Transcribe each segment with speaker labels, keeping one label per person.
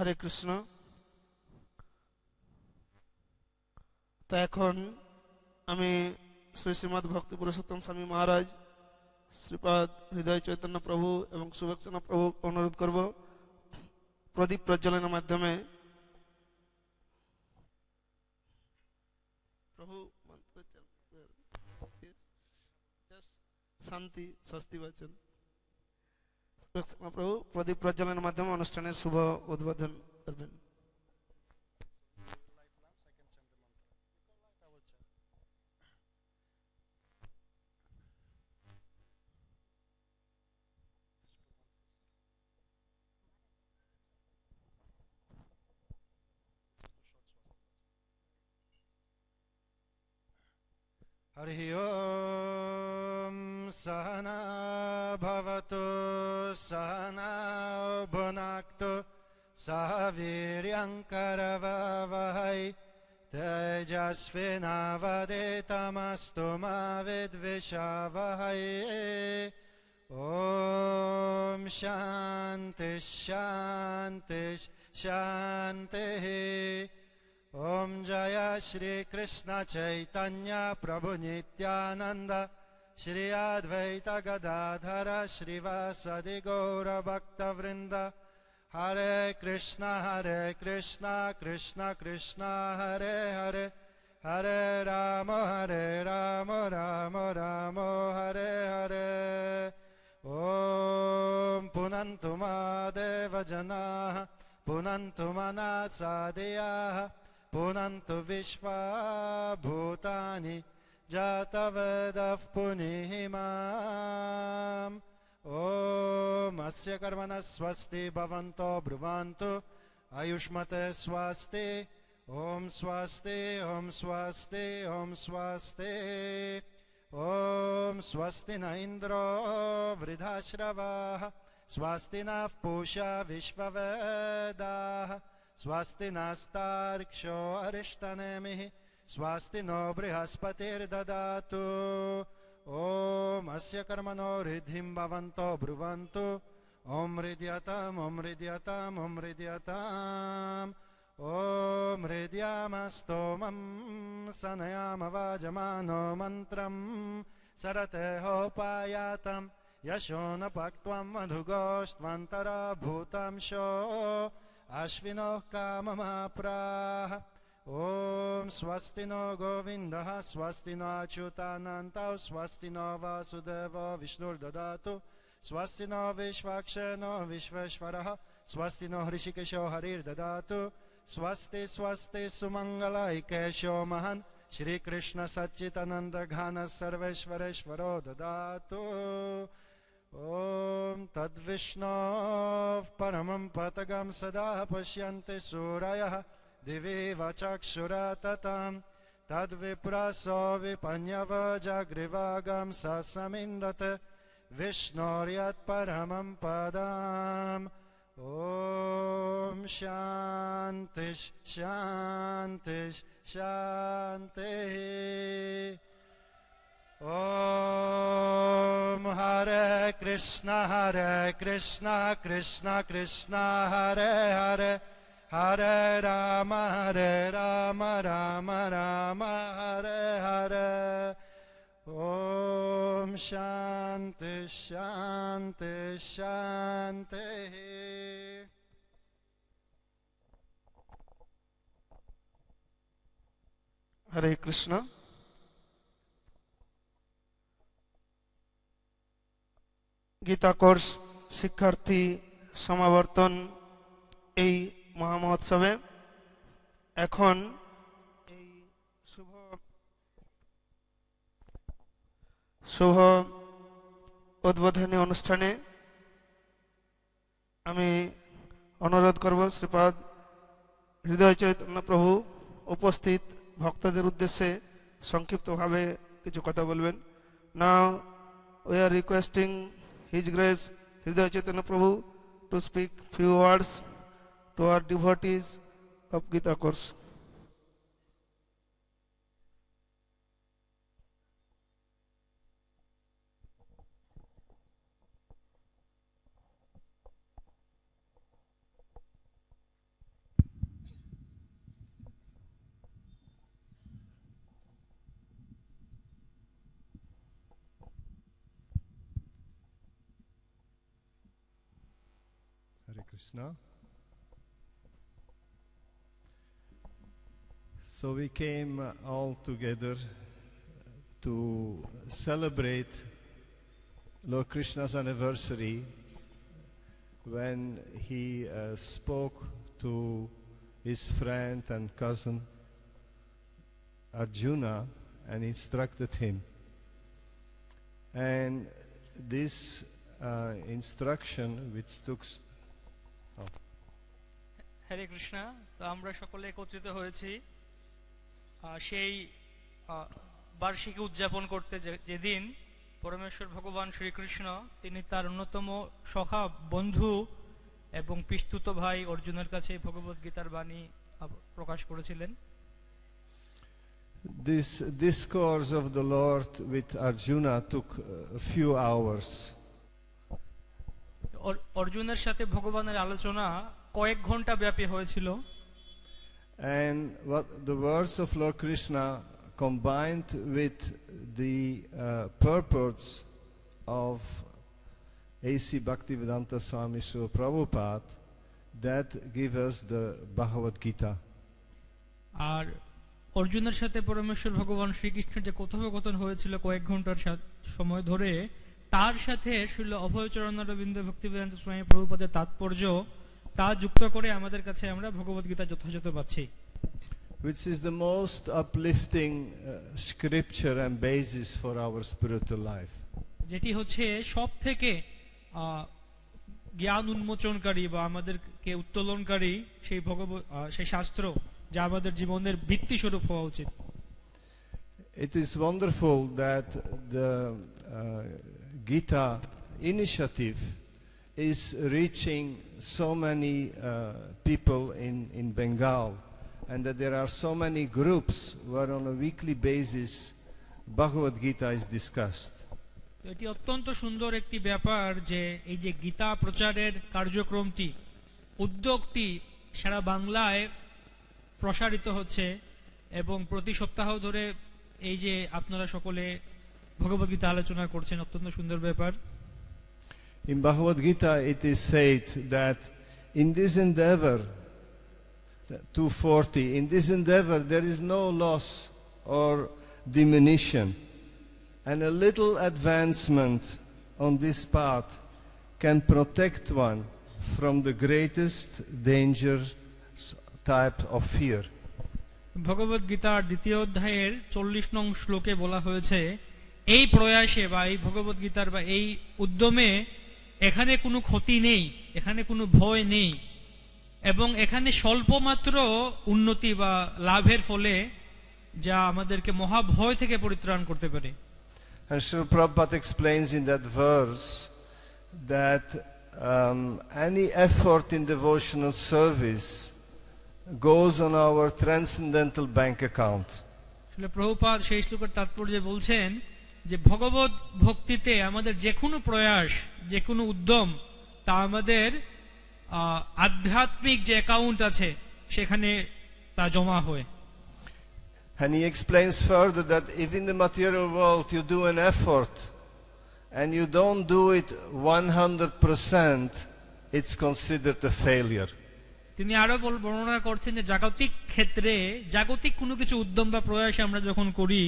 Speaker 1: হরে কৃষ্ণ তা এখন আমি শ্রী শ্রীমৎ ভক্তি পুরুষোত্তম স্বামী মহারাজ শ্রীপাদ হৃদয় চৈতন্য প্রভু এবং সুভাষচন্দ্র প্রভু অনুরোধ করব প্রদীপ প্রজ্বলনের মাধ্যমে প্রভু শান্তি স্বস্তি বাচন প্রভু প্রদীপ প্রজ্বলনের মাধ্যমে অনুষ্ঠানের শুভ উদ্বোধন করবেন
Speaker 2: हरि ओम वदे तमस्तु माविद्विषवहै ॐ शान्ति शान्तिः ॐ जय श्रीकृष्ण चैतन्यप्रभुनित्यानन्द गदाधर श्रीवासदि गौरभक्तवृन्द हरे कृष्ण हरे कृष्ण कृष्ण कृष्ण हरे हरे हरे राम हरे राम राम राम हरे हरे ॐ पुनन्तु मादेव जनाः पुनन्तु मनासादियाः पुनन्तु विश्वाभूतानि जातवेदः पुनिहिमा ॐ अस्य कर्मणः स्वस्ति भवन्तो ब्रुमान्तु आयुष्मते स्वस्ति ॐ स्ति ॐ स्वस्ति ॐ स्वस्ति ॐ स्वस्ति न इन्द्रो वृधाश्रवाः स्वस्ति नः पूषा विश्ववेदाः स्वस्ति नस्तार्क्षो नास्तार्क्षोऽष्टनेमिः स्वस्ति नो बृहस्पतिर्ददातु ॐ अस्य कर्मणो हृदिं भवन्तो ब्रुवन्तु ॐ हृदयताम् ॐ हृदयतां ॐ हृदयताम् ॐ हृद्यामस्तोमं स्तोमं सनयाम वाजमानो मन्त्रं शरतेहोपायातं यशो न पक्त्वं मधुगोस्त्वन्तराभूतं शो अश्विनोः काममाप्राः ॐ स्वस्ति नो गोविन्दः स्वस्ति नो अच्युतानन्तौ स्वस्ति नो वासुदेव विष्णुर्ददातु स्वस्ति नो विश्वाक्षे नो विश्वेश्वरः स्वस्ति नो हृषिकेशो हरिर्ददातु स्वस्ति स्वस्ति सुमङ्गलायिकेशो महन् श्रीकृष्णसच्चिदानन्द घनः सर्वेश्वरेश्वरो ददातु ॐ तद्विष्णो परमं पतगं सदा पश्यन्ति सूरयः दिवि वचक्षुराततां तद्विप्रा विपन्यव जग्रिवागं स समिन्दत् विष्णोर्यत्परमं पदाम् ओम शांति शांति शांति ओम हरे कृष्ण हरे कृष्ण कृष्ण कृष्ण हरे हरे हरे राम हरे राम राम राम हरे हरे ओम शांति शांति शांति
Speaker 1: हरे कृष्णा গীতা কোর্স শিক্ষার্থী সমাবর্তন এই মহামহোৎসবে এখন শুভ উদ্বোধনী অনুষ্ঠানে আমি অনুরোধ করব শ্রীপাদ হৃদয় চৈতন্য প্রভু উপস্থিত ভক্তদের উদ্দেশ্যে সংক্ষিপ্তভাবে কিছু কথা বলবেন now we are requesting his grace Hriday Chaitanya Prabhu to speak few words to our devotees of Gita course
Speaker 3: So we came all together to celebrate Lord Krishna's anniversary when he uh, spoke to his friend and cousin Arjuna and instructed him. And this uh, instruction, which took
Speaker 4: Hare Krishna তো আমরা সকলে একত্রিত হয়েছি সেই বার্ষিকী উদযাপন করতে যেদিন পরমেশ্বর ভগবান শ্রীকৃষ্ণ তিনি তার অন্যতম সখা বন্ধু এবং পিস্তুত ভাই অর্জুনের কাছে ভগবত গীতার বাণী প্রকাশ করেছিলেন
Speaker 3: This discourse of the Lord with Arjuna took a few hours.
Speaker 4: অর্জুনের সাথে ভগবানের আলোচনা কয়েক ঘন্টা ব্যাপী হয়েছিল
Speaker 3: and what the words of Lord Krishna combined with the uh, purports of A.C. Bhaktivedanta Swami so prabhupad that give us the Bhagavad Gita.
Speaker 4: আর অর্জুনের সাথে পরমেশ্বর ভগবান শ্রীকৃষ্ণের যে কথোপকথন হয়েছিল কয়েক ঘন্টার সময় ধরে তার সাথে শিল অভয়চরণ রবীন্দ্র ভক্তিবেদান্ত স্বামী প্রভুপাদের তাৎপর্য তা যুক্ত করে আমাদের কাছে আমরা ভগবত গীতা যথাযথ পাচ্ছি
Speaker 3: which is the most uplifting uh, scripture and basis for our spiritual life
Speaker 4: যেটি হচ্ছে সবথেকে জ্ঞান উন্মোচনকারী বা আমাদেরকে উত্তোলনকারী সেই ভগব সেই শাস্ত্র যা আমাদের জীবনের ভিত্তি স্বরূপ হওয়া উচিত
Speaker 3: It is wonderful that the uh, Gita initiative is reaching so many uh, people in, in Bengal and that there are so many groups where on a weekly basis Bhagavad Gita is discussed.
Speaker 4: এটি অত্যন্ত সুন্দর একটি ব্যাপার যে এই যে গীতা প্রচারের কার্যক্রমটি উদ্যোগটি সারা বাংলায় প্রসারিত হচ্ছে এবং প্রতি সপ্তাহ ধরে এই যে আপনারা সকলে ভগবদ্গীতা আলোচনা করছেন অত্যন্ত সুন্দর ব্যাপার
Speaker 3: In Bhagavad Gita, it is said that in this endeavor, 240, in this endeavor there is no loss or diminution, and a little advancement on this path can protect one from the greatest danger type of fear.
Speaker 4: ভগবত গীতার দ্বিতীয় অধ্যায়ের চল্লিশ নং শ্লোকে বলা হয়েছে এই প্রয়াসে বা এই ভগবত গীতার বা এই উদ্যমে এখানে কোনো ক্ষতি নেই এখানে কোনো ভয় নেই এবং এখানে স্বল্পমাত্র উন্নতি বা লাভের ফলে যা আমাদেরকে মহা ভয় থেকে পরিত্রাণ করতে পারে
Speaker 3: And Srila Prabhupada explains in that verse that um, any effort in devotional service goes on our transcendental bank account.
Speaker 4: Srila Prabhupada সেই শ্লোকের তাৎপর্যে বলছেন যে ভগবত ভক্তিতে আমাদের যে কোনো প্রয়াস যে কোনো উদ্যম তা আমাদের আধ্যাত্মিক যে অ্যাকাউন্ট আছে সেখানে তা জমা হয়
Speaker 3: And he explains further that if in the material world you do an effort and you don't do it 100%, it's considered a failure.
Speaker 4: তিনি আরো বর্ণনা করছেন যে জাগতিক ক্ষেত্রে জাগতিক কোনো কিছু উদ্যম বা প্রয়াস আমরা যখন করি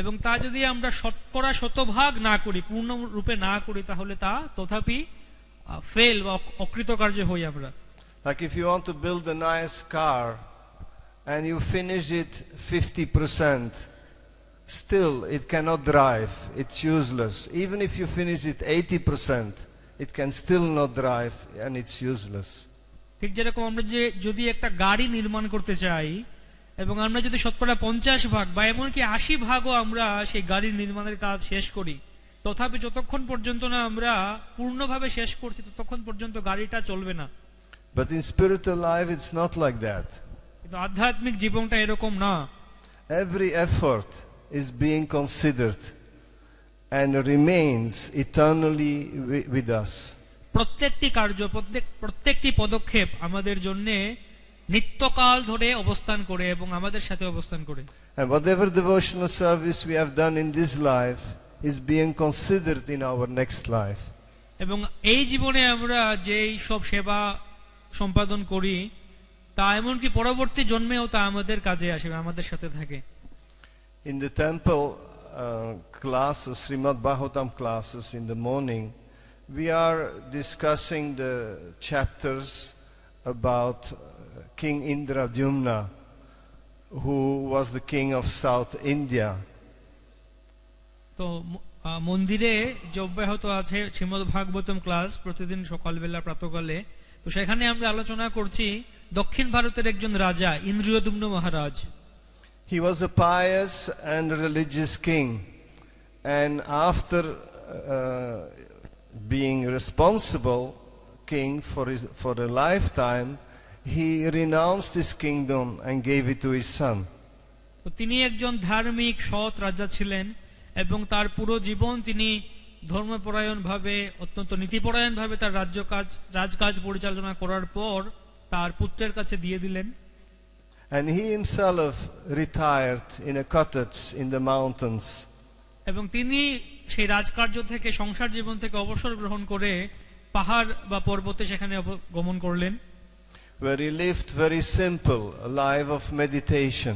Speaker 4: এবং তা যদি আমরা শতকরা শতভাগ না করি পূর্ণরূপে না করি তাহলে তা তথাপি ফেল বা অকৃতকার্য হই আমরা
Speaker 3: Like if you want to build a nice car and you finish it 50%, still it cannot drive. It's useless. Even if you finish it 80%, it can still not drive and it's useless.
Speaker 4: ঠিক যেরকম আমরা যে যদি একটা গাড়ি নির্মাণ করতে চাই এবং আমরা যদি শতকরা পঞ্চাশ ভাগ বা এমনকি আশি ভাগও আমরা সেই গাড়ির নির্মাণের কাজ শেষ করি তথাপি যতক্ষণ পর্যন্ত না আমরা পূর্ণভাবে শেষ করছি ততক্ষণ পর্যন্ত গাড়িটা চলবে না
Speaker 3: But in spiritual life it's not like that.
Speaker 4: কিন্তু আধ্যাত্মিক জীবনটা এরকম না Every effort is being
Speaker 3: considered and remains eternally with us.
Speaker 4: প্রত্যেকটি কার্য প্রত্যেক প্রত্যেকটি পদক্ষেপ আমাদের জন্যে নিত্যকাল ধরে অবস্থান করে এবং আমাদের সাথে অবস্থান করে
Speaker 3: And whatever we have done in this life is being considered in our next life.
Speaker 4: এবং এই জীবনে আমরা যেই সব সেবা সম্পাদন করি তা এমনকি পরবর্তী জন্মেও তা আমাদের কাজে আসবে আমাদের সাথে থাকে
Speaker 3: in the temple class Srimad Bhagavatam classes in the morning we are discussing the chapters about King Indradyumna, who was the king of South India.
Speaker 4: তো মন্দিরে যে অব্যাহত আছে শ্রীমদ ভাগবতম ক্লাস প্রতিদিন সকালবেলা প্রাতকালে তো সেখানে আমরা আলোচনা করছি দক্ষিণ ভারতের একজন রাজা ইন্দ্রিয়দুম্ন মহারাজ
Speaker 3: He was a pious and religious king and after uh, being responsible king for his for a lifetime he renounced his kingdom and gave it to his son.
Speaker 4: তিনি একজন ধার্মিক সৎ রাজা ছিলেন এবং তার পুরো জীবন তিনি ধর্মপরায়ণ ভাবে অত্যন্ত নীতিপরায়ণ ভাবে তার রাজ্য কাজ রাজকাজ পরিচালনা করার পর তার পুত্রের কাছে দিয়ে দিলেন
Speaker 3: and he himself retired in a cottage in the mountains
Speaker 4: এবং তিনি সেই রাজকার্য থেকে সংসার জীবন থেকে অবসর গ্রহণ করে পাহাড় বা পর্বতে সেখানে গমন করলেন
Speaker 3: where he lived very simple, a life of meditation.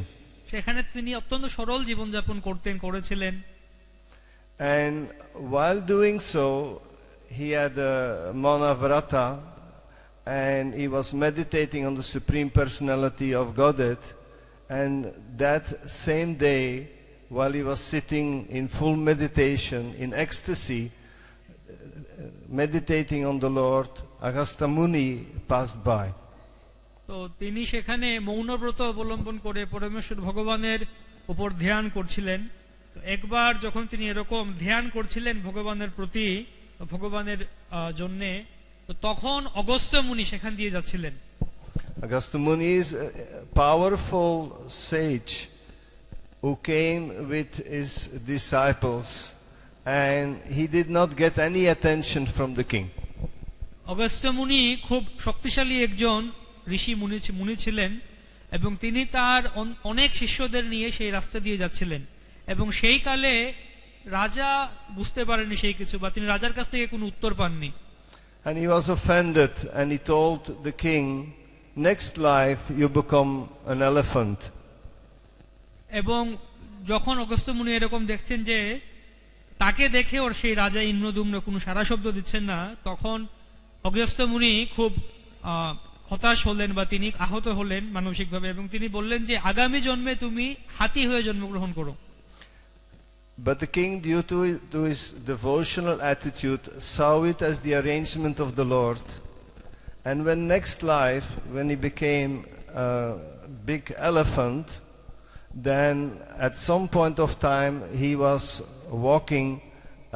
Speaker 4: সেখানে তিনি অত্যন্ত সরল জীবন যাপন করতেন করেছিলেন
Speaker 3: and while doing so he had a monavrata and he was meditating on the supreme personality of godhead and that same day while he was sitting in full meditation in ecstasy meditating on the lord agastamuni passed by
Speaker 4: তো তিনি সেখানে মৌনব্রত অবলম্বন করে পরমেশ্বর ভগবানের উপর ধ্যান করছিলেন একবার যখন তিনি এরকম ধ্যান করছিলেন ভগবানের প্রতি ভগবানের জন্যে তো তখন অগস্ত্য মুনি সেখান দিয়ে যাচ্ছিলেন
Speaker 3: Augusta Muni is a powerful sage who came with his disciples and he did not get any attention from the king.
Speaker 4: Agastya মুনি খুব শক্তিশালী একজন ঋষি মুনি মুনি ছিলেন এবং তিনি তার অনেক শিষ্যদের নিয়ে সেই রাস্তা দিয়ে যাচ্ছিলেন এবং সেই কালে রাজা বুঝতে পারেনি সেই কিছু বা তিনি রাজার কাছ থেকে কোনো উত্তর পাননি
Speaker 3: And he was offended and he told the king, next life you become an elephant.
Speaker 4: এবং যখন অগস্ত মুনি এরকম দেখছেন যে তাকে দেখে ওর সেই রাজা ইন্দ্রদুম্ন কোনো সারা শব্দ দিচ্ছেন না তখন অগস্ত মুনি খুব হতাশ হলেন বা তিনি আহত হলেন মানসিকভাবে এবং তিনি বললেন যে আগামী জন্মে তুমি হাতি হয়ে জন্মগ্রহণ করো
Speaker 3: But the king, due to, to his devotional attitude, saw it as the arrangement of the Lord. And when next life, when he became a big elephant, then at some point of time he was walking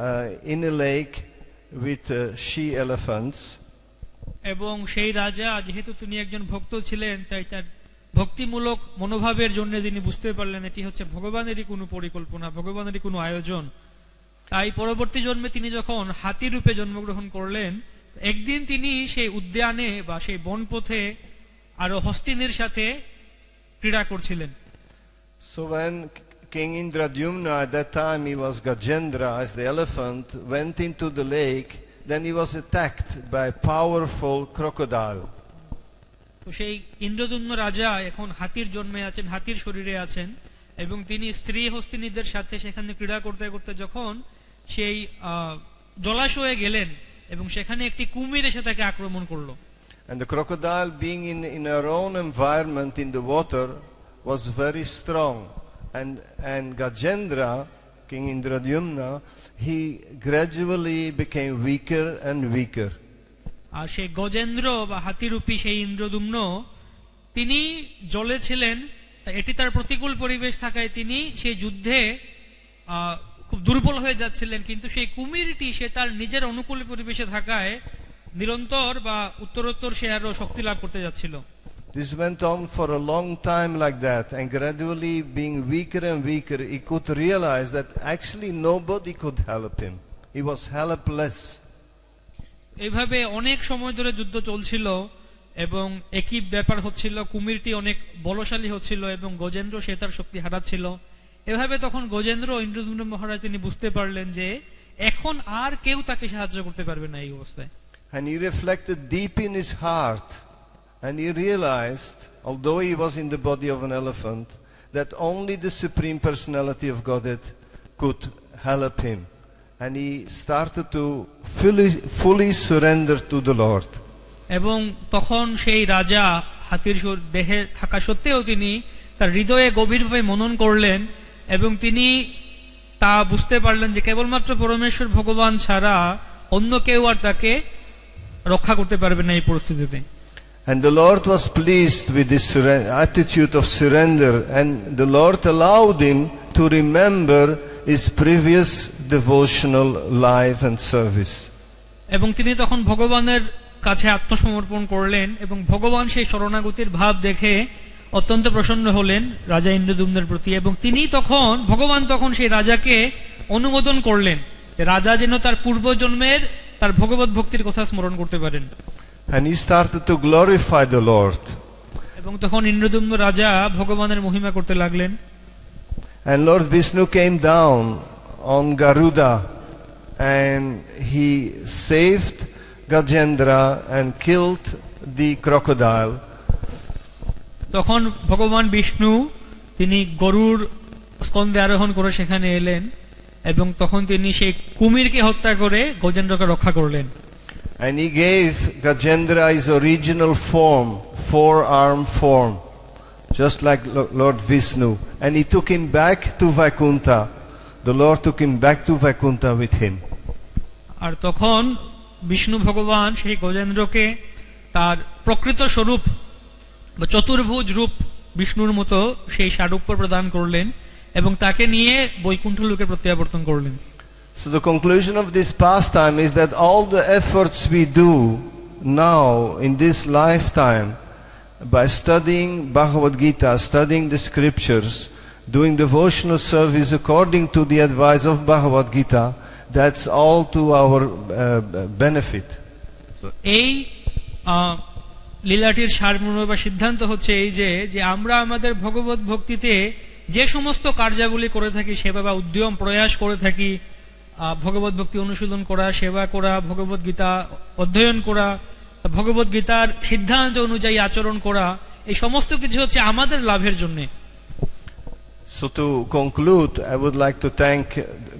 Speaker 3: uh, in a lake with uh, she elephants.
Speaker 4: এবং সেই রাজা যেহেতু তিনি একজন ভক্ত ছিলেন তাই তার ভক্তিমূলক মনোভাবের জন্য যিনি বুঝতে পারলেন এটি হচ্ছে ভগবানেরই কোনো পরিকল্পনা ভগবানেরই কোনো আয়োজন তাই পরবর্তী জন্মে তিনি যখন হাতি রূপে জন্মগ্রহণ করলেন একদিন তিনি সেই উদ্যানে বা সেই বনপথে আরো হস্তিনীর সাথে ক্রীড়া করছিলেন
Speaker 3: So when King Indradyumna at that time he was Gajendra as the elephant went into the lake then he was attacked by a powerful crocodile.
Speaker 4: সেই ইন্দ্রদুম্ন রাজা এখন হাতির জন্মে আছেন হাতির শরীরে আছেন এবং তিনি স্ত্রী হস্তিনীদের সাথে সেখানে ক্রীড়া করতে করতে যখন সেই জলাশয়ে গেলেন এবং সেখানে একটি কুমির এসে তাকে আক্রমণ করলো
Speaker 3: And the crocodile being in, in her own environment in the water was very strong. And, and Gajendra, King he gradually became weaker and weaker.
Speaker 4: আর সেই গজেন্দ্র বা হাতিরূপী সেই ইন্দ্রদুম্ন তিনি জলে ছিলেন এটি তার প্রতিকূল পরিবেশ থাকায় তিনি সেই যুদ্ধে খুব দুর্বল হয়ে যাচ্ছিলেন কিন্তু সেই কুমিরটি সে তার নিজের অনুকূল পরিবেশে থাকায় নিরন্তর বা উত্তরোত্তর সে আরো শক্তি লাভ করতে যাচ্ছিল
Speaker 3: This went on for a long time like that, and gradually being weaker and weaker, he could realize that actually nobody could help him. He was helpless.
Speaker 4: এভাবে অনেক সময় ধরে যুদ্ধ চলছিল এবং একই ব্যাপার হচ্ছিল কুমিরটি অনেক বলশালী হচ্ছিল এবং গজেন্দ্র সে তার শক্তি হারাচ্ছিল এভাবে তখন গজেন্দ্র ইন্দ্রদুম্ন মহারাজ তিনি বুঝতে পারলেন যে এখন আর কেউ তাকে সাহায্য করতে পারবে না এই অবস্থায়
Speaker 3: And he reflected deep in his heart And he realized, although he was in the body of an elephant, that only the Supreme Personality of Godhead could help him.
Speaker 4: And he started to
Speaker 3: fully, fully surrender to the Lord.
Speaker 4: এবং তখন সেই রাজা হাতির দেহে থাকা সত্ত্বেও তিনি তার হৃদয়ে গভীরভাবে মনন করলেন এবং তিনি তা বুঝতে পারলেন যে কেবলমাত্র পরমেশ্বর ভগবান ছাড়া অন্য কেউ আর তাকে রক্ষা করতে পারবে না এই পরিস্থিতিতে
Speaker 3: And the Lord was pleased with this attitude of surrender, and the Lord allowed him to remember his previous devotional life and service.
Speaker 4: এবং তিনি তখন ভগবানের কাছে আত্মসমর্পণ করলেন এবং ভগবান সেই শরণাগতির ভাব দেখে অত্যন্ত প্রসন্ন হলেন রাজা ইন্দ্রদুমদের প্রতি এবং তিনি তখন ভগবান তখন সেই রাজাকে অনুমোদন করলেন রাজা যেন তার পূর্বজন্মের তার ভগবত ভক্তির কথা স্মরণ করতে পারেন
Speaker 3: and he started to glorify the Lord.
Speaker 4: এবং তখন ইন্দ্রদম্ন রাজা ভগবানের মহিমা করতে লাগলেন
Speaker 3: And Lord Vishnu came down on Garuda and he saved Gajendra and killed the crocodile.
Speaker 4: তখন ভগবান বিষ্ণু তিনি গরুর স্কন্ধে আরোহণ করে সেখানে এলেন এবং তখন তিনি সেই কুমিরকে হত্যা করে গজেন্দ্রকে রক্ষা করলেন And he
Speaker 3: gave Gajendra his original form, forearm form, just like Lord Vishnu. And he took him back to Vaikuntha. The Lord took him back to Vaikuntha with him.
Speaker 4: আর তখন বিষ্ণু ভগবান সেই গজেন্দ্রকে তার প্রকৃত স্বরূপ বা চতুর্ভুজ রূপ বিষ্ণুর মতো সেই সারূপ্য প্রদান করলেন এবং তাকে নিয়ে বৈকুণ্ঠ লোকে প্রত্যাবর্তন করলেন
Speaker 3: So the conclusion of this pastime is that all the efforts we do now in this lifetime by studying Bhagavad Gita, studying the scriptures, doing devotional service according to the advice of Bhagavad Gita, that's all to our uh, benefit.
Speaker 4: এই লীলাটির সারমর্ম বা সিদ্ধান্ত হচ্ছে এই যে যে আমরা আমাদের ভগবত ভক্তিতে যে সমস্ত কার্যাবলী করে থাকি সেভাবে উদ্যম প্রয়াস করে থাকি ভগবত ভক্তি অনুশীলন করা সেবা করা ভগবত গীতা অধ্যয়ন করা ভগবত গীতার সিদ্ধান্ত অনুযায়ী আচরণ করা এই সমস্ত কিছু হচ্ছে আমাদের লাভের জন্য
Speaker 3: So to conclude, I would like to thank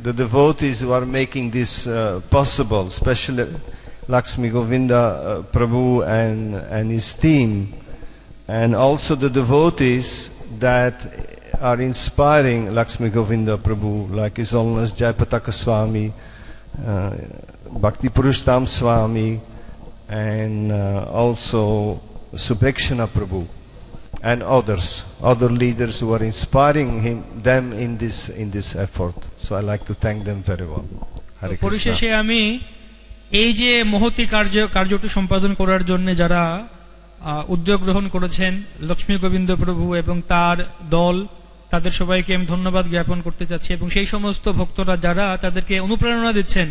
Speaker 3: the devotees who are making this uh, possible, especially Lakshmi Govinda uh, Prabhu and, and his team, and also the devotees that are inspiring Lakshmi Govinda Prabhu, like His Holiness Jayapataka Swami, uh, Bhakti Purushtam Swami, and uh, also Subhakshana Prabhu, and others, other leaders who are inspiring him, them in this, in this effort. So I like to thank them very well. পরিশেষে
Speaker 4: আমি এই যে মহতি কার্য কার্যটি সম্পাদন করার জন্য যারা উদ্যোগ গ্রহণ করেছেন লক্ষ্মী গোবিন্দ প্রভু এবং তার দল তাদের সবাইকে আমি ধন্যবাদ জ্ঞাপন করতে চাচ্ছি এবং সেই সমস্ত ভক্তরা যারা তাদেরকে অনুপ্রেরণা দিচ্ছেন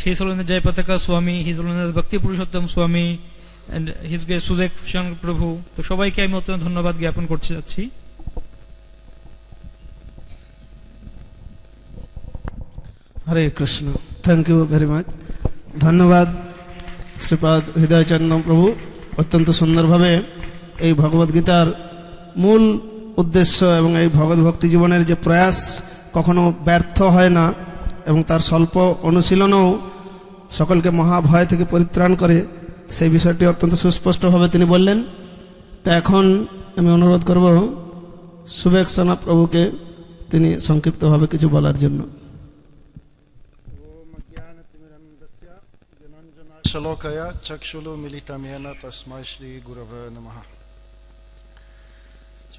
Speaker 4: সেই সলনে জয় পতাকা স্বামী হিজলনাথ ভক্তি পুরুষোত্তম স্বামী হিজগে সুজেক প্রভু তো সবাইকে আমি অত্যন্ত ধন্যবাদ জ্ঞাপন করতে চাচ্ছি
Speaker 1: Hare Krishna thank you very much ধন্যবাদ শ্রীপাদ হৃদয়চন্দ্র প্রভু অত্যন্ত সুন্দরভাবে এই ভগবদ্গীতার মূল উদ্দেশ্য এবং এই ভগৎ ভক্তি জীবনের যে প্রয়াস কখনো ব্যর্থ হয় না এবং তার স্বল্প অনুশীলনও সকলকে মহাভয় থেকে পরিত্রাণ করে সেই বিষয়টি অত্যন্ত সুস্পষ্টভাবে তিনি বললেন তা এখন আমি অনুরোধ করব শুভেচ্ছনা প্রভুকে তিনি সংক্ষিপ্তভাবে কিছু বলার জন্য
Speaker 2: श्लोकया चक्षुलुमिलितमेन শ্রী গুরব नमः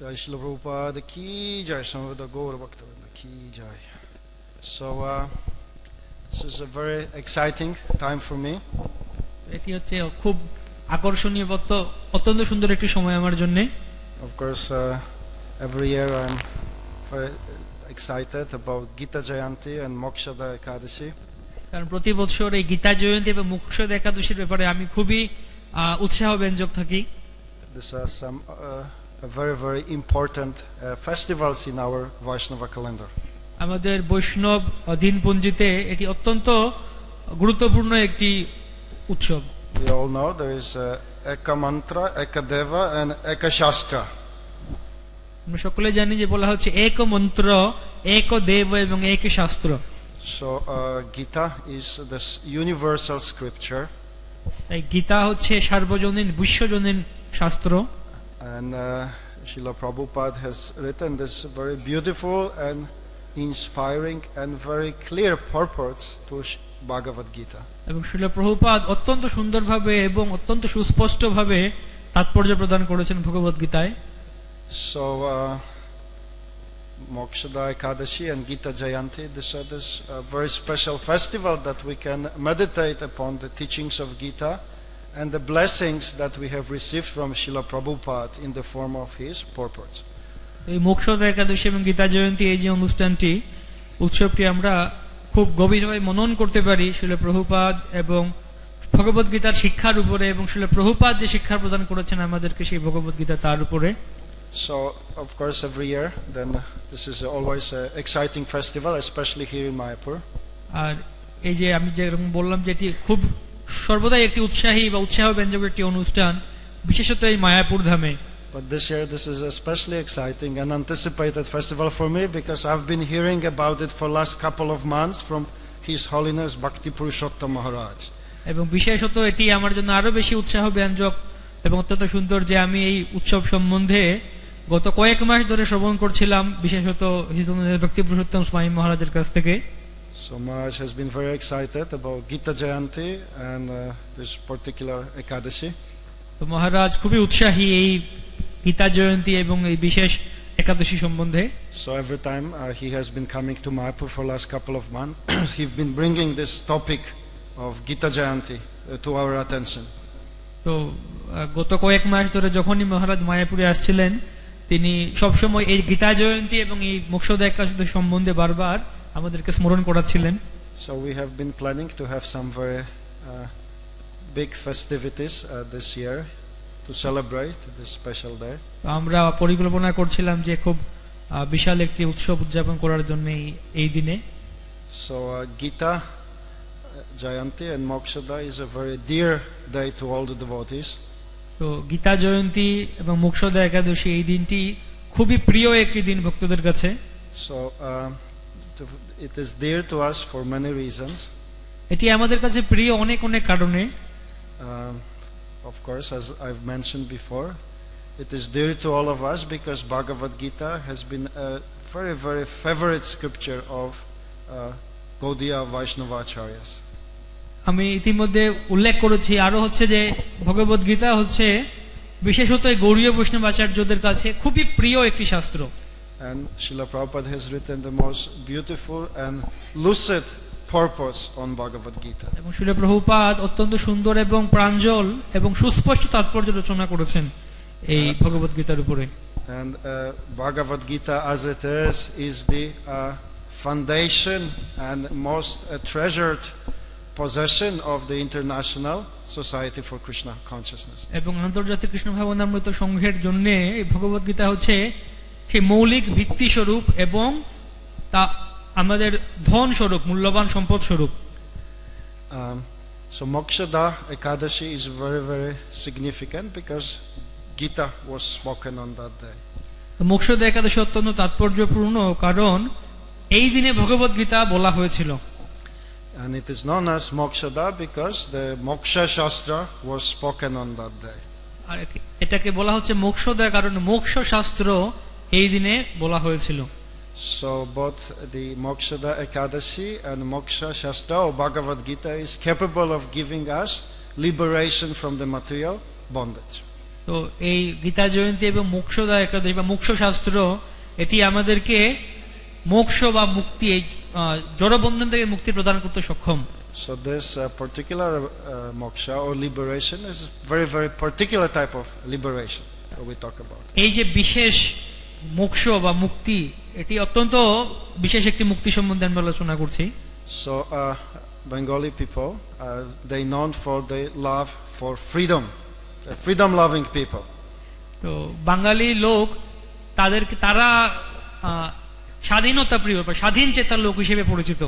Speaker 2: জয় শিল প্রভুপাদ কি জয় সমবেত গৌর বক্তব্য কি জয় so this is a very exciting time for me
Speaker 4: এটি হচ্ছে খুব আকর্ষণীয় বক্ত অত্যন্ত সুন্দর একটি সময় আমার জন্য of course
Speaker 2: every excited Gita Jayanti
Speaker 4: and Mokshada Ekadashi কারণ প্রতি বছর এই গীতা জয়ন্তী এবং মোক্ষদ একাদশীর ব্যাপারে আমি খুবই উৎসাহ ব্যঞ্জক থাকি
Speaker 2: this some very, very important uh, festivals in our Vaishnava calendar.
Speaker 4: আমাদের বৈষ্ণব দিন পঞ্জিতে এটি অত্যন্ত গুরুত্বপূর্ণ একটি উৎসব
Speaker 2: We all know there is uh, Eka Mantra, Eka
Speaker 4: সকলে জানি যে বলা হচ্ছে এক মন্ত্র এক দেব এবং এক শাস্ত্র
Speaker 2: so Gita is the universal scripture
Speaker 4: Gita হচ্ছে সার্বজনীন বিশ্বজনীন শাস্ত্র And uh,
Speaker 2: Srila Prabhupada has written this very beautiful and inspiring and very clear purport to Bhagavad Gita.
Speaker 4: এবং শিল প্রভুপাদ অত্যন্ত সুন্দরভাবে এবং অত্যন্ত সুস্পষ্টভাবে তাৎপর্য প্রদান করেছেন ভগবত গীতায়
Speaker 2: So uh, Ekadashi and Gita Jayanti very special festival that we can meditate upon the teachings of Gita and the blessings that we have received from Srila Prabhupada in the form of his
Speaker 4: purport. এই মোক্ষদা একাদশী এবং গীতা জয়ন্তী এই যে অনুষ্ঠানটি উৎসবটি আমরা খুব গভীরভাবে মনন করতে পারি শিল প্রভুপাদ এবং ভগবত গীতার শিক্ষার উপরে এবং শিল প্রভুপাদ যে শিক্ষা প্রদান করেছেন আমাদেরকে সেই ভগবত গীতা তার উপরে
Speaker 2: so of course every year then this is always a exciting festival specially here
Speaker 4: in Mayapur আর এই যে আমি যেরকম বললাম যে এটি খুব সর্বদাই একটি উৎসাহী বা উৎসাহ ব্যঞ্জক একটি অনুষ্ঠান বিশেষত এই মায়াপুর ধামে
Speaker 2: But this year, this is especially exciting and anticipated festival for me because I've been hearing about it for last couple
Speaker 4: of months from His Holiness Bhakti Purushottam Maharaj. এবং বিশেষত এটি আমার জন্য আরো বেশি উৎসাহ ব্যঞ্জক এবং অত্যন্ত সুন্দর যে আমি এই উৎসব সম্বন্ধে গত কয়েক মাস ধরে শ্রবণ করছিলাম বিশেষত হিজ ভক্তি পুরুষোত্তম স্বামী মহারাজের কাছ থেকে
Speaker 2: So Maharaj has been very excited about Gita Jayanti and uh, this particular Ekadashi.
Speaker 4: তো মহারাজ খুবই উৎসাহী এই গীতা জয়ন্তী এবং এই বিশেষ একাদশী সম্বন্ধে
Speaker 2: So every time uh, he has been coming to Mayapur for last couple of months, he's been bringing this topic of Gita Jayanti uh, to our attention.
Speaker 4: তো গত কয়েক মাস ধরে যখনই মহারাজ মায়াপুরে আসছিলেন তিনি সবসময় এই গীতা জয়ন্তী এবং এই মোক্ষদা একাদশী সম্বন্ধে বারবার আমাদেরকে স্মরণ করাছিলেন
Speaker 2: So we have been planning to have some very uh, big festivities uh, this year to celebrate this special day.
Speaker 4: আমরা পরিকল্পনা করছিলাম যে খুব বিশাল একটি উৎসব উদযাপন করার জন্য এই দিনে
Speaker 2: So uh, Gita Jayanti and Mokshada is a very dear day to all the devotees.
Speaker 4: তো গীতা জয়ন্তী এবং মোক্ষদা একাদশী এই দিনটি খুবই প্রিয় একটি দিন ভক্তদের কাছে
Speaker 2: So uh, it is dear to us for many reasons
Speaker 4: এটি আমাদের কাছে প্রিয় অনেক অনেক কারণে
Speaker 2: of course as i've mentioned before it is dear to all of us because bhagavad gita has been a very very favorite scripture of uh, gaudiya
Speaker 4: গৌদিয়া বৈষ্ণবাচার্যস আমি ইতিমধ্যে উল্লেখ করেছি আরো হচ্ছে যে ভগবত গীতা হচ্ছে বিশেষত গৌরীয় বৈষ্ণবাচার্যদের কাছে খুবই প্রিয় একটি শাস্ত্র
Speaker 2: And Srila Prabhupada has written the most beautiful and lucid purpose on Bhagavad Gita. এবং
Speaker 4: শিলা প্রভুপাদ অত্যন্ত সুন্দর এবং প্রাঞ্জল এবং সুস্পষ্ট তাৎপর্য রচনা করেছেন এই ভগবত গীতার উপরে
Speaker 2: and uh, Bhagavad Gita as it is is the uh, foundation and most uh, treasured possession of the international society
Speaker 4: for krishna consciousness এবং আন্তর্জাতিক কৃষ্ণ ভাবনামৃত সংঘের জন্য ভগবত গীতা হচ্ছে সেই মৌলিক ভিত্তিস্বরূপ এবং তা আমাদের ধন স্বরূপ মূল্যবান সম্পদ স্বরূপ So Mokshada Ekadashi
Speaker 2: is very very significant because Gita was spoken on that day.
Speaker 4: Mokshada একাদশী অত্যন্ত তাৎপর্যপূর্ণ কারণ এই দিনে ভগবত গীতা বলা হয়েছিল
Speaker 2: and it is known as mokshada because the moksha shastra was spoken on that day
Speaker 4: আর এটাকে বলা হচ্ছে মোক্ষদা কারণ মোক্ষ শাস্ত্র এই দিনে বলা হয়েছিল
Speaker 2: So both the Mokshada
Speaker 4: Ekadashi
Speaker 2: and Moksha Shastra or Bhagavad Gita is capable of giving us liberation
Speaker 4: from the material bondage. তো এই গীতা জয়ন্তী এবং মোক্ষদা একাদশী বা মোক্ষ শাস্ত্র এটি আমাদেরকে মোক্ষ বা মুক্তি এই জড়বন্ধন থেকে মুক্তি প্রদান করতে সক্ষম
Speaker 2: So this uh, particular uh, moksha or liberation is very very particular type of liberation that we talk about.
Speaker 4: এই যে বিশেষ মোক্ষ বা মুক্তি এটি অত্যন্ত বিশেষ একটি মুক্তি সম্বন্ধে আমরা আলোচনা করছি
Speaker 2: so Bengali people they known for they love
Speaker 4: for freedom freedom loving people তো বাঙালি লোক তাদেরকে তারা স্বাধীনতা প্রিয় বা স্বাধীন চেতার লোক হিসেবে পরিচিত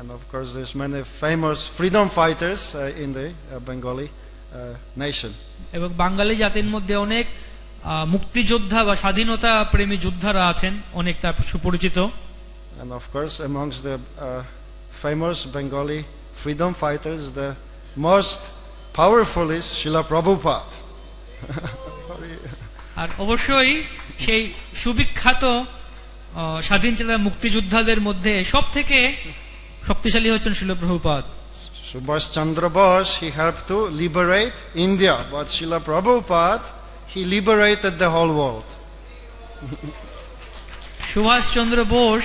Speaker 2: and of course there's many famous freedom fighters uh, in the uh, Bengali uh, nation
Speaker 4: এবং বাঙালি জাতির মধ্যে অনেক মুক্তিযোদ্ধা বা স্বাধীনতা প্রেমী যোদ্ধারা আছেন অনেক তার সুপরিচিত
Speaker 2: and of course amongst the uh, famous bengali freedom fighters the most powerful is shila prabhupada
Speaker 4: আর অবশ্যই সেই সুবিখ্যাত স্বাধীন স্বাধীনচেতা মুক্তিযোদ্ধাদের মধ্যে সব থেকে শক্তিশালী হচ্ছেন Srila Prabhupada
Speaker 2: Subhash Chandra Bose he have to liberate India but Srila Prabhupada He liberated the whole world.
Speaker 4: Subhashchandra Bose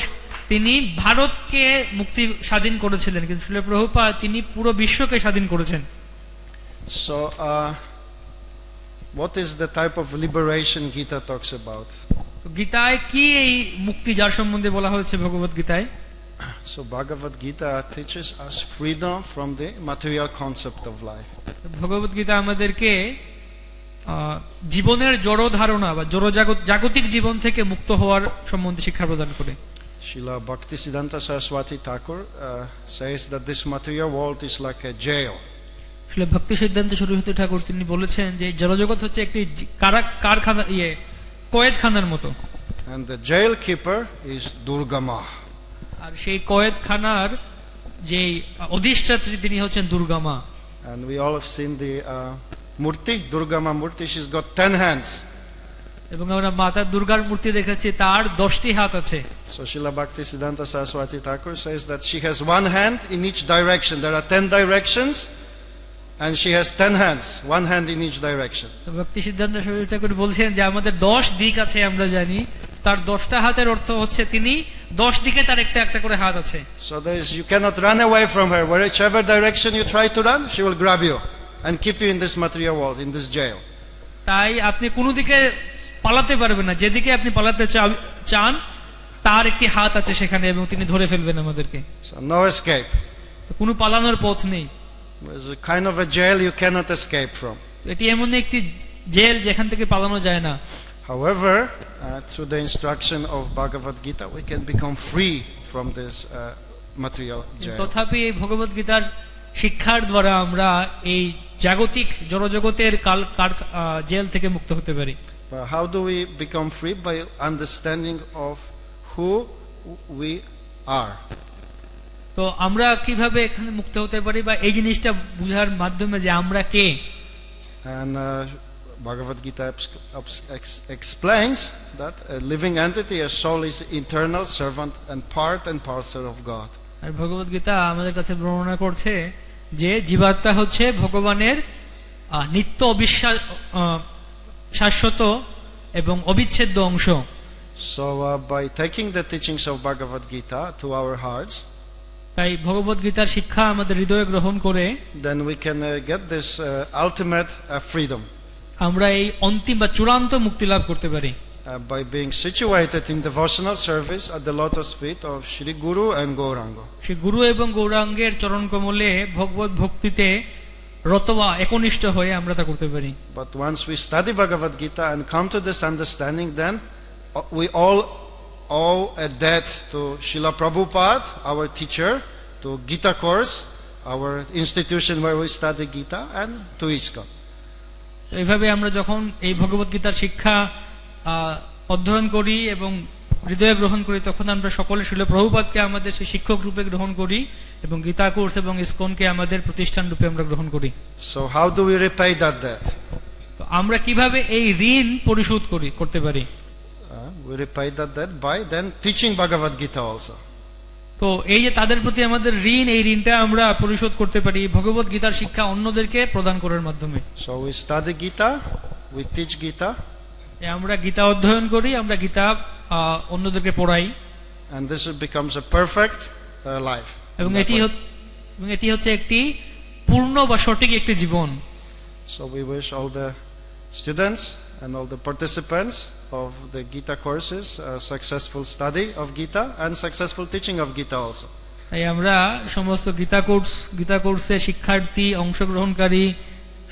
Speaker 4: তিনি ভারতকে মুক্তি স্বাধীন করেছিলেন কিন্তু শিল প্রভুপা তিনি পুরো বিশ্বকে স্বাধীন করেছেন So
Speaker 2: uh, what is the type of liberation Gita talks about?
Speaker 4: গীতায় কি এই মুক্তি যার সম্বন্ধে বলা হয়েছে ভগবত গীতায়
Speaker 2: So Bhagavad Gita teaches us freedom from the material concept of life.
Speaker 4: Bhagavad Gita আমাদেরকে জীবনের জড় ধারণা বা জড় জাগতিক জীবন থেকে মুক্ত হওয়ার সম্বন্ধে শিক্ষা প্রদান করে
Speaker 2: শিলা Bhakti সিদ্ধান্ত Saraswati Thakur uh, says that this material world is like a
Speaker 4: শিলা ভক্তি সিদ্ধান্ত সরস্বতী ঠাকুর তিনি বলেছেন যে জড়জগৎ হচ্ছে একটি কারা কারখানা ইয়ে কয়েদখানার মতো
Speaker 2: and the jail keeper is Durgama
Speaker 4: আর সেই কয়েদখানার যে অধিষ্ঠাত্রী তিনি হচ্ছেন Durgama and we all have seen the uh,
Speaker 2: মূর্তি দুর্গা মা মূর্তি she is got ten hands
Speaker 4: এবং আমরা মাতা দুর্গার মূর্তি দেখেছি তার দশটি হাত আছে
Speaker 2: Sushila Srila Bhakti Siddhanta Saraswati Thakur says that she has one hand in each direction there are ten directions and she has ten hands
Speaker 4: one hand in each direction Bhakti Siddhanta Saraswati ঠাকুর বলছেন যে আমাদের দশ দিক আছে আমরা জানি তার দশটা হাতের অর্থ হচ্ছে তিনি দশ দিকে তার একটা একটা করে হাত আছে so there
Speaker 2: is you cannot run away from her whichever direction you try to run she will grab you and keep you in this material world, in this jail.
Speaker 4: তাই আপনি কোনো দিকে পালাতে পারবেন না যেদিকে আপনি পালাতে চান তার একটি হাত আছে সেখানে এবং তিনি ধরে ফেলবেন আমাদেরকে no escape কোনো
Speaker 2: পালানোর পথ নেই kind of a jail you cannot escape from
Speaker 4: এটি এমন একটি জেল যেখান থেকে পালানো যায় না
Speaker 2: however uh, through the instruction of bhagavad gita we can become free from this uh, material jail
Speaker 4: তথাপি এই ভগবত গীতার শিক্ষার দ্বারা আমরা এই জাগতিক জড়জগতের কাল জেল থেকে মুক্ত হতে পারি
Speaker 2: how do we become free by understanding of who we are
Speaker 4: তো আমরা কিভাবে এখানে মুক্ত হতে পারি বা এই জিনিসটা বুঝার মাধ্যমে যে আমরা কে
Speaker 2: Bhagavad Gita explains that living entity a soul is internal servant and part and parcel of God
Speaker 4: আর ভগবদ গীতা আমাদের কাছে বর্ণনা করছে যে জীবাত্মা হচ্ছে ভগবানের নিত্য অবিশ্বাস শাশ্বত এবং অবিচ্ছেদ্য অংশ
Speaker 2: So uh, by taking the teachings of Bhagavad Gita to our hearts তাই ভগবত গীতার শিক্ষা আমাদের হৃদয়ে গ্রহণ করে then we can uh, get this uh, ultimate uh, freedom
Speaker 4: আমরা এই অন্তিম বা চূড়ান্ত মুক্তি লাভ করতে পারি
Speaker 2: uh, by being situated in devotional service at the lotus feet of Shri Guru and Gauranga.
Speaker 4: Shri Guru এবং গৌরাঙ্গের চরণ কমলে ভগবত ভক্তিতে রতবা একনিষ্ঠ হয়ে আমরা তা করতে পারি
Speaker 2: But once we study Bhagavad Gita and come to this understanding, then uh, we all owe a debt to Srila Prabhupada, our teacher, to Gita course, our institution where we study Gita, and to ISKCON.
Speaker 4: তো এইভাবে আমরা যখন এই ভগবত গীতার শিক্ষা অধ্যয়ন করি এবং হৃদয়ে গ্রহণ করি তখন আমরা সকলে শিল প্রভুপাতকে আমাদের সেই শিক্ষক রূপে গ্রহণ করি এবং গীতা কোর্স এবং ইসকনকে আমাদের প্রতিষ্ঠান রূপে আমরা গ্রহণ করি so how do we repay that that তো আমরা কিভাবে এই ঋণ পরিশোধ করি করতে পারি
Speaker 2: we repay that that by then teaching Bhagavad Gita also
Speaker 4: তো এই যে তাদের প্রতি আমাদের ঋণ এই ঋণটা আমরা পরিশোধ করতে পারি ভগবত গীতার শিক্ষা অন্যদেরকে প্রদান করার মাধ্যমে so we study Gita we teach Gita আমরা গীতা অধ্যয়ন করি আমরা গীতা অন্যদেরকে পড়াই and this becomes a perfect uh, life এবং এটি এবং এটি হচ্ছে একটি পূর্ণ বা সঠিক একটি জীবন
Speaker 2: so we wish all the students and all the participants of the Gita courses a successful study of Gita and successful teaching of Gita also
Speaker 4: তাই আমরা সমস্ত গীতা কোর্স গীতা কোর্সে শিক্ষার্থী অংশগ্রহণকারী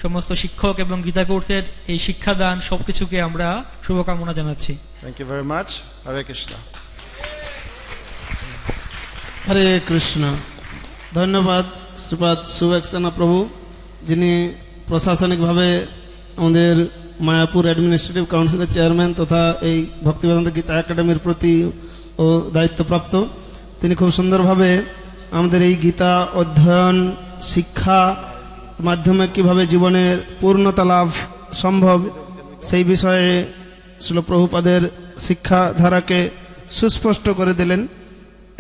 Speaker 4: সমস্ত শিক্ষক এবং গীতা কোর্সের এই শিক্ষাদান সবকিছুকে আমরা শুভকামনা জানাচ্ছি thank
Speaker 2: you very much Hare Krishna
Speaker 4: Hare Krishna
Speaker 1: ধন্যবাদ শ্রীপাদ সুবেক্সানা প্রভু যিনি প্রশাসনিকভাবে আমাদের মায়াপুর অ্যাডমিনিস্ট্রেটিভ কাউন্সিলের চেয়ারম্যান তথা এই ভক্তিবেদান্ত গীতা একাডেমির প্রতি ও দায়িত্বপ্রাপ্ত তিনি খুব সুন্দরভাবে আমাদের এই গীতা অধ্যয়ন শিক্ষা মাধ্যমে কিভাবে জীবনের পূর্ণতা লাভ সম্ভব সেই বিষয়ে শিলপ্রভুপাদের শিক্ষাধারাকে সুস্পষ্ট করে দিলেন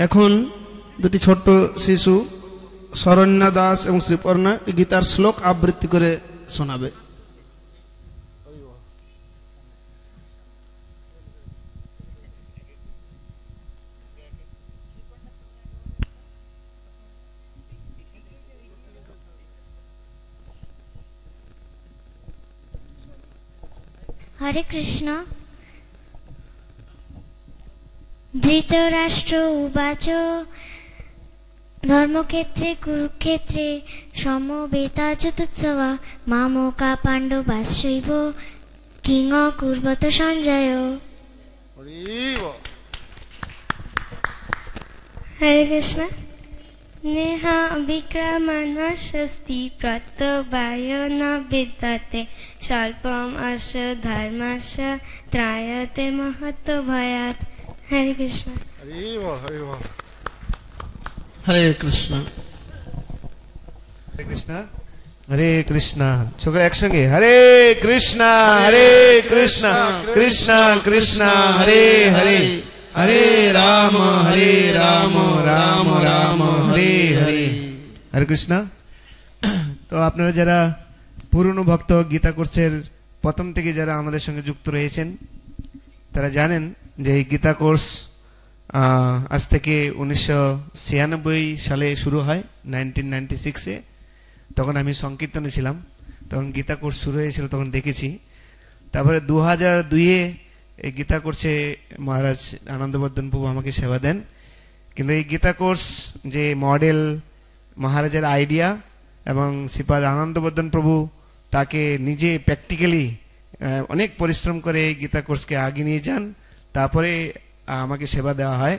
Speaker 1: এখন দুটি ছোট্ট শিশু শরণ্যা দাস এবং শ্রীপর্ণা গীতার শ্লোক আবৃত্তি করে শোনাবে
Speaker 4: হরে কৃষ্ণ ধৃতরাষ্ট্র উবাচ ধর্মক্ষেত্রে কুরুক্ষেত্রে সম বেতা সমবেতা চতুৎসবা মামকা পাণ্ডবাশৈব কিং কুর্বত সঞ্জয় হরে কৃষ্ণ नेहा विक्रमणशस्ति प्रत्यवायन विद्यते स्वल्पम् अश धर्मस्य त्रायते महत्व भयात हरे कृष्ण
Speaker 2: हरे वाह हरे
Speaker 5: कृष्ण हरे कृष्ण हरे कृष्णा छोकरा एक्शन गे हरे कृष्णा हरे कृष्णा कृष्णा कृष्णा हरे हरे হরে রাম হরে রাম রাম রাম হরে হরে হরে কৃষ্ণ তো আপনারা যারা পুরনো ভক্ত গীতা কোর্সের প্রথম থেকে যারা আমাদের সঙ্গে যুক্ত রয়েছেন তারা জানেন যে এই গীতা কোর্স আজ থেকে উনিশশো সালে শুরু হয় নাইনটিন নাইনটি সিক্সে তখন আমি সংকীর্তনে ছিলাম তখন গীতা কোর্স শুরু হয়েছিল তখন দেখেছি তারপরে দু হাজার দুইয়ে এই গীতা কোর্সে মহারাজ আনন্দবর্ধন প্রভু আমাকে সেবা দেন কিন্তু এই গীতা কোর্স যে মডেল মহারাজের আইডিয়া এবং শ্রীপাদ আনন্দবর্ধন প্রভু তাকে নিজে প্র্যাকটিক্যালি অনেক পরিশ্রম করে এই গীতা কোর্সকে আগে নিয়ে যান তারপরে আমাকে সেবা দেওয়া হয়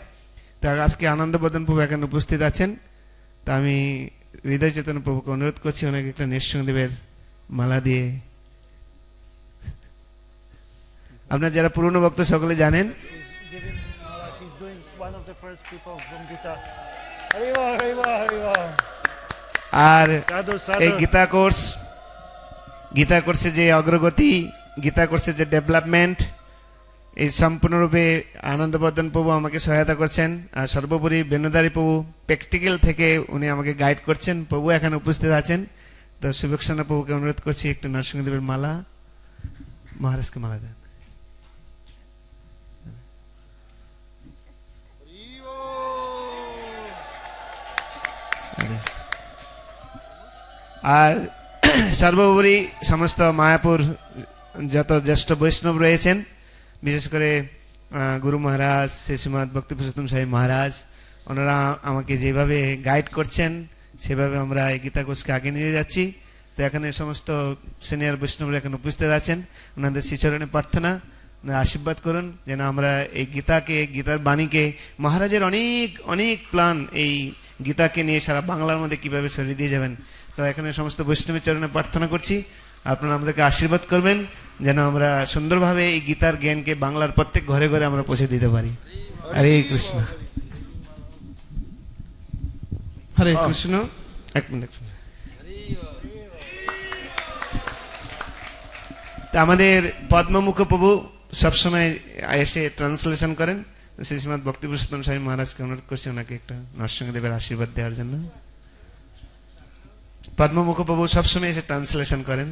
Speaker 5: তা আজকে আনন্দবর্ধন প্রভু এখানে উপস্থিত আছেন তা আমি হৃদয় চেতন প্রভুকে অনুরোধ করছি অনেক একটা নৃসিংহদেবের মালা দিয়ে আপনার যারা পুরনো ভক্ত সকলে জানেন আর এই গীতা কোর্স গীতা কোর্সে যে অগ্রগতি গীতা কোর্সে যে ডেভেলপমেন্ট এই সম্পূর্ণরূপে আনন্দবর্ধন প্রভু আমাকে সহায়তা করছেন আর সর্বোপরি বেনুদারী প্রভু প্র্যাকটিক্যাল থেকে উনি আমাকে গাইড করছেন প্রভু এখানে উপস্থিত আছেন তো শুভেচ্ছনা প্রভুকে অনুরোধ করছি একটু নরসিংহদেবের মালা মহারাজকে মালা দেন আর সর্বোপরি সমস্ত মায়াপুর যত জ্যেষ্ঠ বৈষ্ণব রয়েছেন বিশেষ করে গুরু মহারাজ শ্রীমাদ ভক্তি পুরুষোত্তম সাহেব মহারাজ ওনারা আমাকে যেভাবে গাইড করছেন সেভাবে আমরা এই গীতা কোষকে আগে নিয়ে যাচ্ছি তো এখানে সমস্ত সিনিয়র বৈষ্ণবরা এখানে উপস্থিত আছেন ওনাদের শ্রীচরণে প্রার্থনা আশীর্বাদ করুন যেন আমরা এই গীতাকে গীতার বাণীকে মহারাজের অনেক অনেক প্ল্যান এই গীতাকে নিয়ে সারা বাংলার মধ্যে কীভাবে ছড়িয়ে দিয়ে যাবেন তো এখানে সমস্ত বৈষ্ণবের চরণে প্রার্থনা করছি আপনারা আমাদেরকে আশীর্বাদ করবেন যেন আমরা সুন্দরভাবে এই গীতার জ্ঞানকে বাংলার প্রত্যেক ঘরে ঘরে আমরা পৌঁছে দিতে পারি হরে কৃষ্ণ হরে oh. কৃষ্ণ এক মিনিট আমাদের পদ্মমুখ প্রভু সবসময় এসে ট্রান্সলেশন করেন সেই সময় ভক্তিপুরুষোত্তম স্বামী মহারাজকে অনুরোধ করছি ওনাকে একটা নরসিংহদেবের আশীর্বাদ দেওয়ার জন্য পদ্ম মুখোপাবু সবসময় এসে ট্রান্সলেশন করেন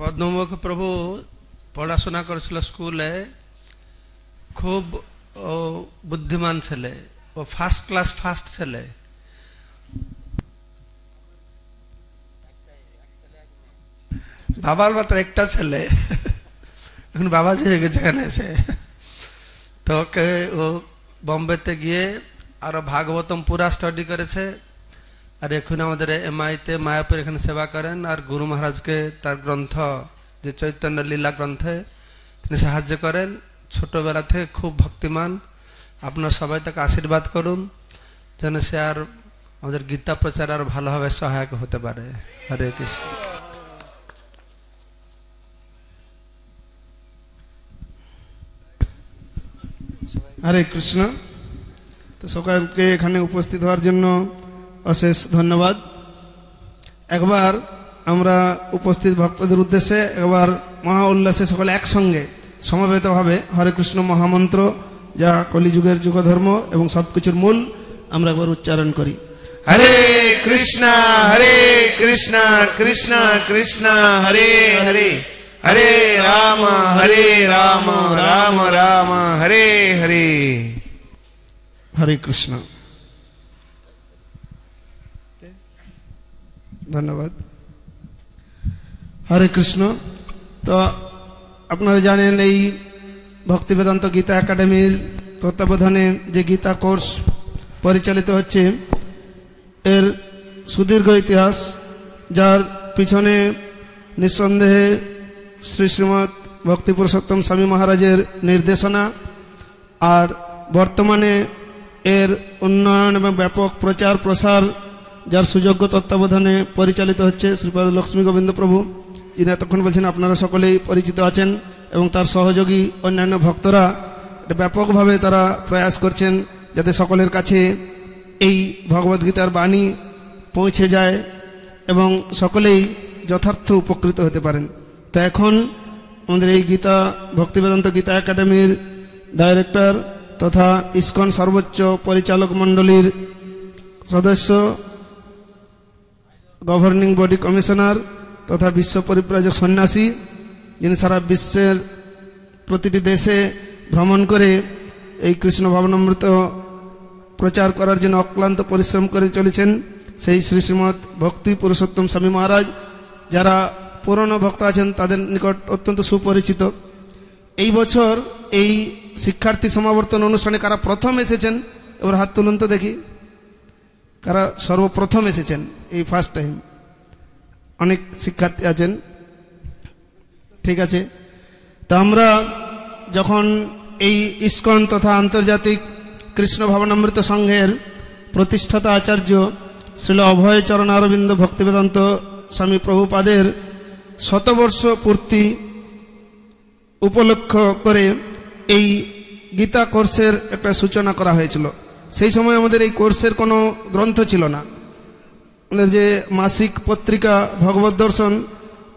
Speaker 6: পদ্মমুখ প্রভু পড়াশোনা করেছিল স্কুলে খুব বুদ্ধিমান ছেলে ও ফার্স্ট ক্লাস ফার্স্ট ছেলে বাবার মাত্র একটা ছেলে এখন বাবা যে গেছে এখানে এসে তো ও বম্বেতে গিয়ে আরও ভাগবতম পুরা স্টাডি করেছে আর এখন আমাদের এমআইতে মায়াপুর এখানে সেবা করেন আর গুরু মহারাজকে তার গ্রন্থ যে চৈতন্য লীলা গ্রন্থে তিনি সাহায্য করেন ছোটবেলা থেকে খুব ভক্তিমান আপনার সবাই তাকে আশীর্বাদ করুন যেন সে আর আমাদের গীতা প্রচার আর ভালোভাবে সহায়ক হতে পারে হরে কৃষ্ণ
Speaker 1: হরে কৃষ্ণ তো সকালকে এখানে উপস্থিত হওয়ার জন্য অশেষ ধন্যবাদ একবার আমরা উপস্থিত ভক্তদের উদ্দেশ্যে একবার মহা উল্লাসে সকলে একসঙ্গে সমবেতভাবে হরে কৃষ্ণ মহামন্ত্র যা কলিযুগের যুগধর্ম এবং সবকিছুর মূল আমরা একবার উচ্চারণ করি
Speaker 5: হরে কৃষ্ণ হরে কৃষ্ণ কৃষ্ণ কৃষ্ণ হরে হরে হরে রাম হরে রাম রাম রাম হরে হরে
Speaker 1: হরে কৃষ্ণ ধন্যবাদ হরে কৃষ্ণ তো আপনারা জানেন এই ভক্তি বেদান্ত গীতা একাডেমির তত্ত্বাবধানে যে গীতা কোর্স পরিচালিত হচ্ছে এর সুদীর্ঘ ইতিহাস যার পিছনে নিঃসন্দেহে শ্রী শ্রীমৎ ভক্তি পুরুষোত্তম স্বামী মহারাজের নির্দেশনা আর বর্তমানে এর উন্নয়ন এবং ব্যাপক প্রচার প্রসার যার সুযোগ্য তত্ত্বাবধানে পরিচালিত হচ্ছে শ্রীপদ লক্ষ্মী গোবিন্দ প্রভু যিনি এতক্ষণ বলছেন আপনারা সকলেই পরিচিত আছেন এবং তার সহযোগী অন্যান্য ভক্তরা ব্যাপকভাবে তারা প্রয়াস করছেন যাতে সকলের কাছে এই ভগবদ্গীতার বাণী পৌঁছে যায় এবং সকলেই যথার্থ উপকৃত হতে পারেন তা এখন আমাদের এই গীতা ভক্তিবেদান্ত গীতা একাডেমির ডাইরেক্টর তথা ইস্কন সর্বোচ্চ পরিচালক মণ্ডলীর সদস্য গভর্নিং বডি কমিশনার তথা বিশ্ব পরিব্রাজক সন্ন্যাসী যিনি সারা বিশ্বের প্রতিটি দেশে ভ্রমণ করে এই কৃষ্ণ ভবনামৃত প্রচার করার জন্য অক্লান্ত পরিশ্রম করে চলেছেন সেই শ্রী শ্রীমৎ ভক্তি পুরুষোত্তম স্বামী মহারাজ যারা পুরনো ভক্ত আছেন তাদের নিকট অত্যন্ত সুপরিচিত এই বছর এই শিক্ষার্থী সমাবর্তন অনুষ্ঠানে কারা প্রথম এসেছেন এবার হাত তুলুন তো দেখি কারা সর্বপ্রথম এসেছেন এই ফার্স্ট টাইম অনেক শিক্ষার্থী আছেন ঠিক আছে তা আমরা যখন এই ইস্কন তথা আন্তর্জাতিক কৃষ্ণ ভাবনামৃত সংঘের প্রতিষ্ঠাতা আচার্য শ্রীল অভয়চরণ অরবিন্দ ভক্তিবেদান্ত স্বামী প্রভুপাদের শতবর্ষ পূর্তি উপলক্ষ করে এই গীতা কোর্সের একটা সূচনা করা হয়েছিল সেই সময় আমাদের এই কোর্সের কোনো গ্রন্থ ছিল না আমাদের যে মাসিক পত্রিকা ভগবত দর্শন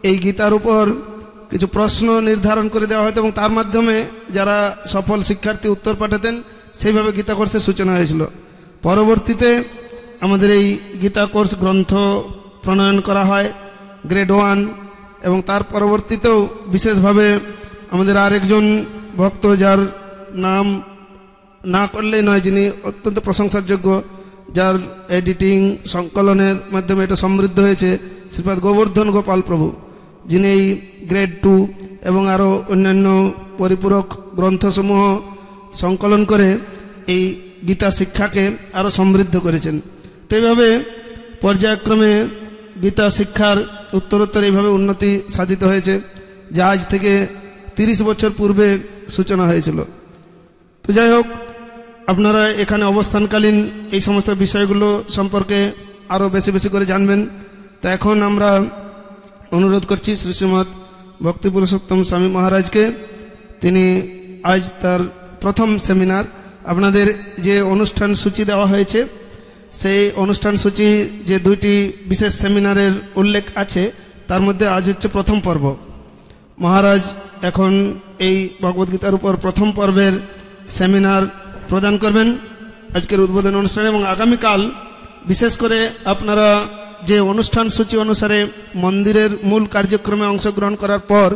Speaker 1: এই গীতার উপর কিছু প্রশ্ন নির্ধারণ করে দেওয়া হতো এবং তার মাধ্যমে যারা সফল শিক্ষার্থী উত্তর পাঠাতেন সেইভাবে গীতা কোর্সের সূচনা হয়েছিল পরবর্তীতে আমাদের এই গীতা কোর্স গ্রন্থ প্রণয়ন করা হয় গ্রেড ওয়ান এবং তার পরবর্তীতেও বিশেষভাবে আমাদের আরেকজন ভক্ত যার নাম না করলেই নয় যিনি অত্যন্ত প্রশংসারযোগ্য যার এডিটিং সংকলনের মাধ্যমে এটা সমৃদ্ধ হয়েছে শ্রীপাদ গোবর্ধন গোপাল প্রভু যিনি এই গ্রেড টু এবং আরও অন্যান্য পরিপূরক গ্রন্থসমূহ সংকলন করে এই গীতা শিক্ষাকে আরও সমৃদ্ধ করেছেন তো এইভাবে পর্যায়ক্রমে গীতা শিক্ষার উত্তরোত্তর এইভাবে উন্নতি সাধিত হয়েছে যা আজ থেকে তিরিশ বছর পূর্বে সূচনা হয়েছিল তো যাই হোক আপনারা এখানে অবস্থানকালীন এই সমস্ত বিষয়গুলো সম্পর্কে আরও বেশি বেশি করে জানবেন তা এখন আমরা অনুরোধ করছি শ্রী শ্রীমৎ ভক্তি পুরুষোত্তম স্বামী মহারাজকে তিনি আজ তার প্রথম সেমিনার আপনাদের যে অনুষ্ঠান সূচি দেওয়া হয়েছে সেই অনুষ্ঠানসূচি যে দুইটি বিশেষ সেমিনারের উল্লেখ আছে তার মধ্যে আজ হচ্ছে প্রথম পর্ব মহারাজ এখন এই ভগবদ্গীতার উপর প্রথম পর্বের সেমিনার প্রদান করবেন আজকের উদ্বোধন অনুষ্ঠানে এবং আগামীকাল বিশেষ করে আপনারা যে অনুষ্ঠান সূচি অনুসারে মন্দিরের মূল কার্যক্রমে অংশগ্রহণ করার পর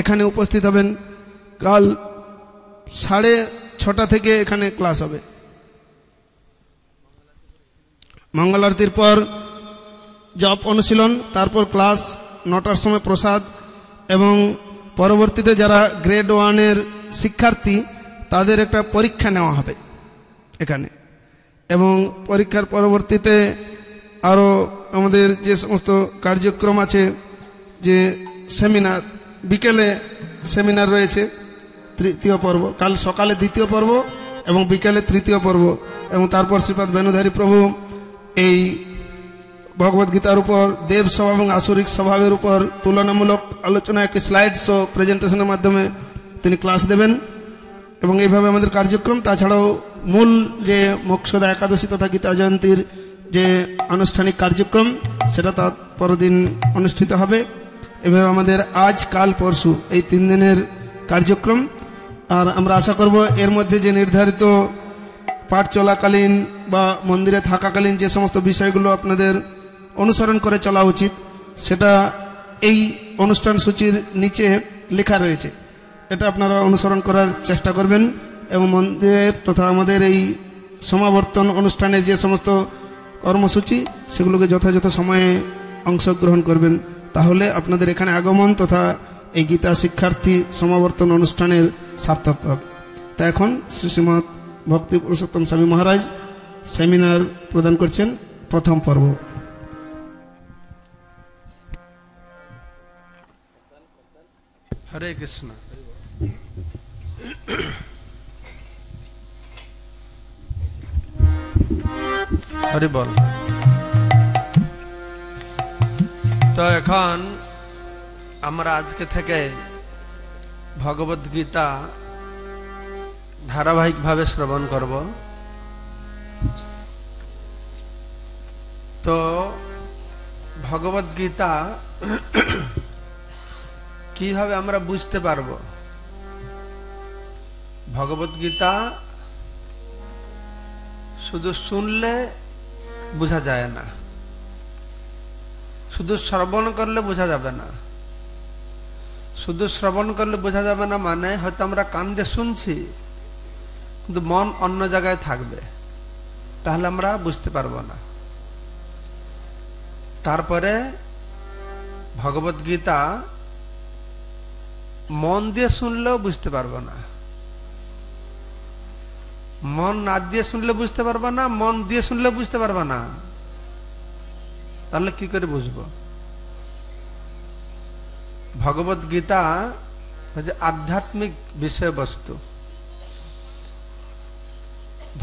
Speaker 1: এখানে উপস্থিত হবেন কাল সাড়ে ছটা থেকে এখানে ক্লাস হবে মঙ্গল আরতির পর জপ অনুশীলন তারপর ক্লাস নটার সময় প্রসাদ এবং পরবর্তীতে যারা গ্রেড ওয়ানের শিক্ষার্থী তাদের একটা পরীক্ষা নেওয়া হবে এখানে এবং পরীক্ষার পরবর্তীতে আরও আমাদের যে সমস্ত কার্যক্রম আছে যে সেমিনার বিকেলে সেমিনার রয়েছে তৃতীয় পর্ব কাল সকালে দ্বিতীয় পর্ব এবং বিকেলে তৃতীয় পর্ব এবং তারপর শ্রীপাদ বেনুধারী প্রভু এই ভগবদ্গীতার উপর দেব স্বভাব এবং আসরিক স্বভাবের উপর তুলনামূলক আলোচনা একটি স্লাইড শো প্রেজেন্টেশনের মাধ্যমে তিনি ক্লাস দেবেন এবং এইভাবে আমাদের কার্যক্রম তাছাড়াও মূল যে মোক্ষদা একাদশী তথা গীতা জয়ন্তীর যে আনুষ্ঠানিক কার্যক্রম সেটা তার পরদিন অনুষ্ঠিত হবে এভাবে আমাদের আজ কাল পরশু এই তিন দিনের কার্যক্রম আর আমরা আশা করব এর মধ্যে যে নির্ধারিত পাঠ চলাকালীন বা মন্দিরে থাকাকালীন যে সমস্ত বিষয়গুলো আপনাদের অনুসরণ করে চলা উচিত সেটা এই অনুষ্ঠান সূচির নিচে লেখা রয়েছে এটা আপনারা অনুসরণ করার চেষ্টা করবেন এবং মন্দিরের তথা আমাদের এই সমাবর্তন অনুষ্ঠানের যে সমস্ত কর্মসূচি সেগুলোকে যথাযথ সময়ে অংশগ্রহণ করবেন তাহলে আপনাদের এখানে আগমন তথা এই গীতা শিক্ষার্থী সমাবর্তন অনুষ্ঠানের সার্থক হবে তা এখন শ্রীশ্রীমত ভক্তি পুরুষোত্তম স্বামী মহারাজ সেমিনার প্রদান করছেন প্রথম পর্ব
Speaker 6: হরে কৃষ্ণ হরে বল তো এখন আমরা আজকে থেকে ভগবদ্গীতা গীতা ধারাবাহিকভাবে শ্রবণ করব তো ভগবত গীতা কিভাবে আমরা বুঝতে পারব ভগবত গীতা শুধু শুনলে বোঝা যায় না শুধু শ্রবণ করলে বোঝা যাবে না শুধু শ্রবণ করলে বোঝা যাবে না মানে হয়তো আমরা কান দিয়ে শুনছি কিন্তু মন অন্য জায়গায় থাকবে তাহলে আমরা বুঝতে পারব না তারপরে ভগবত গীতা মন দিয়ে শুনলেও বুঝতে পারবো না মন না দিয়ে শুনলে বুঝতে পারব না মন দিয়ে শুনলে বুঝতে পারব না তাহলে কি করে বুঝবো ভগবত গীতা হচ্ছে আধ্যাত্মিক বিষয়বস্তু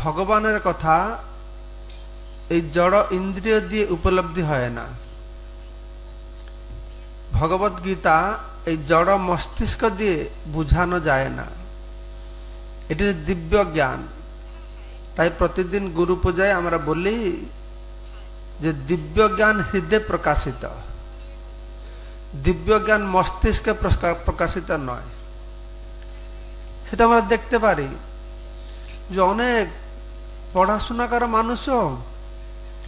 Speaker 6: ভগবানের কথা এই জড় ইন্দ্রিয় দিয়ে উপলব্ধি হয় না ভগবত গীতা এই জড় মস্তিষ্ক দিয়ে বুঝানো যায় না এটি দিব্য জ্ঞান তাই প্রতিদিন গুরু পূজায় আমরা বলি যে দিব্য জ্ঞান হৃদয়ে প্রকাশিত দিব্য জ্ঞান মস্তিষ্কে প্রকাশিত নয় সেটা আমরা দেখতে পারি যে অনেক পড়াশোনা করা মানুষও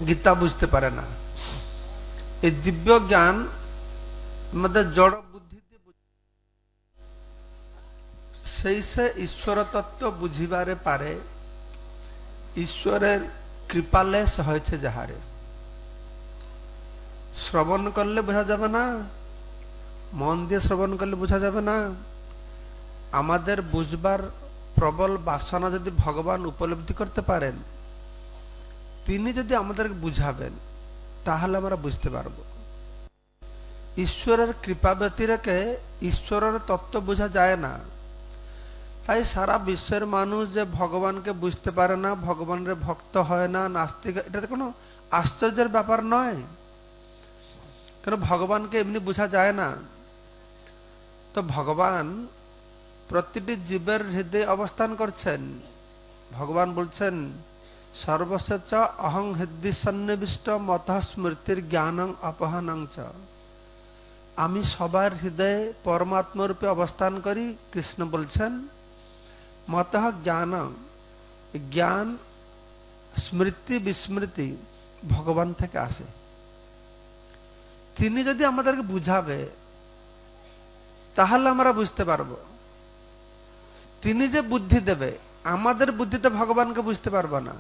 Speaker 6: গীতা বুঝতে পারে না এই দিব্য জ্ঞান আমাদের জড় বুদ্ধিতে সেই সে ঈশ্বর তত্ত্ব বুঝিবারে পারে ঈশ্বরের কৃপালেস হয়েছে যাহারে শ্রবণ করলে বোঝা যাবে না মন দিয়ে শ্রবণ করলে বোঝা যাবে না আমাদের বুঝবার প্রবল বাসনা যদি ভগবান উপলব্ধি করতে পারেন তিনি যদি আমাদেরকে বুঝাবেন তাহলে আমরা বুঝতে পারব ঈশ্বরের কৃপা ব্যতিরেকে ঈশ্বরের তত্ত্ব বোঝা যায় না তাই সারা বিশ্বের মানুষ যে ভগবানকে বুঝতে পারে না ভগবানের ভক্ত হয় না নাস্তিক এটা তো কোনো আশ্চর্যের ব্যাপার নয় কেন ভগবানকে এমনি বোঝা যায় না তো ভগবান প্রতিটি জীবের হৃদয়ে অবস্থান করছেন ভগবান বলছেন সর্বশেষ অহং হৃদি সন্নিবিষ্ট মত স্মৃতির জ্ঞানং অপহানং চ আমি সবার হৃদয়ে পরমাত্মরূপে অবস্থান করি কৃষ্ণ বলছেন মত জ্ঞান জ্ঞান স্মৃতি বিস্মৃতি ভগবান থেকে আসে তিনি যদি আমাদেরকে বুঝাবে তাহলে আমরা বুঝতে পারবো তিনি যে বুদ্ধি দেবে আমাদের বুদ্ধিতে ভগবানকে বুঝতে পারবো না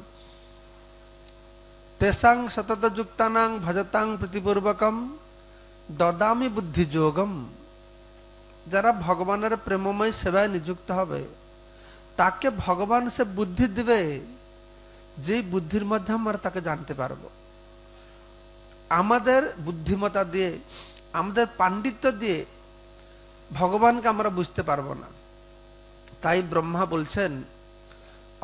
Speaker 6: তেসাং সতত যুক্তানাং ভজতাং প্রীতিপূর্বকম দদামি বুদ্ধি যোগম যারা ভগবানের প্রেমময় সেবায় নিযুক্ত হবে তাকে ভগবান সে বুদ্ধি দিবে যে বুদ্ধির মধ্যে আমরা তাকে জানতে পারব আমাদের বুদ্ধিমতা দিয়ে আমাদের পাণ্ডিত্য দিয়ে ভগবানকে আমরা বুঝতে পারবো না তাই ব্রহ্মা বলছেন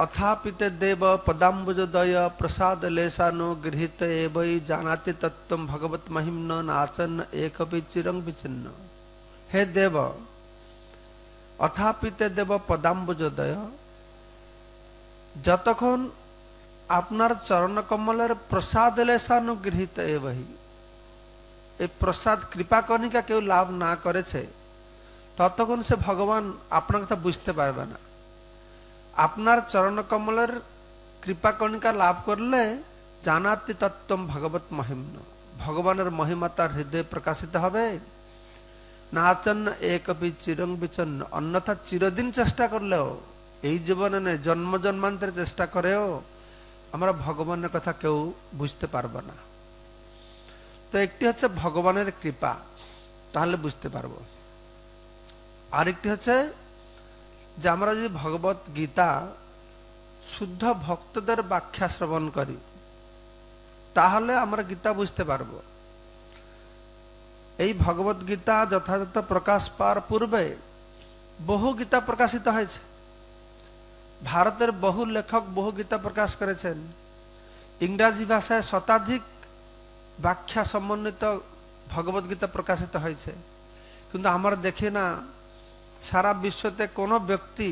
Speaker 6: অথাপিতে দেব পদাম্বুজোদয় প্রসাদ লেশানু গৃহীত এবই জানাতি তত্ত্ব ভগবত মহিম্ন নাচন একপি চিরং বিচ্ছিন্ন হে দেব অথাপিতে দেব পদাম্বুজোদয় যতক্ষণ আপনার চরণকমলের প্রসাদ লেশানু গৃহীত এবহি এই প্রসাদ কৃপাকণিকা কেউ লাভ না করেছে ততক্ষণ সে ভগবান আপনার কথা বুঝতে পারবে না আপনার চরণকমলের কৃপাকণিকা লাভ করলে জানাতি তত্ত্বম ভগবত মহিম্ন ভগবানের মহিমা তার হৃদয়ে প্রকাশিত হবে নাচন্ন একপি চিরং বিচন্ন অন্যথা চিরদিন চেষ্টা করলেও এই জীবনে নে জন্ম জন্মান্তরে চেষ্টা করেও আমরা ভগবানের কথা কেউ বুঝতে পারব না তো একটি হচ্ছে ভগবানের কৃপা তাহলে বুঝতে পারবো আরেকটি হচ্ছে যে আমরা যদি ভগবত গীতা শুদ্ধ ভক্তদের ব্যাখ্যা শ্রবণ করি তাহলে আমরা গীতা বুঝতে পারব এই ভগবত গীতা যথাযথ প্রকাশ পাওয়ার পূর্বে বহু গীতা প্রকাশিত হয়েছে ভারতের বহু লেখক বহু গীতা প্রকাশ করেছেন ইংরাজি ভাষায় শতাধিক ব্যাখ্যা সমন্বিত ভগবদ্গীতা প্রকাশিত হয়েছে কিন্তু আমরা দেখি না সারা বিশ্বতে কোনো ব্যক্তি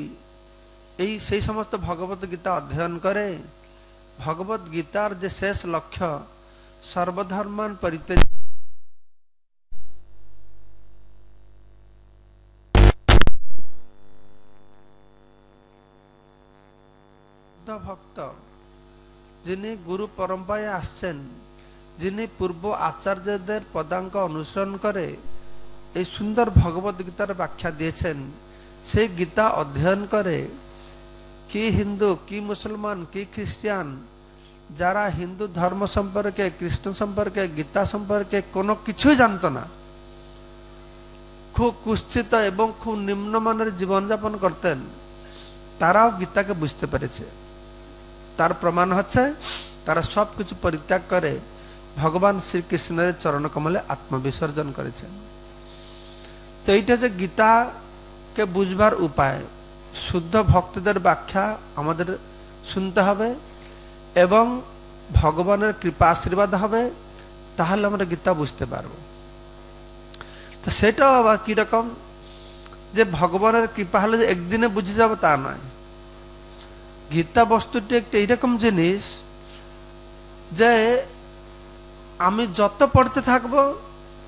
Speaker 6: এই সেই সমস্ত ভগবত গীতা অধ্যয়ন করে ভগবত গীতার যে শেষ লক্ষ্য সর্বধর্মান পরিত্যাগ ভক্ত যিনি গুরু পরম্পরায় আসছেন যিনি পূর্ব আচার্যদের পদাঙ্ক অনুসরণ করে এই সুন্দর ভগবত গীতার ব্যাখ্যা দিয়েছেন সেই গীতা অধ্যয়ন করে কি হিন্দু কি মুসলমান কি খ্রিস্টান যারা হিন্দু ধর্ম সম্পর্কে কৃষ্ণ সম্পর্কে গীতা সম্পর্কে কোনো কিছুই জানত না খুব কুশ্চিত এবং খুব নিম্নমানের জীবনযাপন করতেন তারাও গীতাকে বুঝতে পেরেছে তার প্রমাণ হচ্ছে তারা সব কিছু পরিত্যাগ করে ভগবান শ্রীকৃষ্ণের চরণকমলে আত্মবিসর্জন করেছেন তো এইটা যে গীতাকে বুঝবার উপায় শুদ্ধ ভক্তদের ব্যাখ্যা আমাদের শুনতে হবে এবং ভগবানের কৃপা আশীর্বাদ হবে তাহলে আমরা গীতা বুঝতে পারব তো সেটাও আবার কীরকম যে ভগবানের কৃপা হলে যে একদিনে বুঝে যাবে তা নয় গীতা বস্তুটি একটা এইরকম জিনিস যে আমি যত পড়তে থাকব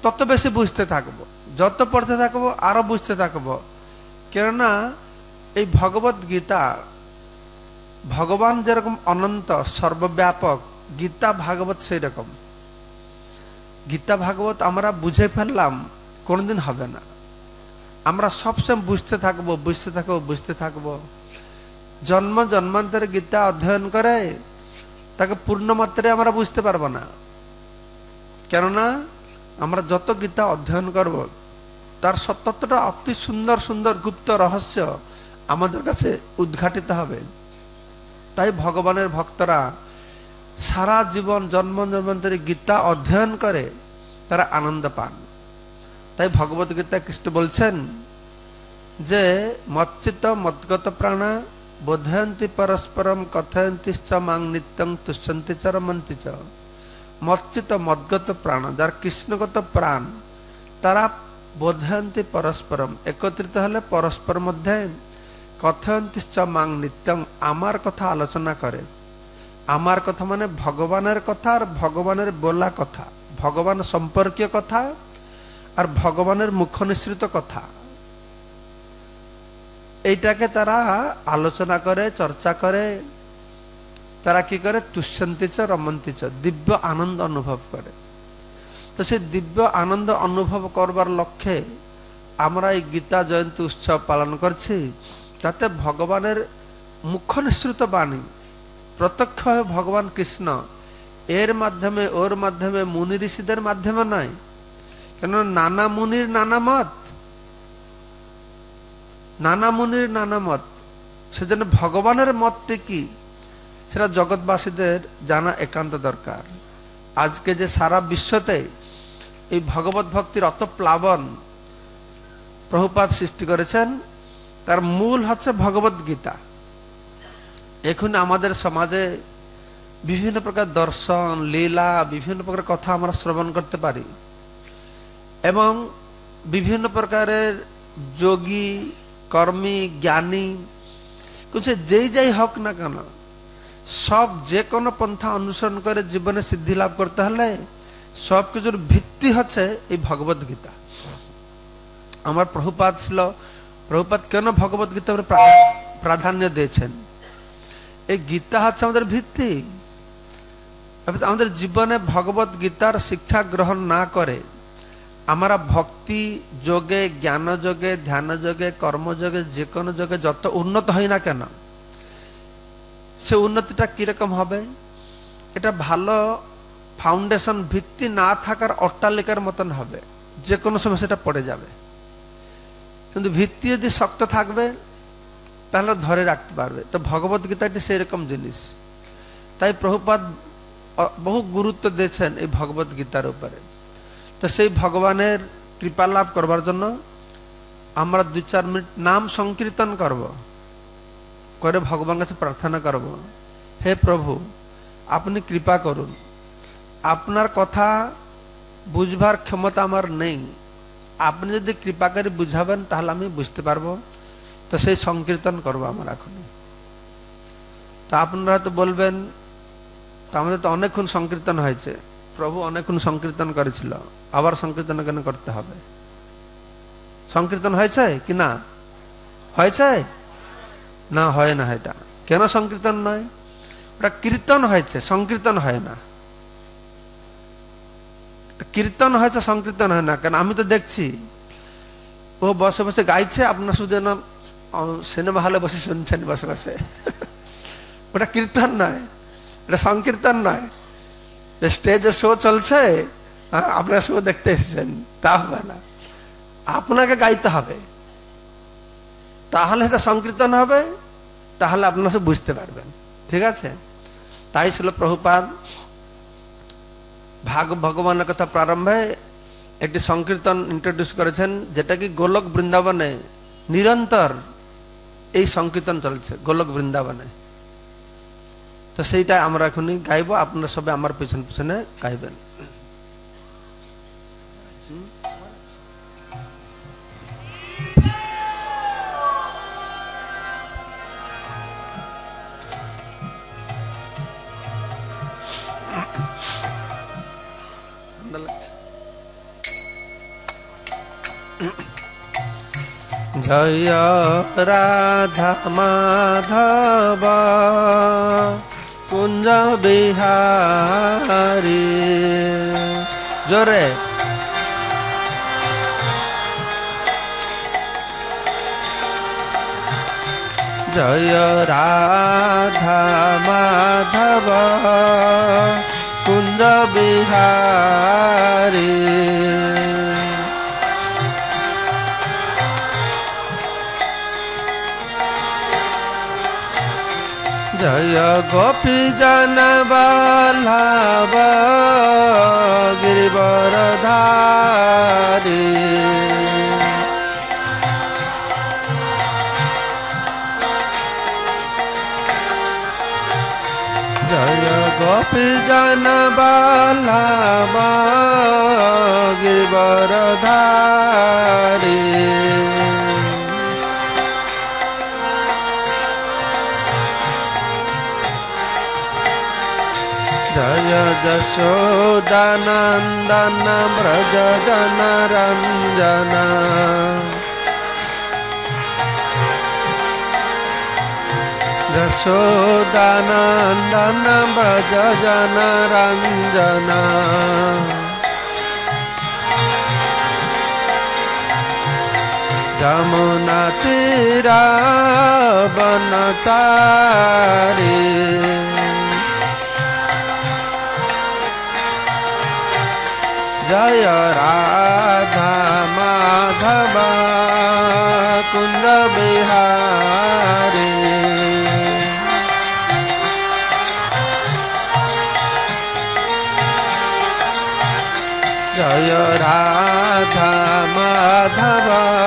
Speaker 6: তত বেশি বুঝতে থাকবো যত পড়তে থাকবো আরো বুঝতে থাকবো কেননা এই ভগবত গীতা ভগবান যেরকম অনন্ত সর্বব্যাপক গীতা ভাগবত সেই রকম গীতা ভাগবত আমরা বুঝে ফেললাম কোনোদিন হবে না আমরা সবসময় বুঝতে থাকবো বুঝতে থাকবো বুঝতে থাকবো জন্ম জন্মান্তরে গীতা অধ্যয়ন করে তাকে পূর্ণমাত্রায় আমরা বুঝতে পারবো না কেননা আমরা যত গীতা অধ্যয়ন করবো তার সত্যটা অতি সুন্দর সুন্দর গুপ্ত রহস্য আমাদের কাছে উদ্ঘাটিত হবে তাই ভগবানের ভক্তরা সারা জীবন জন্ম জন্মান্তরে গীতা অধ্যয়ন করে তারা আনন্দ পান তাই ভগবত গীতা কৃষ্ণ বলছেন যে মচ্চিত মদগত প্রাণা বোধয়ন্তী পরস্পরম কথয়ন্তী চ মাং নিত্যং তুষ্যন্তি চ রমন্তি চ মচ্চিত মদগত প্রাণ যার কৃষ্ণগত প্রাণ তারা বোধয়ন্তি পরস্পরম একত্রিত হলে পরস্পর মধ্যে কথয়ন্তিশ্চ মাং নিত্যং আমার কথা আলোচনা করে আমার কথা মানে ভগবানের কথা আর ভগবানের বলা কথা ভগবান সম্পর্কীয় কথা আর ভগবানের মুখ নিঃসৃত কথা এইটাকে তারা আলোচনা করে চর্চা করে তারা কি করে তুষ্যন্তিচ রমন্তিচ দিব্য আনন্দ অনুভব করে তো সেই দিব্য আনন্দ অনুভব করবার লক্ষ্যে আমরা এই গীতা জয়ন্তী উৎসব পালন করছি তাতে ভগবানের মুখ্য নিঃসৃত বাণী প্রত্যক্ষভাবে ভগবান কৃষ্ণ এর মাধ্যমে ওর মাধ্যমে মুনি ঋষিদের মাধ্যমে নয় কেন নানা মুনির নানা মত নানা মুনির নানা মত সেজন্য ভগবানের মতটি কি সেটা জগৎবাসীদের জানা একান্ত দরকার আজকে যে সারা বিশ্বতে এই ভগবত ভক্তির অত প্লাবন প্রভুপাত সৃষ্টি করেছেন তার মূল হচ্ছে ভগবত গীতা এখন আমাদের সমাজে বিভিন্ন প্রকার দর্শন লীলা বিভিন্ন প্রকার কথা আমরা শ্রবণ করতে পারি এবং বিভিন্ন প্রকারের যোগী কর্মী জ্ঞানী কিছু যেই যাই হোক না কেন সব যে কোনো পন্থা অনুসরণ করে জীবনে সিদ্ধি লাভ করতে হলে সব কিছুর ভিত্তি হচ্ছে এই ভগবত গীতা আমার প্রভুপাত ছিল প্রভুপাত কেন ভগবত গীতা প্রাধান্য দিয়েছেন এই গীতা হচ্ছে আমাদের ভিত্তি আমাদের জীবনে ভগবত গীতার শিক্ষা গ্রহণ না করে আমরা ভক্তি যোগে জ্ঞান যোগে ধ্যান যোগে কর্মযোগে যে কোনো যোগে যত উন্নত হয় না কেন সে উন্নতিটা কিরকম হবে এটা ভালো ফাউন্ডেশন ভিত্তি না থাকার অট্টালিকার মতন হবে যে কোনো সময় সেটা পড়ে যাবে কিন্তু ভিত্তি যদি শক্ত থাকবে তাহলে ধরে রাখতে পারবে তো সেই সেরকম জিনিস তাই প্রভুপাত বহু গুরুত্ব দিয়েছেন এই গীতার উপরে তো সেই ভগবানের কৃপা লাভ করবার জন্য আমরা দু চার মিনিট নাম সংকীর্তন করব করে ভগবান কাছে প্রার্থনা করব হে প্রভু আপনি কৃপা করুন আপনার কথা বুঝবার ক্ষমতা আমার নেই আপনি যদি কৃপা করে বুঝাবেন তাহলে আমি বুঝতে পারবো তো সেই সংকীর্তন করবো আমার এখন তা আপনারা তো বলবেন তো আমাদের তো অনেকক্ষণ সংকীর্তন হয়েছে প্রভু অনেকক্ষণ সংকীর্তন করেছিল আবার সংকীর্তন কেন করতে হবে সংকীর্তন হয়েছে কি না হয়েছে না হয় না এটা কেন সংকীর্তন নয় ওটা কীর্তন হয়েছে সংকীর্তন হয় না কীর্তন হয়েছে সংকীর্তন হয় না কেন আমি তো দেখছি ও বসে বসে গাইছে আপনার শুধু যেন সিনেমা হলে বসে শুনছেন বসে বসে ওটা কীর্তন নয় এটা সংকীর্তন নয় স্টেজে শো চলছে আপনারা শো দেখতে এসেছেন তা হবে না আপনাকে গাইতে হবে তাহলে এটা সংকীর্তন হবে তাহলে আপনারা বুঝতে পারবেন ঠিক আছে তাই ছিল প্রভুপাদ ভাগ ভগবানের কথা প্রারম্ভে একটি সংকীর্তন ইন্ট্রোডিউস করেছেন যেটা কি গোলক বৃন্দাবনে নিরন্তর এই সংকীর্তন চলছে গোলক বৃন্দাবনে তো সেইটা আমরা এখনই গাইব আপনারা সবাই আমার পিছনে পিছনে গাইবেন
Speaker 7: জয় রাধা মাধব কুঞ্জ বিহারী জোরে জয় রাধা মাধব কুঞ্জ বিহারী जय गोपी जन बल्लभ गिरिवरधारी जय गोपी जन बल्लभ गिरिवरधारी यशोदनन्दन व्रज जनरञ्जन यशोदनन्दन व्रज जनरञ्जन यमुनतीरा बनतारी जय राधा माधव कुंद बिहारी जय राधा माधव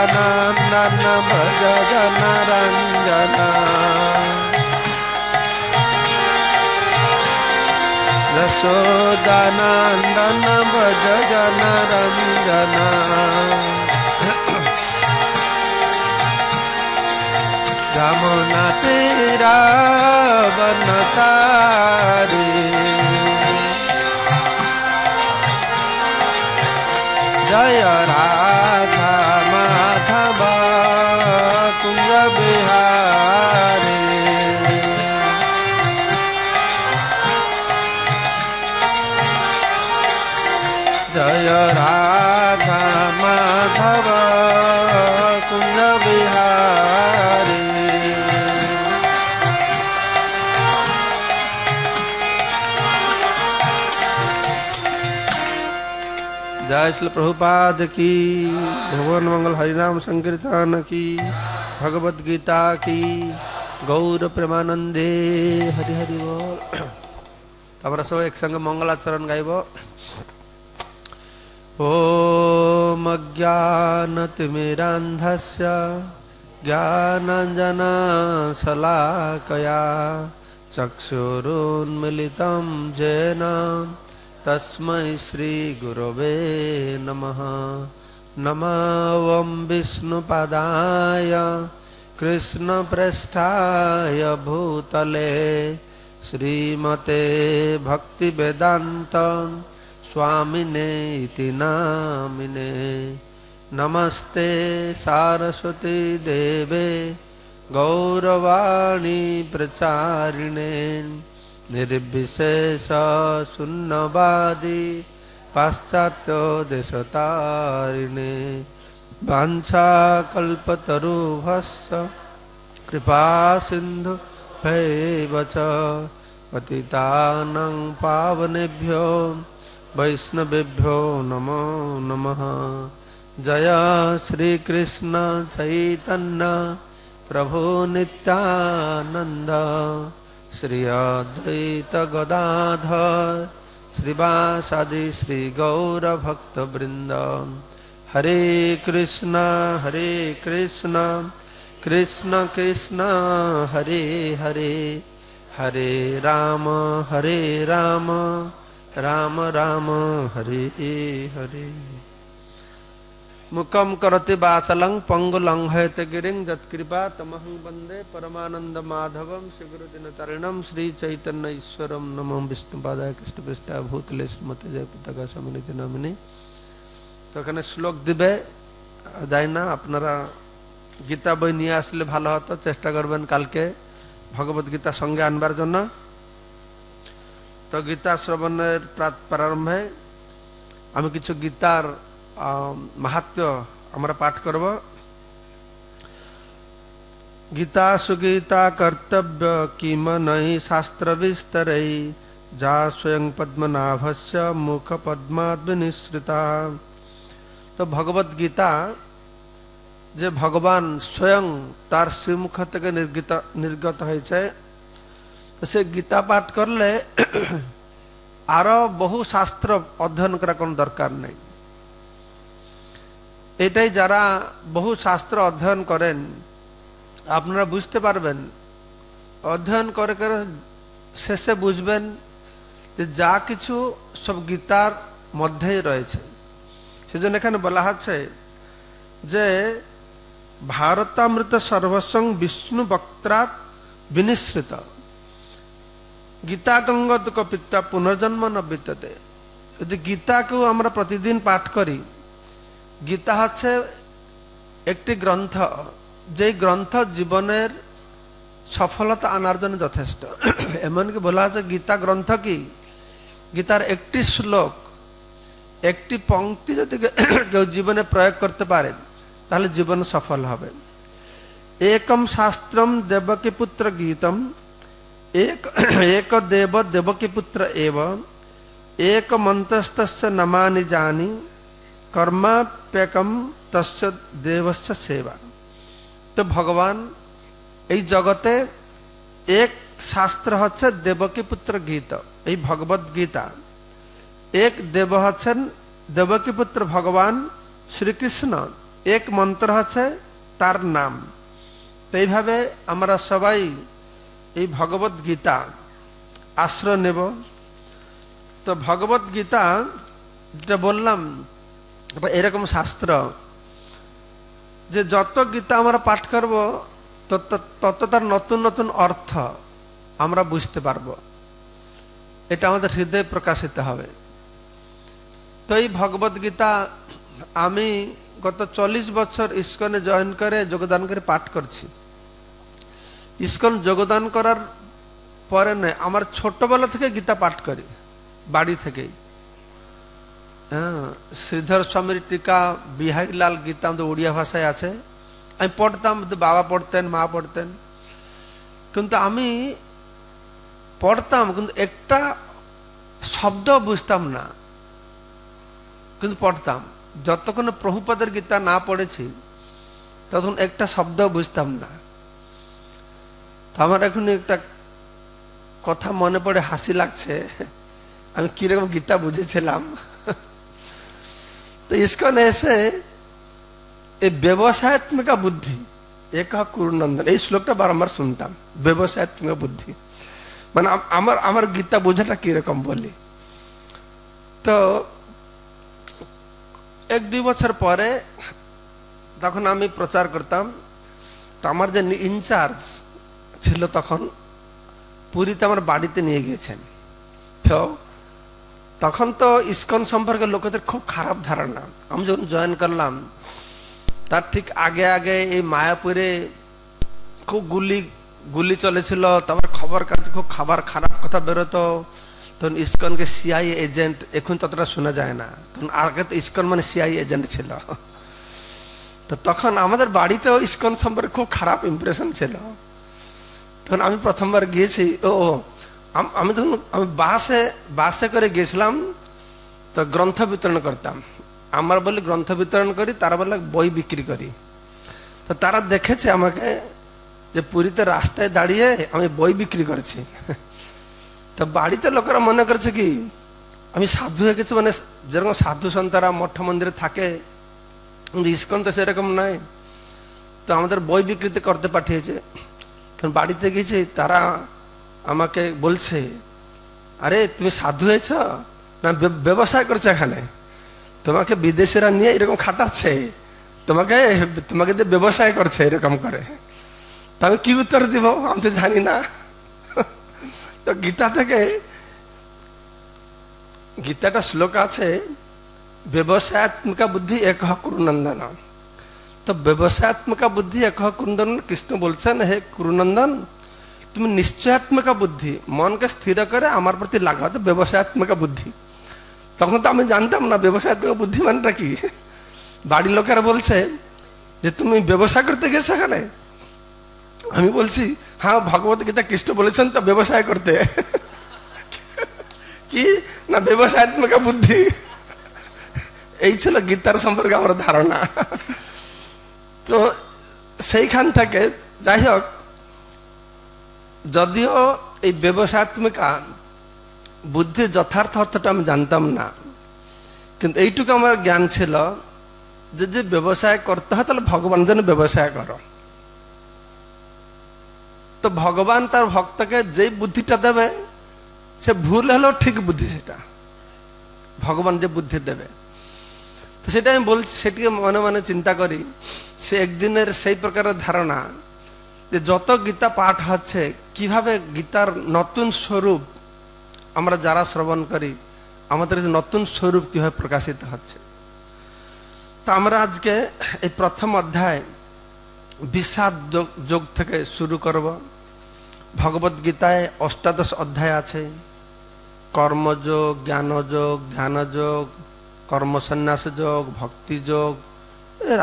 Speaker 7: जगदानन्दन भज जनरञ्जना यशोदानन्दन भज जनरञ्जना रमुना तेरा बनतारी
Speaker 6: श्रील प्रभुपाद की भगवान मंगल हरिनाम संकीर्तन की भगवत गीता की गौर प्रेमानंदे हरि हरि बोल तमरा सब एक संग मंगलाचरण गाइब ओम अज्ञानतिमिरान्धस्य ज्ञानञ्जनशलाकया चक्षुरुन्मिलितं जेना तस्मै श्रीगुरवे नमः नमवं विष्णुपदाय कृष्णप्रेष्ठाय भूतले श्रीमते भक्तिवेदान्त स्वामिने इति नामिने नमस्ते सारस्वती देवे गौरवाणी प्रचारिणे निर्विशेष शून्यवादी पाश्चात्य देशतारिणे वाञ्छाकल्पतरुभश्च कृपासिन्धु भैव च पतितानां पावनेभ्यो वैष्णवेभ्यो नमो नमः जय श्री कृष्ण चैतन्य प्रभु नित्यानंदा ଶ୍ରୀ ଅଦ୍ୱୈତ ଗଦାଧର ଶ୍ରୀବାସାଦି ଶ୍ରୀ ଗୌର ଭକ୍ତ ବୃନ୍ଦ ହରେ କୃଷ୍ଣ ହରେ କୃଷ୍ଣ କୃଷ୍ଣ କୃଷ୍ଣ ହରେ ହରେ ହରେ ରାମ ହରେ ରାମ ରାମ ରାମ ହରେ ହରେ মকম করতে বাসলং পঙ্গলং হেতে গরিং জত কৃপা তমহ বন্ধে পরমানন্দ মাধবম শ্রীগুরুদিন তরণম শ্রী চৈতন্য ঈশ্বরম নমম বিষ্ণু পাদা কৃষ্ণ বিষ্ঠা ভূতলেষ্ট মতে জয় পতাকা সম্মিলিত নামে তেখানে শ্লোক দিবেন দাই না আপনারা গীতা বই নি আসলে ভালো হতো চেষ্টা করবেন কালকে ভগবত গীতা সংগানবার জন্য তো গীতা শ্রবণ পর प्रारंभে আমি কিছু গীতার महात्म्य हमारा पाठ करब गीता सुगीता कर्तव्य किम नहीं शास्त्र विस्तर जा स्वयं पद्मनाभ से मुख पद्मश्रिता तो भगवत गीता जे भगवान स्वयं तार श्रीमुख तक निर्गत निर्गत हो तो से गीता पाठ करले आर बहु शास्त्र अध्ययन करा कर दरकार नहीं এটাই যারা বহু শাস্ত্র অধ্যয়ন করেন আপনারা বুঝতে পারবেন অধ্যয়ন করে করে শেষে বুঝবেন যে যা কিছু সব গীতার মধ্যেই রয়েছে সেজন্য এখানে বলা হচ্ছে যে ভারতামৃত সর্বসং বিষ্ণু বক্তা বিনিশ্রিত গীতা গঙ্গত কপিতা পুনর্জন্ম নবিততে যদি গীতাকেও আমরা প্রতিদিন পাঠ করি গীতা হচ্ছে একটি গ্রন্থ যে গ্রন্থ জীবনের সফলতা আনার জন্য যথেষ্ট এমনকি বলা আছে গীতা গ্রন্থ কি গীতার একটি শ্লোক একটি পংক্তি যদি কেউ জীবনে প্রয়োগ করতে পারে তাহলে জীবন সফল হবে একম শাস্ত্রম দেবকী পুত্র গীতম এক এক দেব দেবকী পুত্র এব এক মন্ত্রস্ত নমানি জানি কর্মাপ্যকম তস্য দেবশ্চ সেবা তো ভগবান এই জগতে এক শাস্ত্র হচ্ছে দেবকী পুত্র গীত এই ভগবত গীতা এক দেব হচ্ছেন দেবকী পুত্র ভগবান শ্রীকৃষ্ণ এক মন্ত্র হচ্ছে তার নাম তো এইভাবে আমরা সবাই এই ভগবত গীতা আশ্রয় নেব তো ভগবত গীতা যেটা বললাম এটা এরকম শাস্ত্র যে যত গীতা আমরা পাঠ করব তত তার নতুন নতুন অর্থ আমরা বুঝতে পারব এটা আমাদের হৃদয়ে প্রকাশিত হবে তো এই ভগবদ্গীতা আমি গত চল্লিশ বছর ইস্কনে জয়েন করে যোগদান করে পাঠ করছি ইস্কন যোগদান করার পরে নয় আমার ছোটবেলা থেকে গীতা পাঠ করি বাড়ি থেকেই হ্যাঁ, শ্রীধর স্বামীর টিকা বিহারীলাল গীতা আমাদের ওড়িয়া ভাষায় আছে আমি পড়তাম বাবা পড়তেন মা পড়তেন কিন্তু আমি পড়তাম কিন্তু একটা শব্দ বুঝতাম না কিন্তু পড়তাম যতক্ষণ প্রভুপদের গীতা না পড়েছি তখন একটা শব্দ বুঝতাম না আমার এখন একটা কথা মনে পড়ে হাসি লাগছে আমি কিরকম গীতা বুঝেছিলাম তো तो এসে এই व्यवसायत्मक বুদ্ধি एक কুরুনন্দন এই শ্লোকটা বারম্বার শুনতাম ব্যবসায়ত্মক বুদ্ধি মানে আমার আমার গীতা বোঝাটা কিরকম বলি তো এক দুই বছর পরে তখন আমি প্রচার করতাম তো আমার যে ইনচার্জ ছিল তখন পুরীতে আমার বাড়িতে নিয়ে গিয়েছেন তো তখন তো ইস্কন সম্পর্কে লোকেদের খুব খারাপ ধারণা আমি যখন জয়েন করলাম তার ঠিক আগে আগে এই মায়াপুরে খুব গুলি গুলি চলেছিল তারপর খবর কাজ খুব খাবার খারাপ কথা বেরোতো তখন ইস্কনকে সিআই এজেন্ট এখন ততটা শোনা যায় না তখন আগে তো ইস্কন মানে সিআই এজেন্ট ছিল তো তখন আমাদের বাড়িতেও ইস্কন সম্পর্কে খুব খারাপ ইমপ্রেশন ছিল তখন আমি প্রথমবার গিয়েছি ও আমি ধরুন আমি বাসে বাসে করে গেছিলাম তো গ্রন্থ বিতরণ করতাম আমার বলে গ্রন্থ বিতরণ করি তারা বলে বই বিক্রি করি তো তারা দেখেছে আমাকে যে পুরীতে রাস্তায় দাঁড়িয়ে আমি বই বিক্রি করছি তো বাড়িতে লোকেরা মনে করছে কি আমি সাধু হয়ে গেছি মানে যেরকম সাধু সন্তারা মঠ মন্দিরে থাকে ইস্কন তো সেরকম নয় তো আমাদের বই বিক্রিতে করতে পাঠিয়েছে বাড়িতে গেছি তারা আমাকে বলছে আরে তুমি সাধু হয়েছ না ব্যবসায় করছো এখানে তোমাকে বিদেশিরা নিয়ে এরকম খাটাচ্ছে তোমাকে তোমাকে দিয়ে ব্যবসায় করছে এরকম করে তো আমি কি উত্তর দিব আমি তো জানি না তো গীতা থেকে গীতাটা শ্লোক আছে ব্যবসায়াত্মিকা বুদ্ধি এক কুরুনন্দন তো ব্যবসায়াত্মিকা বুদ্ধি এক কুরুন্দন কৃষ্ণ বলছেন হে কুরুনন্দন তুমি নিশ্চয়াত্মক বুদ্ধি মনকে স্থির করে আমার প্রতি লাগাও ব্যবসায়াত্মক বুদ্ধি তখন তো আমি জানতাম না ব্যবসায়াত্মক বুদ্ধি মানটা কি বাড়ির লোকেরা বলছে যে তুমি ব্যবসা করতে গেছো এখানে আমি বলছি হ্যাঁ ভগবত গীতা কৃষ্ণ বলেছেন তো ব্যবসায় করতে কি না ব্যবসায়াত্মক বুদ্ধি এই ছিল গীতার সম্পর্কে আমার ধারণা তো সেইখান থেকে যাই হোক যদিও এই ব্যবসাত্মিকা বুদ্ধির যথার্থ অর্থটা আমি জানতাম না কিন্তু এইটুকু আমার জ্ঞান ছিল যে যে ব্যবসায় করতে হয় তাহলে ভগবান যেন ব্যবসায় কর তো ভগবান তার ভক্তকে যেই বুদ্ধিটা দেবে সে ভুল হলেও ঠিক বুদ্ধি সেটা ভগবান যে বুদ্ধি দেবে তো সেটা আমি বলছি সেটিকে মনে মনে চিন্তা করি সে একদিনের সেই প্রকারের ধারণা যে যত গীতা পাঠ হচ্ছে কিভাবে গীতার নতুন স্বরূপ আমরা যারা শ্রবণ করি আমাদের যে নতুন স্বরূপ কীভাবে প্রকাশিত হচ্ছে তা আমরা আজকে এই প্রথম অধ্যায় বিষাদ যোগ থেকে শুরু করব ভগবত গীতায় অষ্টাদশ অধ্যায় আছে কর্মযোগ জ্ঞানযোগ ধ্যানযোগ কর্মসন্ন্যাস যোগ ভক্তিযোগ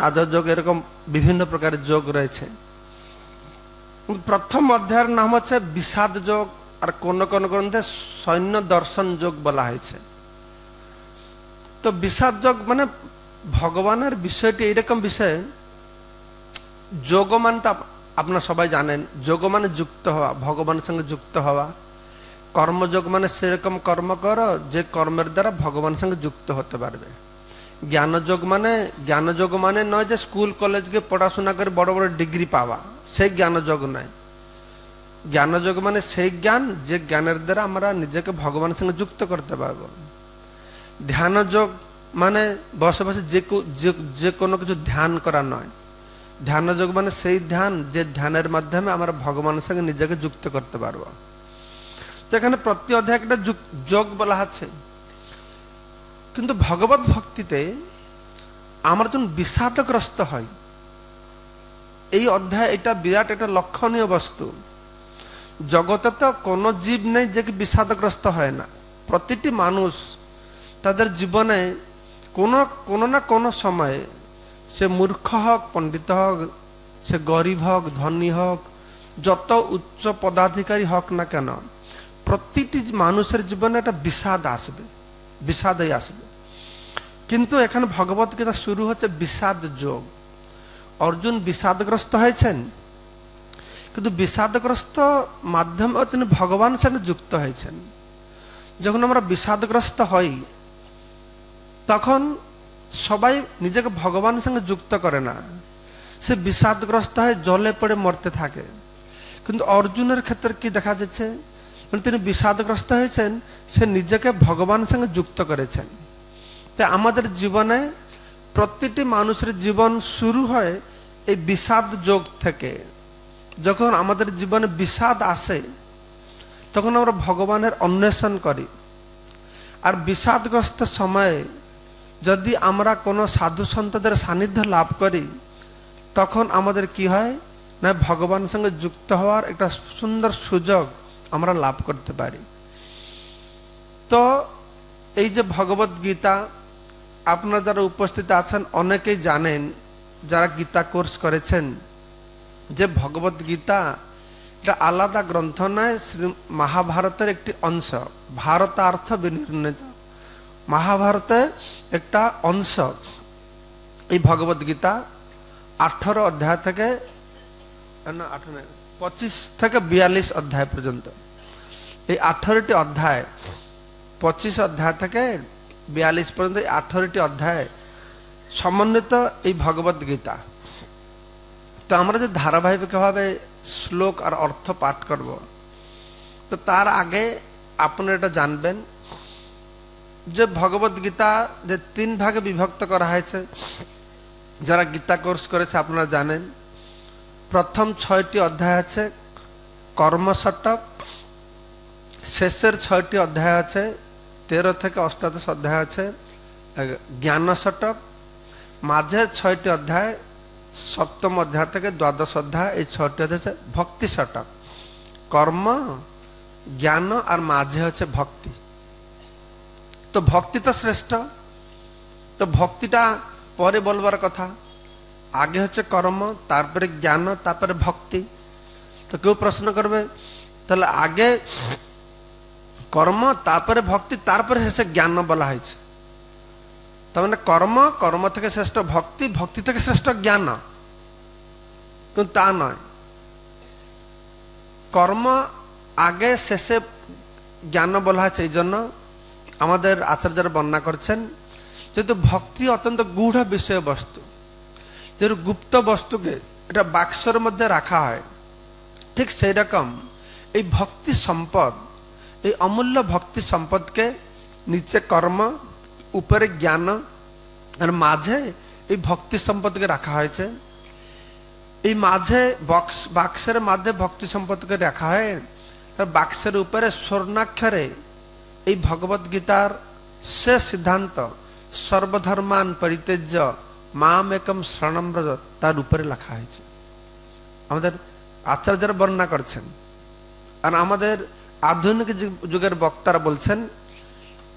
Speaker 6: রাজযোগ এরকম বিভিন্ন প্রকারের যোগ রয়েছে প্রথম অধ্যায়ের নাম হচ্ছে বিষাদ যোগ আর কোন কোন গ্রন্থে সৈন্য দর্শন যোগ বলা হয়েছে তো বিষাদ যোগ মানে ভগবানের বিষয়টি এইরকম বিষয় যোগ তো আপনারা সবাই জানেন যোগ মানে যুক্ত হওয়া ভগবানের সঙ্গে যুক্ত হওয়া কর্মযোগ মানে সেরকম কর্ম কর যে কর্মের দ্বারা ভগবানের সঙ্গে যুক্ত হতে পারবে জ্ঞানযোগ মানে জ্ঞানযোগ মানে নয় যে স্কুল কলেজকে পড়াশোনা করে বড় বড় ডিগ্রি পাওয়া সেই জ্ঞানযোগ নয় জ্ঞানযোগ মানে সেই জ্ঞান যে জ্ঞানের দ্বারা আমরা নিজেকে ভগবানের সঙ্গে যুক্ত করতে পারব ধ্যানযোগ মানে বসে বসে যে যে কোনো কিছু ধ্যান করা নয় ধ্যানযোগ মানে সেই ধ্যান যে ধ্যানের মাধ্যমে আমরা ভগবানের সঙ্গে নিজেকে যুক্ত করতে পারব এখানে প্রতি অধ্যায় একটা যোগ বলা আছে কিন্তু ভগবত ভক্তিতে আমরা যখন বিষাদগ্রস্ত হয় এই অধ্যায় এটা বিরাট একটা লক্ষণীয় বস্তু জগতে তো কোনো জীব নেই যে কি বিষাদগ্রস্ত হয় না প্রতিটি মানুষ তাদের জীবনে কোনো কোনো না কোনো সময়ে সে মূর্খ হোক পণ্ডিত হোক সে গরিব হোক ধনী হোক যত উচ্চ পদাধিকারী হোক না কেন প্রতিটি মানুষের জীবনে একটা বিষাদ আসবে বিষাদই আসবে কিন্তু এখানে ভগবত গীতা শুরু হচ্ছে বিষাদ যোগ অর্জুন বিষাদগ্রস্ত হয়েছেন কিন্তু বিষাদগ্রস্ত মাধ্যমে তিনি ভগবান সাথে যুক্ত হয়েছেন যখন আমরা বিষাদগ্রস্ত হই তখন সবাই নিজেকে ভগবানের সঙ্গে যুক্ত করে না সে বিষাদগ্রস্ত হয়ে জলে পড়ে মরতে থাকে কিন্তু অর্জুনের ক্ষেত্রে কি দেখা যাচ্ছে মানে তিনি বিষাদগ্রস্ত হয়েছেন সে নিজেকে ভগবানের সঙ্গে যুক্ত করেছেন তাই আমাদের জীবনে প্রত্যেকটি মানুষের জীবন শুরু হয় এই বিষাদ যোগ থেকে যখন আমাদের জীবনে বিষাদ আসে তখন আমরা ভগবানের অন্বেষণ করি আর বিষাদগ্রস্ত সময়ে যদি আমরা কোনো সাধু সন্তদের সান্নিধ্য লাভ করি তখন আমাদের কি হয় না ভগবানের সঙ্গে যুক্ত হওয়ার একটা সুন্দর সুযোগ আমরা লাভ করতে পারি তো এই যে ভগবত গীতা আপনারা যারা উপস্থিত আছেন অনেকেই জানেন যারা গীতা কোর্স করেছেন যে ভগবত গীতা এটা আলাদা গ্রন্থ নয় শ্রী মহাভারতের একটি অংশ ভারতার্থ বিনির্ণিত মহাভারতের একটা অংশ এই ভগবত গীতা আঠারো অধ্যায় থেকে না আঠারো পঁচিশ থেকে বিয়াল্লিশ অধ্যায় পর্যন্ত এই আঠারোটি অধ্যায় পঁচিশ অধ্যায় থেকে বিয়াল্লিশ পর্যন্ত আঠারোটি অধ্যায় সমন্বিত এই ভগবদ গীতা তো আমরা যে ধারাবাহিকভাবে শ্লোক আর অর্থ পাঠ করব তো তার আগে আপনারা এটা জানবেন যে ভগবদ গীতা যে তিন ভাগে বিভক্ত করা হয়েছে যারা গীতা কোর্স করেছে আপনারা জানেন প্রথম ছয়টি অধ্যায় আছে কর্মশটক শেষের ছয়টি অধ্যায় আছে তেরো থেকে অষ্টাদশ অধ্যায় আছে জ্ঞান জ্ঞানশটক মাঝে ছয়টি অধ্যায় সপ্তম অধ্যায় থেকে দ্বাদশ অধ্যায় এই ছয়টি অধ্যায় হচ্ছে ভক্তি শটক কর্ম জ্ঞান আর মাঝে হচ্ছে ভক্তি তো ভক্তি তো শ্রেষ্ঠ তো ভক্তিটা পরে বলবার কথা আগে হচ্ছে কর্ম তারপরে জ্ঞান তারপরে ভক্তি তো কেউ প্রশ্ন করবে তাহলে আগে কর্ম তারপরে ভক্তি তারপরে শেষে জ্ঞান বলা হয়েছে তার মানে কর্ম কর্ম থেকে শ্রেষ্ঠ ভক্তি ভক্তি থেকে শ্রেষ্ঠ জ্ঞান কিন্তু তা নয় কর্ম আগে শেষে জ্ঞান বলা হয়েছে এই জন্য আমাদের আচার্যরা বর্ণনা করছেন যেহেতু ভক্তি অত্যন্ত গূঢ় বিষয় বস্তু যেহেতু গুপ্ত বস্তুকে এটা বাক্সর মধ্যে রাখা হয় ঠিক সেই রকম এই ভক্তি সম্পদ এই অমূল্য ভক্তি সম্পদকে নিচে কর্ম উপরে জ্ঞান আর মাঝে এই ভক্তি সম্পদকে রাখা হয়েছে এই মাঝে বক্স বাক্সের মাঝে ভক্তি সম্পদকে রাখা হয় তার বাক্সের উপরে স্বর্ণাক্ষরে এই ভগবত গীতার সে সিদ্ধান্ত সর্বধর্মান পরিতেজ্য মাম একম শরণম্রজ তার উপরে লেখা হয়েছে আমাদের আচার্যরা বর্ণনা করছেন আর আমাদের আধুনিক যুগের বক্তারা বলছেন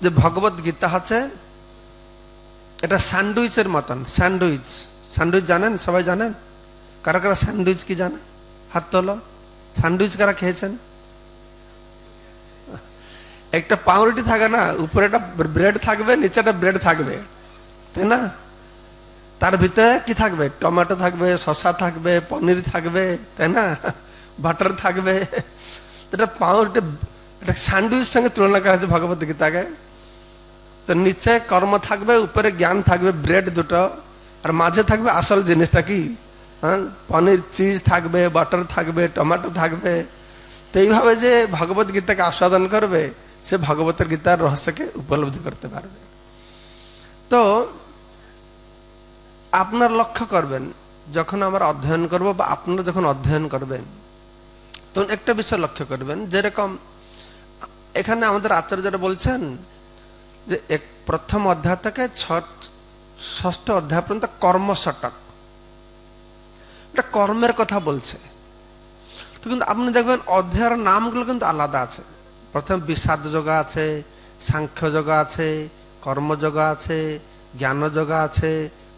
Speaker 6: যে ভগবত গীতা আছে এটা স্যান্ডউইচের মতন স্যান্ডউইচ স্যান্ডউইচ জানেন সবাই জানেন কারা কারা স্যান্ডউইচ কি জানেন হাত তোল স্যান্ডউইচ কারা খেয়েছেন একটা পাউরুটি থাকে না উপরে একটা ব্রেড থাকবে নিচে একটা ব্রেড থাকবে তাই না তার ভিতরে কি থাকবে টমেটো থাকবে শসা থাকবে পনির থাকবে তাই না বাটার থাকবে এটা পাউঁ একটা এটা স্যান্ডউইচ সঙ্গে তুলনা করা হয়েছে ভগবত গীতাকে তো নিচে কর্ম থাকবে উপরে জ্ঞান থাকবে ব্রেড দুটো আর মাঝে থাকবে আসল জিনিসটা কি হ্যাঁ পনির চিজ থাকবে বাটার থাকবে টমেটো থাকবে তো এইভাবে যে ভগবত গীতাকে আস্বাদন করবে সে ভগবতের গীতার রহস্যকে উপলব্ধি করতে পারবে তো আপনার লক্ষ্য করবেন যখন আমরা অধ্যয়ন করব বা আপনারা যখন অধ্যয়ন করবেন তখন একটা বিষয় লক্ষ্য করবেন যেরকম এখানে আমাদের আচার্যরা বলছেন যে এক প্রথম অধ্যায় থেকে ষষ্ঠ অধ্যায় পর্যন্ত কর্মশটক এটা কর্মের কথা বলছে তো কিন্তু আপনি দেখবেন অধ্যায়ের নামগুলো কিন্তু আলাদা আছে প্রথম বিষাদ যোগা আছে সাংখ্য যোগা আছে কর্মযোগ আছে জ্ঞান যোগা আছে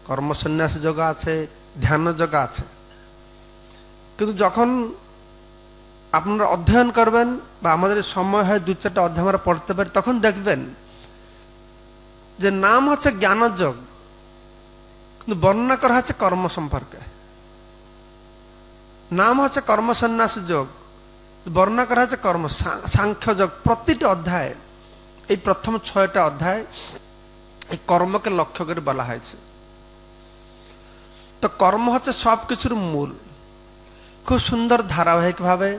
Speaker 6: কর্মসন্ন্যাস যোগা আছে ধ্যান যোগা আছে কিন্তু যখন আপনারা অধ্যয়ন করবেন বা আমাদের সময় হয় দু চারটা অধ্যায় আমরা পড়তে পারি তখন দেখবেন যে নাম হচ্ছে জ্ঞানযোগ কিন্তু বর্ণনা করা হচ্ছে কর্ম সম্পর্কে নাম হচ্ছে কর্মসন্ন্যাস যোগ বর্ণনা করা হচ্ছে কর্ম সাংখ্য যোগ প্রতিটি অধ্যায় এই প্রথম ছয়টা অধ্যায় এই কর্মকে লক্ষ্য করে বলা হয়েছে তো কর্ম হচ্ছে সব কিছুর মূল খুব সুন্দর ধারাবাহিকভাবে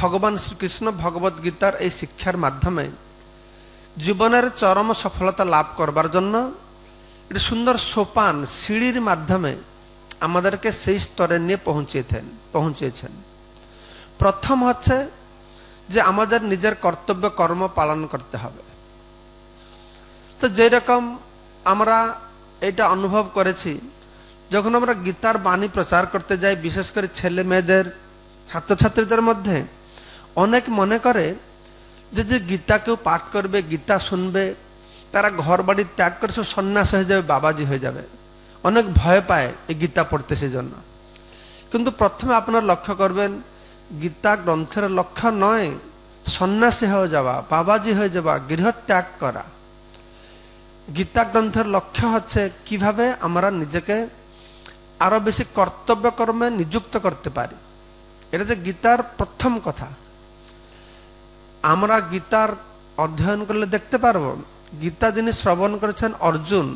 Speaker 6: ভগবান শ্রীকৃষ্ণ ভগবত গীতার এই শিক্ষার মাধ্যমে জীবনের চরম সফলতা লাভ করবার জন্য এটা সুন্দর সোপান সিঁড়ির মাধ্যমে আমাদেরকে সেই স্তরে নিয়ে পৌঁছেছেন পৌঁছেছেন প্রথম হচ্ছে যে আমাদের নিজের কর্তব্য কর্ম পালন করতে হবে তো যেরকম আমরা এটা অনুভব করেছি যখন আমরা গীতার বাণী প্রচার করতে যাই বিশেষ করে ছেলে মেয়েদের ছাত্রছাত্রীদের মধ্যে অনেক মনে করে যে যে গীতা কেউ পাঠ করবে গীতা শুনবে তারা ঘর বাড়ি ত্যাগ করে সব সন্ন্যাস হয়ে যাবে বাবাজি হয়ে যাবে অনেক ভয় পায় এই গীতা পড়তে সেজন্য কিন্তু প্রথমে আপনারা লক্ষ্য করবেন গীতা গ্রন্থের লক্ষ্য নয় সন্ন্যাসী হয়ে যাওয়া বাবাজি হয়ে যাওয়া গৃহত্যাগ করা গীতা গ্রন্থের লক্ষ্য হচ্ছে কিভাবে আমরা নিজেকে আরো বেশি কর্তব্য কর্মে নিযুক্ত করতে পারি এটা যে গীতার প্রথম কথা আমরা গীতার অধ্যয়ন করলে দেখতে পারব গীতা যিনি শ্রবণ করেছেন অর্জুন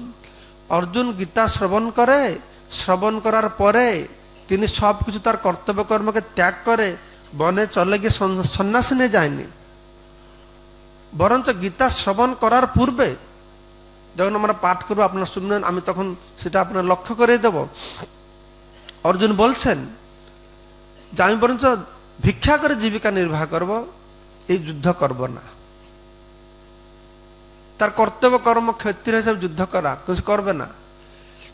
Speaker 6: অর্জুন গীতা শ্রবণ করে শ্রবণ করার পরে তিনি সব কিছু তার কর্তব্য কর্মকে ত্যাগ করে বনে চলে গিয়ে সন্ন্যাসী নিয়ে যায়নি বরঞ্চ গীতা শ্রবণ করার পূর্বে যখন আমরা পাঠ করবো আপনার শুনলেন আমি তখন সেটা আপনার লক্ষ্য করে দেব অর্জুন বলছেন যে আমি বরঞ্চ ভিক্ষা করে জীবিকা নির্বাহ করব এই যুদ্ধ করব না তার কর্তব্য কর্ম ক্ষেত্রে হিসাবে যুদ্ধ করা কিছু করবে না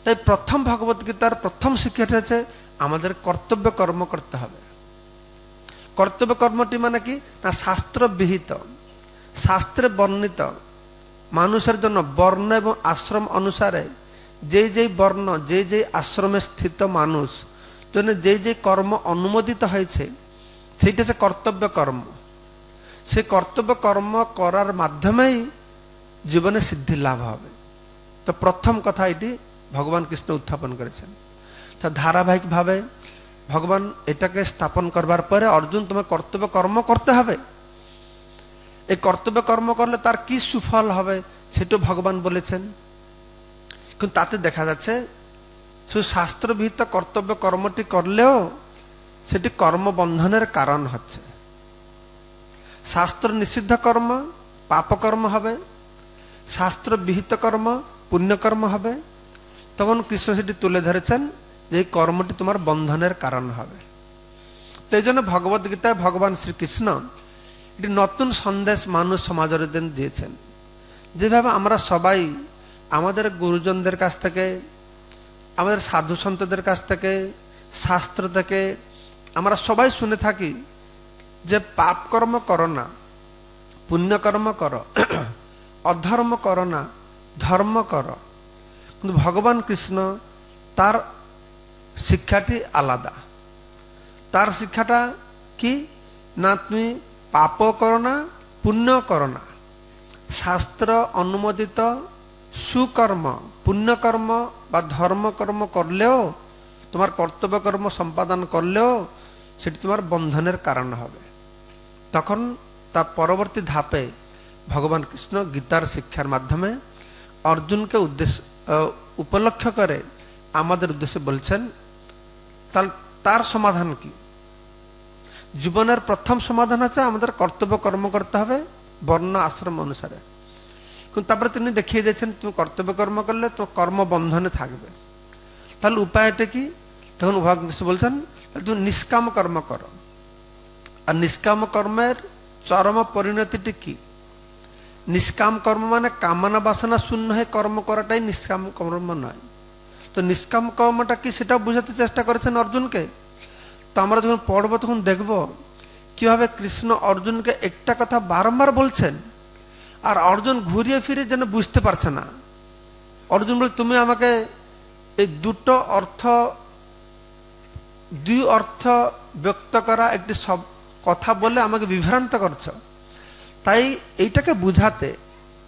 Speaker 6: তাই প্রথম ভগবত গীতার প্রথম শিক্ষাটা হচ্ছে আমাদের কর্তব্য কর্ম করতে হবে কর্তব্য কর্মটি মানে কি না শাস্ত্র বিহিত শাস্ত্রে বর্ণিত মানুষের জন্য বর্ণ এবং আশ্রম অনুসারে যেই যেই বর্ণ যে যেই আশ্রমে স্থিত মানুষ জন্য যেই যেই কর্ম অনুমোদিত হয়েছে সেইটা হচ্ছে কর্তব্য কর্ম সে কর্তব্য কর্ম করার মাধ্যমেই জীবনে সিদ্ধি লাভ হবে তো প্রথম কথা এটি ভগবান কৃষ্ণ উত্থাপন করেছেন তা ধারাবাহিকভাবে ভগবান এটাকে স্থাপন করবার পরে অর্জুন তোমার কর্তব্য কর্ম করতে হবে এই কর্তব্য কর্ম করলে তার কি সুফল হবে সেটা ভগবান বলেছেন কিন্তু তাতে দেখা যাচ্ছে শুধু শাস্ত্রবিহিত কর্তব্য কর্মটি করলেও সেটি কর্মবন্ধনের কারণ হচ্ছে শাস্ত্র নিষিদ্ধ কর্ম পাপকর্ম হবে শাস্ত্র বিহিত কর্ম পুণ্যকর্ম হবে তখন কৃষ্ণ সেটি তুলে ধরেছেন যে এই কর্মটি তোমার বন্ধনের কারণ হবে তো এই জন্য ভগবদ্গীতায় ভগবান শ্রীকৃষ্ণ একটি নতুন সন্দেশ মানুষ সমাজের দিন দিয়েছেন যেভাবে আমরা সবাই আমাদের গুরুজনদের কাছ থেকে আমাদের সাধু সন্তদের কাছ থেকে শাস্ত্র থেকে আমরা সবাই শুনে থাকি যে পাপ কর্ম কর না পুণ্যকর্ম কর অধর্ম কর না ধর্ম কর কিন্তু ভগবান কৃষ্ণ তার শিক্ষাটি আলাদা তার শিক্ষাটা কি না তুমি পাপ কর না পুণ্য কর না শাস্ত্র অনুমোদিত সুকর্ম পুণ্যকর্ম বা ধর্মকর্ম করলেও তোমার কর্তব্যকর্ম সম্পাদন করলেও সেটি তোমার বন্ধনের কারণ হবে তখন তা পরবর্তী ধাপে ভগবান কৃষ্ণ গীতার শিক্ষার মাধ্যমে অর্জুনকে উদ্দেশ্য উপলক্ষ করে আমাদের উদ্দেশ্যে বলছেন তার সমাধান কি জীবনের প্রথম সমাধান আছে আমাদের কর্তব্য কর্ম করতে হবে বর্ণ আশ্রম অনুসারে কিন্তু তারপরে তিনি দেখিয়ে দিয়েছেন তুমি কর্তব্য কর্ম করলে তো বন্ধনে থাকবে তাহলে উপায়টা কি তখন উভয় বলছেন তুমি নিষ্কাম কর্ম করো আর নিষ্কাম কর্মের চরম পরিণতিটি কি নিষ্কাম কর্ম মানে কামনা বাসনা শূন্য হয়ে কর্ম করাটাই নিষ্কাম কর্ম নয় তো নিষ্কাম কর্মটা কি সেটা বোঝাতে চেষ্টা করেছেন অর্জুনকে তো আমরা যখন পড়ব তখন দেখব কিভাবে কৃষ্ণ অর্জুনকে একটা কথা বারম্বার বলছেন আর অর্জুন ঘুরিয়ে ফিরে যেন বুঝতে পারছে না অর্জুন বলে তুমি আমাকে এই দুটো অর্থ দুই অর্থ ব্যক্ত করা একটি শব্দ কথা বলে আমাকে বিভ্রান্ত করছ তাই এইটাকে বুঝাতে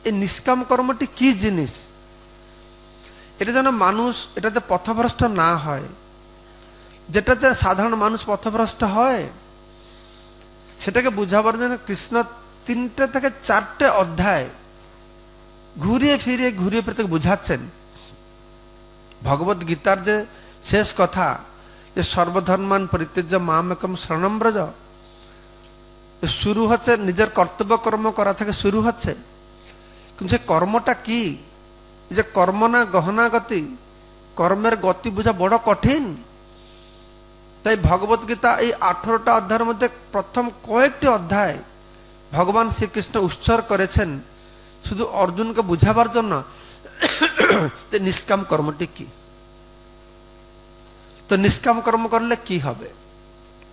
Speaker 6: এই নিষ্কাম কর্মটি কি জিনিস এটা যেন মানুষ এটাতে পথভ্রষ্ট না হয় যেটাতে সাধারণ মানুষ পথভ্রষ্ট হয় সেটাকে বুঝাবার জন্য কৃষ্ণ তিনটে থেকে চারটে অধ্যায় ঘুরিয়ে ফিরিয়ে ঘুরিয়ে ফিরতে বুঝাচ্ছেন ভগবত গীতার যে শেষ কথা যে সর্বধর্মান পরিত্যজ্য মাম একম শরণম্রজ শুরু হচ্ছে নিজের কর্তব্য কর্ম করা থেকে শুরু হচ্ছে কিন্তু সে কর্মটা কি যে কর্ম না গহনা গতি কর্মের গতি বোঝা বড় কঠিন তাই ভগবত গীতা এই আঠারোটা অধ্যায়ের মধ্যে প্রথম কয়েকটি অধ্যায় ভগবান শ্রীকৃষ্ণ উৎসর্গ করেছেন শুধু অর্জুনকে বুঝাবার জন্য নিষ্কাম কর্মটি কি তো নিষ্কাম কর্ম করলে কি হবে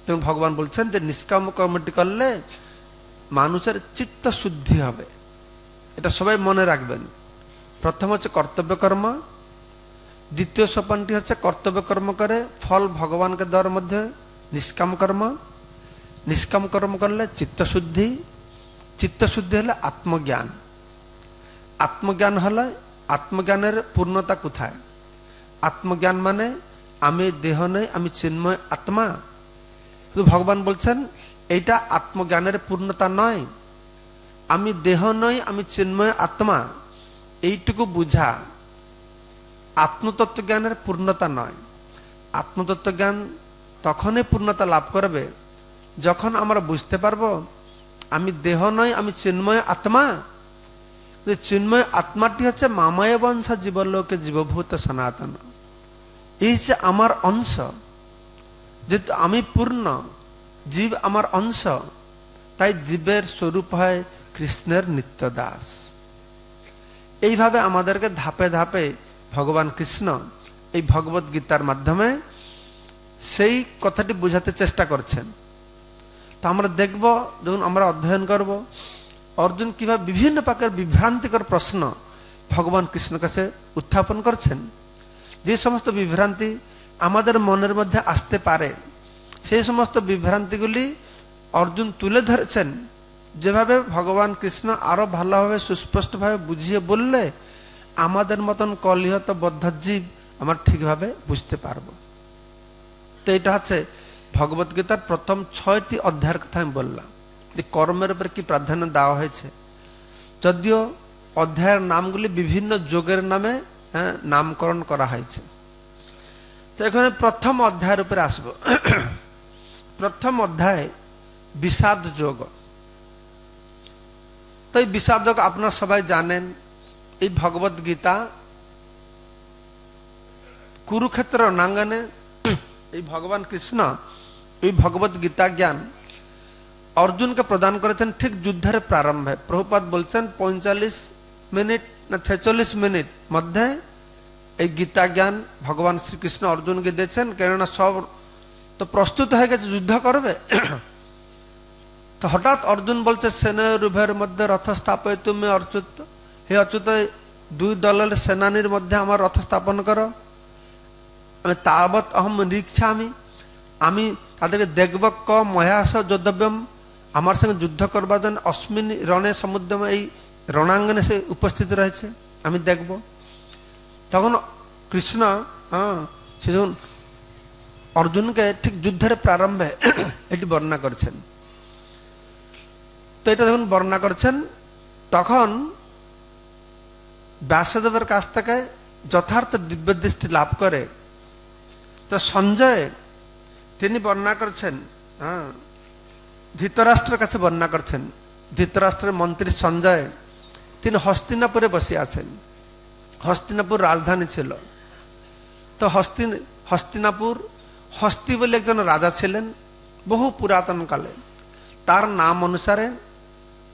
Speaker 6: এবং ভগবান বলছেন যে নিষ্কাম কর্মটি করলে মানুষের চিত্ত শুদ্ধি হবে এটা সবাই মনে রাখবেন প্রথম হচ্ছে কর্তব্য কর্ম দ্বিতীয় সোপানটি হচ্ছে কর্তব্য কর্ম করে ফল ভগবানকে দেওয়ার মধ্যে নিষ্কাম কর্ম নিষ্কাম কর্ম করলে চিত্তশুদ্ধি চিত্তশুদ্ধি হলে আত্মজ্ঞান আত্মজ্ঞান হলে আত্মজ্ঞানের পূর্ণতা কোথায় আত্মজ্ঞান মানে আমি দেহ নেই আমি চিন্ময় আত্মা কিন্তু ভগবান বলছেন এইটা আত্মজ্ঞানের পূর্ণতা নয় আমি দেহ নই আমি চিন্ময় আত্মা এইটুকু বুঝা জ্ঞানের পূর্ণতা নয় আত্মতত্ত্ব জ্ঞান তখনই পূর্ণতা লাভ করবে যখন আমরা বুঝতে পারবো আমি দেহ নই আমি চিন্ময় আত্মা চিন্ময় আত্মাটি হচ্ছে মামায় বংশ জীবলোকে জীবভূত সনাতন এই যে আমার অংশ যেহেতু আমি পূর্ণ জীব আমার অংশ তাই জীবের স্বরূপ হয় কৃষ্ণের নিত্য দাস এইভাবে আমাদেরকে ধাপে ধাপে ভগবান কৃষ্ণ এই ভগবত গীতার মাধ্যমে সেই কথাটি বোঝাতে চেষ্টা করছেন তা আমরা দেখব যখন আমরা অধ্যয়ন করব অর্জুন কিভাবে বিভিন্ন প্রকার বিভ্রান্তিকর প্রশ্ন ভগবান কৃষ্ণ কাছে উত্থাপন করছেন যে সমস্ত বিভ্রান্তি আমাদের মনের মধ্যে আসতে পারে সেই সমস্ত বিভ্রান্তিগুলি অর্জুন তুলে ধরেছেন যেভাবে ভগবান কৃষ্ণ আরো ভালোভাবে সুস্পষ্টভাবে বুঝিয়ে বললে আমাদের মতন কলিহত বদ্ধজীব আমার ঠিকভাবে বুঝতে পারব তো এটা হচ্ছে ভগবদ্গীতার প্রথম ছয়টি অধ্যায়ের কথা আমি বললাম যে কর্মের উপর কি প্রাধান্য দেওয়া হয়েছে যদিও অধ্যায়ের নামগুলি বিভিন্ন যোগের নামে হ্যাঁ, নামকরণ করা হয়েছে এখন প্রথম অধ্যায়ের উপরে আসব প্রথম অধ্যায় বিষাদ যোগ তো এই বিষাদ যোগ আপনার সবাই জানেন এই ভগবত গীতা কুরুক্ষেত্র নাঙ্গনে এই ভগবান কৃষ্ণ এই ভগবত গীতা জ্ঞান অর্জুনকে প্রদান করেছেন ঠিক যুদ্ধের প্রারম্ভে প্রভুপাত বলছেন পঁয়তাল্লিশ মিনিট না ছেচল্লিশ মিনিট মধ্যে এই গীতা জ্ঞান ভগবান শ্রীকৃষ্ণ অর্জুনকে দিয়েছেন কেননা সব তো প্রস্তুত হয়ে গেছে যুদ্ধ করবে তো হঠাৎ অর্জুন বলছে সেনা রুভের মধ্যে রথ স্থাপয় তুমি অর্চুত হে অচ্যুত দুই দলের সেনানির মধ্যে আমার রথ স্থাপন করো আমি তাবৎ অহম রিক্সা আমি আমি তাদেরকে দেখব ক মহাস যোদ্ধব্যম আমার সঙ্গে যুদ্ধ করবার জন্য অশ্মিন রণে সমুদ্রম এই রণাঙ্গনে সে উপস্থিত রয়েছে আমি দেখবো তখন কৃষ্ণ সে যখন অর্জুনকে ঠিক যুদ্ধের প্রারম্ভে এটি বর্ণনা করছেন তো এটা যখন বর্ণনা করছেন তখন ব্যাসদেবের কাছ থেকে যথার্থ দিব্য দৃষ্টি লাভ করে তো সঞ্জয় তিনি বর্ণনা করছেন হ্যাঁ ধৃতরাষ্ট্রের কাছে বর্ণনা করছেন ধৃতরাষ্ট্রের মন্ত্রী সঞ্জয় তিনি হস্তিনাপুরে বসে আছেন হস্তিনাপুর রাজধানী ছিল তো হস্তি হস্তিনাপুর হস্তি বলে একজন রাজা ছিলেন বহু পুরাতন কালে তার নাম অনুসারে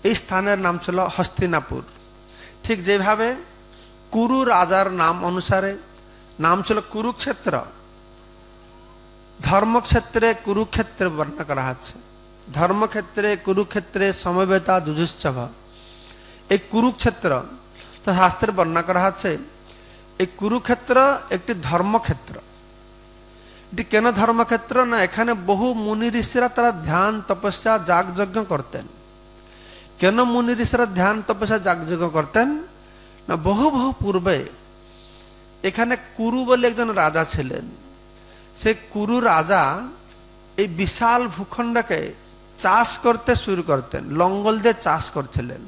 Speaker 6: এই স্থানের নাম ছিল হস্তিনাপুর ঠিক যেভাবে কুরু রাজার নাম অনুসারে নাম ছিল কুরুক্ষেত্র ধর্মক্ষেত্রে কুরুক্ষেত্রে বর্ণনা করা হচ্ছে ধর্মক্ষেত্রে কুরুক্ষেত্রে সমবেতা যুধুশ্চভ এই কুরুক্ষেত্র তো শাস্ত্রে বর্ণনা করা হচ্ছে এই কুরুক্ষেত্র একটি ধর্মক্ষেত্র এটি কেন ধর্মক্ষেত্র না এখানে বহু মুনি ঋষিরা তারা ধ্যান তপস্যা যাগযজ্ঞ করতেন কেন মুনি ঋষিরা ধ্যান তপস্যা যাগযজ্ঞ করতেন না বহু বহু পূর্বে এখানে কুরু বলে একজন রাজা ছিলেন সে কুরু রাজা এই বিশাল ভূখণ্ডকে চাষ করতে শুরু করতেন লঙ্গল দিয়ে চাষ করছিলেন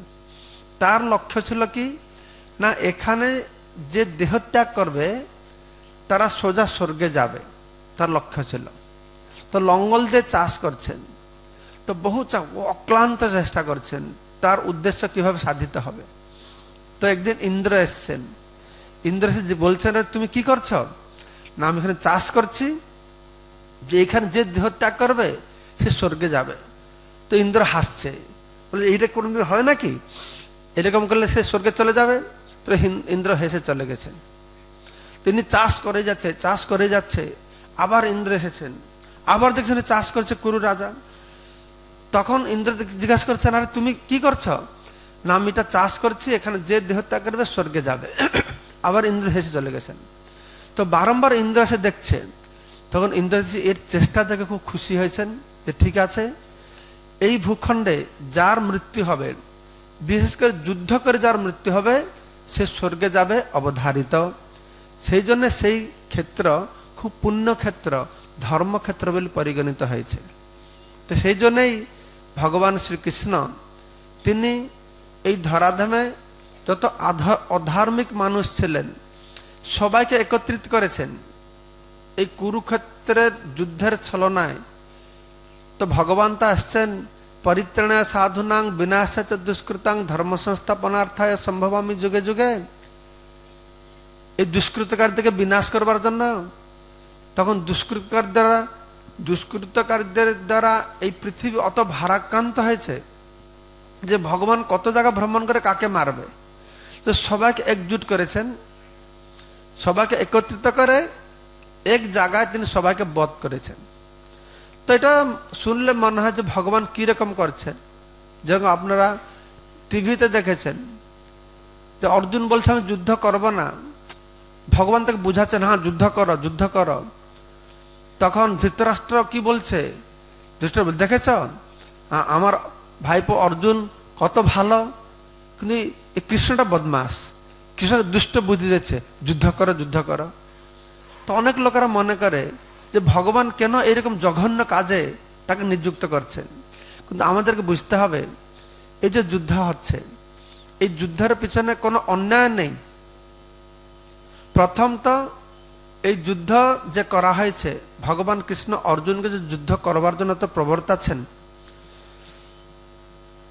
Speaker 6: তার লক্ষ্য ছিল কি না এখানে যে দেহত্যাগ করবে তারা সোজা স্বর্গে যাবে তার লক্ষ্য ছিল তো লঙ্গল দিয়ে চাষ করছেন তো বহু অক্লান্ত চেষ্টা করছেন তার উদ্দেশ্য কিভাবে সাধিত হবে তো একদিন ইন্দ্র এসছেন ইন্দ্র এসে বলছেন তুমি কি করছো না আমি এখানে চাষ করছি যে এখানে যে দেহত্যাগ করবে সে স্বর্গে যাবে তো ইন্দ্র হাসছে বলে এইটা কোনোদিন হয় নাকি এরকম করলে সে স্বর্গে চলে যাবে তো ইন্দ্র হেসে চলে গেছেন তিনি চাষ করে যাচ্ছে চাষ করে যাচ্ছে আবার ইন্দ্র এসেছেন আবার দেখছেন চাষ করছে কুরু রাজা তখন ইন্দ্র জিজ্ঞাসা করছেন আরে তুমি কি করছো না আমি এটা চাষ করছি এখানে যে দেহ ত্যাগ করবে স্বর্গে যাবে আবার ইন্দ্র হেসে চলে গেছেন তো বারম্বার ইন্দ্র এসে দেখছে তখন ইন্দ্র এর চেষ্টা দেখে খুব খুশি হয়েছেন যে ঠিক আছে এই ভূখণ্ডে যার মৃত্যু হবে বিশেষ করে যুদ্ধ করে যার মৃত্যু হবে সে স্বর্গে যাবে অবধারিত সেই জন্য সেই ক্ষেত্র খুব পুণ্য ধর্ম ধর্মক্ষেত্র বলে পরিগণিত হয়েছে তো সেই জন্যই ভগবান শ্রীকৃষ্ণ তিনি এই ধরাধামে যত অধার্মিক মানুষ ছিলেন সবাইকে একত্রিত করেছেন এই কুরুক্ষেত্রের যুদ্ধের ছলনায় তো ভগবান তা আসছেন পরিত্রাণা সাধুনাং বিনাশ দুষ্কৃতাং ধর্ম সংস্থাপনার্থায় সম্ভব আমি যুগে যুগে এই দুষ্কৃতকারীদেরকে বিনাশ করবার জন্য তখন দুষ্কৃতকার দ্বারা দুষ্কৃতকারীদের দ্বারা এই পৃথিবী অত ভারাক্রান্ত হয়েছে যে ভগবান কত জায়গা ভ্রমণ করে কাকে মারবে তো সবাইকে একজুট করেছেন সবাইকে একত্রিত করে এক জায়গায় তিনি সবাইকে বধ করেছেন তো এটা শুনলে মনে হয় যে ভগবান কীরকম করছেন যেরকম আপনারা টিভিতে দেখেছেন তো অর্জুন বলছে আমি যুদ্ধ করবো না ভগবান তাকে বুঝাচ্ছেন হ্যাঁ যুদ্ধ করো যুদ্ধ করো তখন ধৃতরাষ্ট্র কি বলছে দেখেছ আমার ভাইপো অর্জুন কত ভালো কিন্তু এই কৃষ্ণটা বদমাস কৃষ্ণ দুষ্ট বুদ্ধি দিচ্ছে যুদ্ধ করো যুদ্ধ করো তো অনেক লোকেরা মনে করে যে ভগবান কেন এরকম জঘন্য কাজে তাকে নিযুক্ত করছেন কিন্তু আমাদেরকে বুঝতে হবে এই যে যুদ্ধ হচ্ছে এই যুদ্ধের পিছনে কোনো অন্যায় নেই প্রথম তো এই যুদ্ধ যে করা হয়েছে ভগবান কৃষ্ণ অর্জুনকে যে যুদ্ধ করবার জন্য তো প্রবর্তাচ্ছেন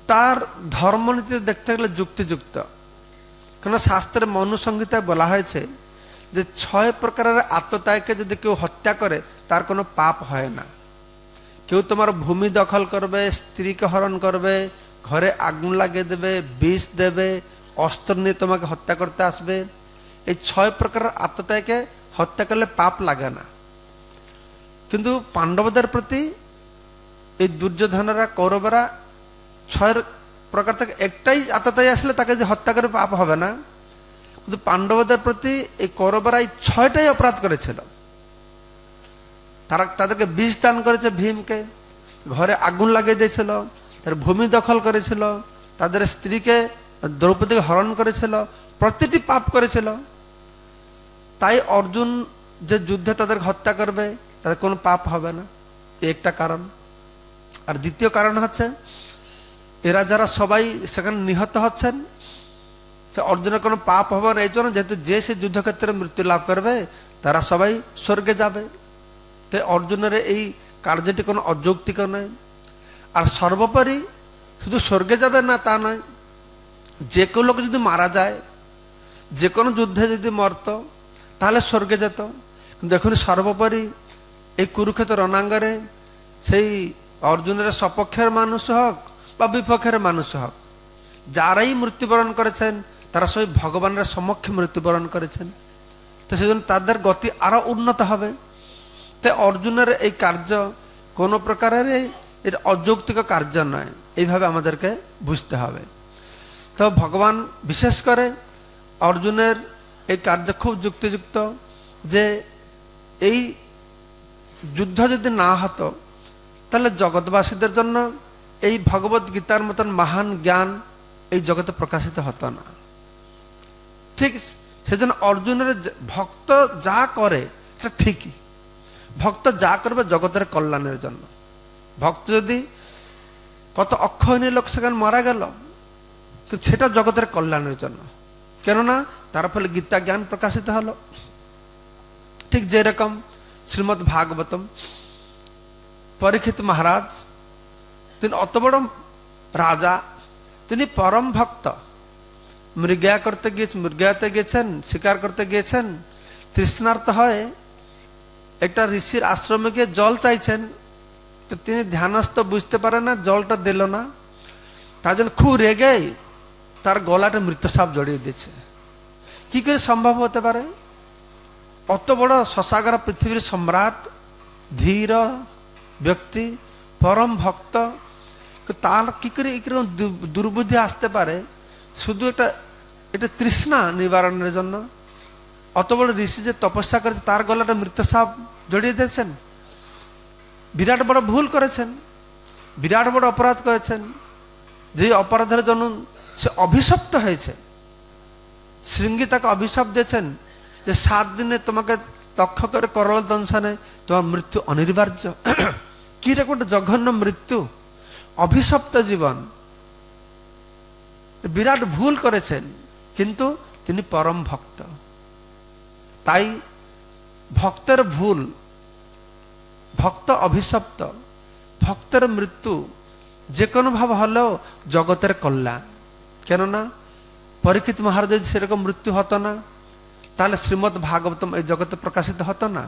Speaker 6: তার ধর্মনীতি দেখতে গেলে যুক্তিযুক্ত কেন শাস্ত্রের মনুসংহিতায় বলা হয়েছে যে ছয় প্রকারের আত্মতায়কে যদি কেউ হত্যা করে তার কোনো পাপ হয় না কেউ তোমার ভূমি দখল করবে স্ত্রীকে হরণ করবে ঘরে আগুন লাগিয়ে দেবে বিষ দেবে অস্ত্র নিয়ে তোমাকে হত্যা করতে আসবে এই ছয় প্রকারের আত্মতায়কে হত্যা করলে পাপ লাগে না কিন্তু পাণ্ডবদের প্রতি এই দুর্যোধনরা কৌরবরা ছয় প্রকার থেকে একটাই আত্মতায় আসলে তাকে যে হত্যা করে পাপ হবে না কিন্তু পাণ্ডবদের প্রতি এই করবরাই এই ছয়টাই অপরাধ করেছিল তারা তাদেরকে বিষ দান করেছে ভীমকে ঘরে আগুন লাগিয়ে দিয়েছিল তার ভূমি দখল করেছিল তাদের স্ত্রীকে দ্রৌপদীকে হরণ করেছিল প্রতিটি পাপ করেছিল তাই অর্জুন যে যুদ্ধে তাদের হত্যা করবে তাদের কোনো পাপ হবে না একটা কারণ আর দ্বিতীয় কারণ হচ্ছে এরা যারা সবাই সেখানে নিহত হচ্ছেন সে অর্জুনের কোনো পাপ হবে না এই জন্য যেহেতু যে সে যুদ্ধক্ষেত্রে মৃত্যু লাভ করবে তারা সবাই স্বর্গে যাবে তে অর্জুনের এই কার্যটি কোনো অযৌক্তিক নয় আর সর্বোপরি শুধু স্বর্গে যাবে না তা নয় যে কেউ লোক যদি মারা যায় যে কোনো যুদ্ধে যদি মরত তাহলে স্বর্গে যেত কিন্তু এখন সর্বোপরি এই কুরুক্ষেত্র রণাঙ্গরে সেই অর্জুনের সপক্ষের মানুষ হোক বা বিপক্ষের মানুষ হোক যারাই মৃত্যুবরণ করেছেন তারা সবাই ভগবানের সমক্ষে মৃত্যুবরণ করেছেন তো সেজন্য তাদের গতি আরো উন্নত হবে তাই অর্জুনের এই কার্য কোনো প্রকারের অযৌক্তিক কার্য নয় এইভাবে আমাদেরকে বুঝতে হবে তো ভগবান বিশেষ করে অর্জুনের এই কার্য খুব যুক্তিযুক্ত যে এই যুদ্ধ যদি না হতো তাহলে জগৎবাসীদের জন্য এই ভগবত গীতার মতন মহান জ্ঞান এই জগতে প্রকাশিত হতো না ঠিক সেজন্য অর্জুনের ভক্ত যা করে সেটা ঠিকই ভক্ত যা করবে জগতের কল্যাণের জন্য ভক্ত যদি কত অক্ষয়নীয় লোক সেখানে মারা গেল সেটা জগতের কল্যাণের জন্য কেননা তার ফলে গীতা জ্ঞান প্রকাশিত হলো ঠিক যেরকম শ্রীমদ ভাগবতম পরীক্ষিত মহারাজ তিনি অত বড় রাজা তিনি পরম ভক্ত মৃগা করতে গিয়েছেন মৃগাতে গেছেন শিকার করতে গিয়েছেন তৃষ্ণার্ত হয় একটা ঋষির আশ্রমে গিয়ে জল চাইছেন তো তিনি ধ্যানস্থ বুঝতে পারে না জলটা দিল না তার জন্য খুব রেগে তার গলাটা মৃত্যুসাপ জড়িয়ে দিয়েছে কি করে সম্ভব হতে পারে অত বড় শশাগর পৃথিবীর সম্রাট ধীর ব্যক্তি পরম ভক্ত তার কি করে এরকম দুর্বুদ্ধি আসতে পারে শুধু এটা এটা তৃষ্ণা নিবারণের জন্য অত বড় ঋষি যে তপস্যা করেছে তার গলাটা মৃত্যুসাপ জড়িয়ে দিয়েছেন বিরাট বড় ভুল করেছেন বিরাট বড় অপরাধ করেছেন যে অপরাধের জন্য সে অভিশপ্ত হয়েছে শৃঙ্গি তাকে অভিশাপ দিয়েছেন যে সাত দিনে তোমাকে তক্ষ করে করল দংশনে তোমার মৃত্যু অনির্বার্য কি রকম জঘন্য মৃত্যু অভিশপ্ত জীবন বিরাট ভুল করেছেন কিন্তু তিনি পরম ভক্ত তাই ভক্তের ভুল ভক্ত অভিশপ্ত ভক্তের মৃত্যু যে কোনোভাবে হলেও জগতের কল্যাণ কেননা পরীক্ষিত মহারাজ যদি সেরকম মৃত্যু হতো না তাহলে শ্রীমদ ভাগবতম এই জগতে প্রকাশিত হতো না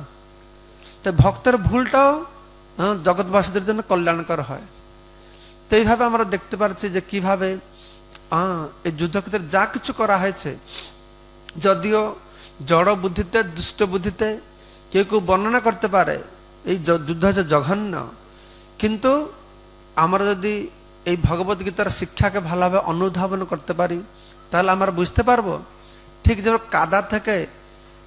Speaker 6: তো ভক্তের ভুলটাও জগৎবাসীদের জন্য কল্যাণকর হয় তো এইভাবে আমরা দেখতে পাচ্ছি যে কিভাবে এই যুদ্ধক্ষেত্রে যা কিছু করা হয়েছে যদিও জড় বুদ্ধিতে দুষ্ট বুদ্ধিতে কেউ কেউ বর্ণনা করতে পারে এই যুদ্ধ হচ্ছে জঘন্য কিন্তু আমরা যদি এই ভগবত গীতার শিক্ষাকে ভালোভাবে অনুধাবন করতে পারি তাহলে আমরা বুঝতে পারবো ঠিক যেমন কাদা থেকে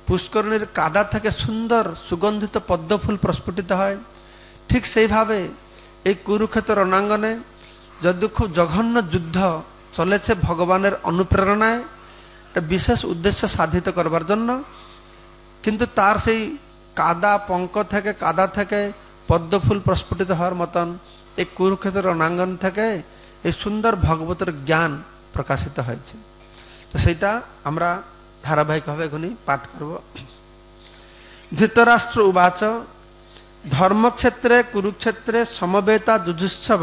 Speaker 6: পুষ্করণীর কাদা থেকে সুন্দর সুগন্ধিত পদ্মফুল প্রস্ফুটিত হয় ঠিক সেইভাবে এই কুরুক্ষেত্র রণাঙ্গনে যদি খুব জঘন্য যুদ্ধ চলেছে ভগবানের অনুপ্রেরণায় একটা বিশেষ উদ্দেশ্য সাধিত করবার জন্য কিন্তু তার সেই কাদা পঙ্ক থেকে কাদা থেকে পদ্মফুল প্রস্ফুটিত হওয়ার মতন এই কুরুক্ষেত্র রণাঙ্গন থেকে এই সুন্দর ভগবতের জ্ঞান প্রকাশিত হয়েছে তো সেইটা আমরা ধারাবাহিকভাবে এখনই পাঠ করব ধৃতরাষ্ট্র উবাচ ধর্মক্ষেত্রে কুরুক্ষেত্রে সমবেতা যুজুৎসব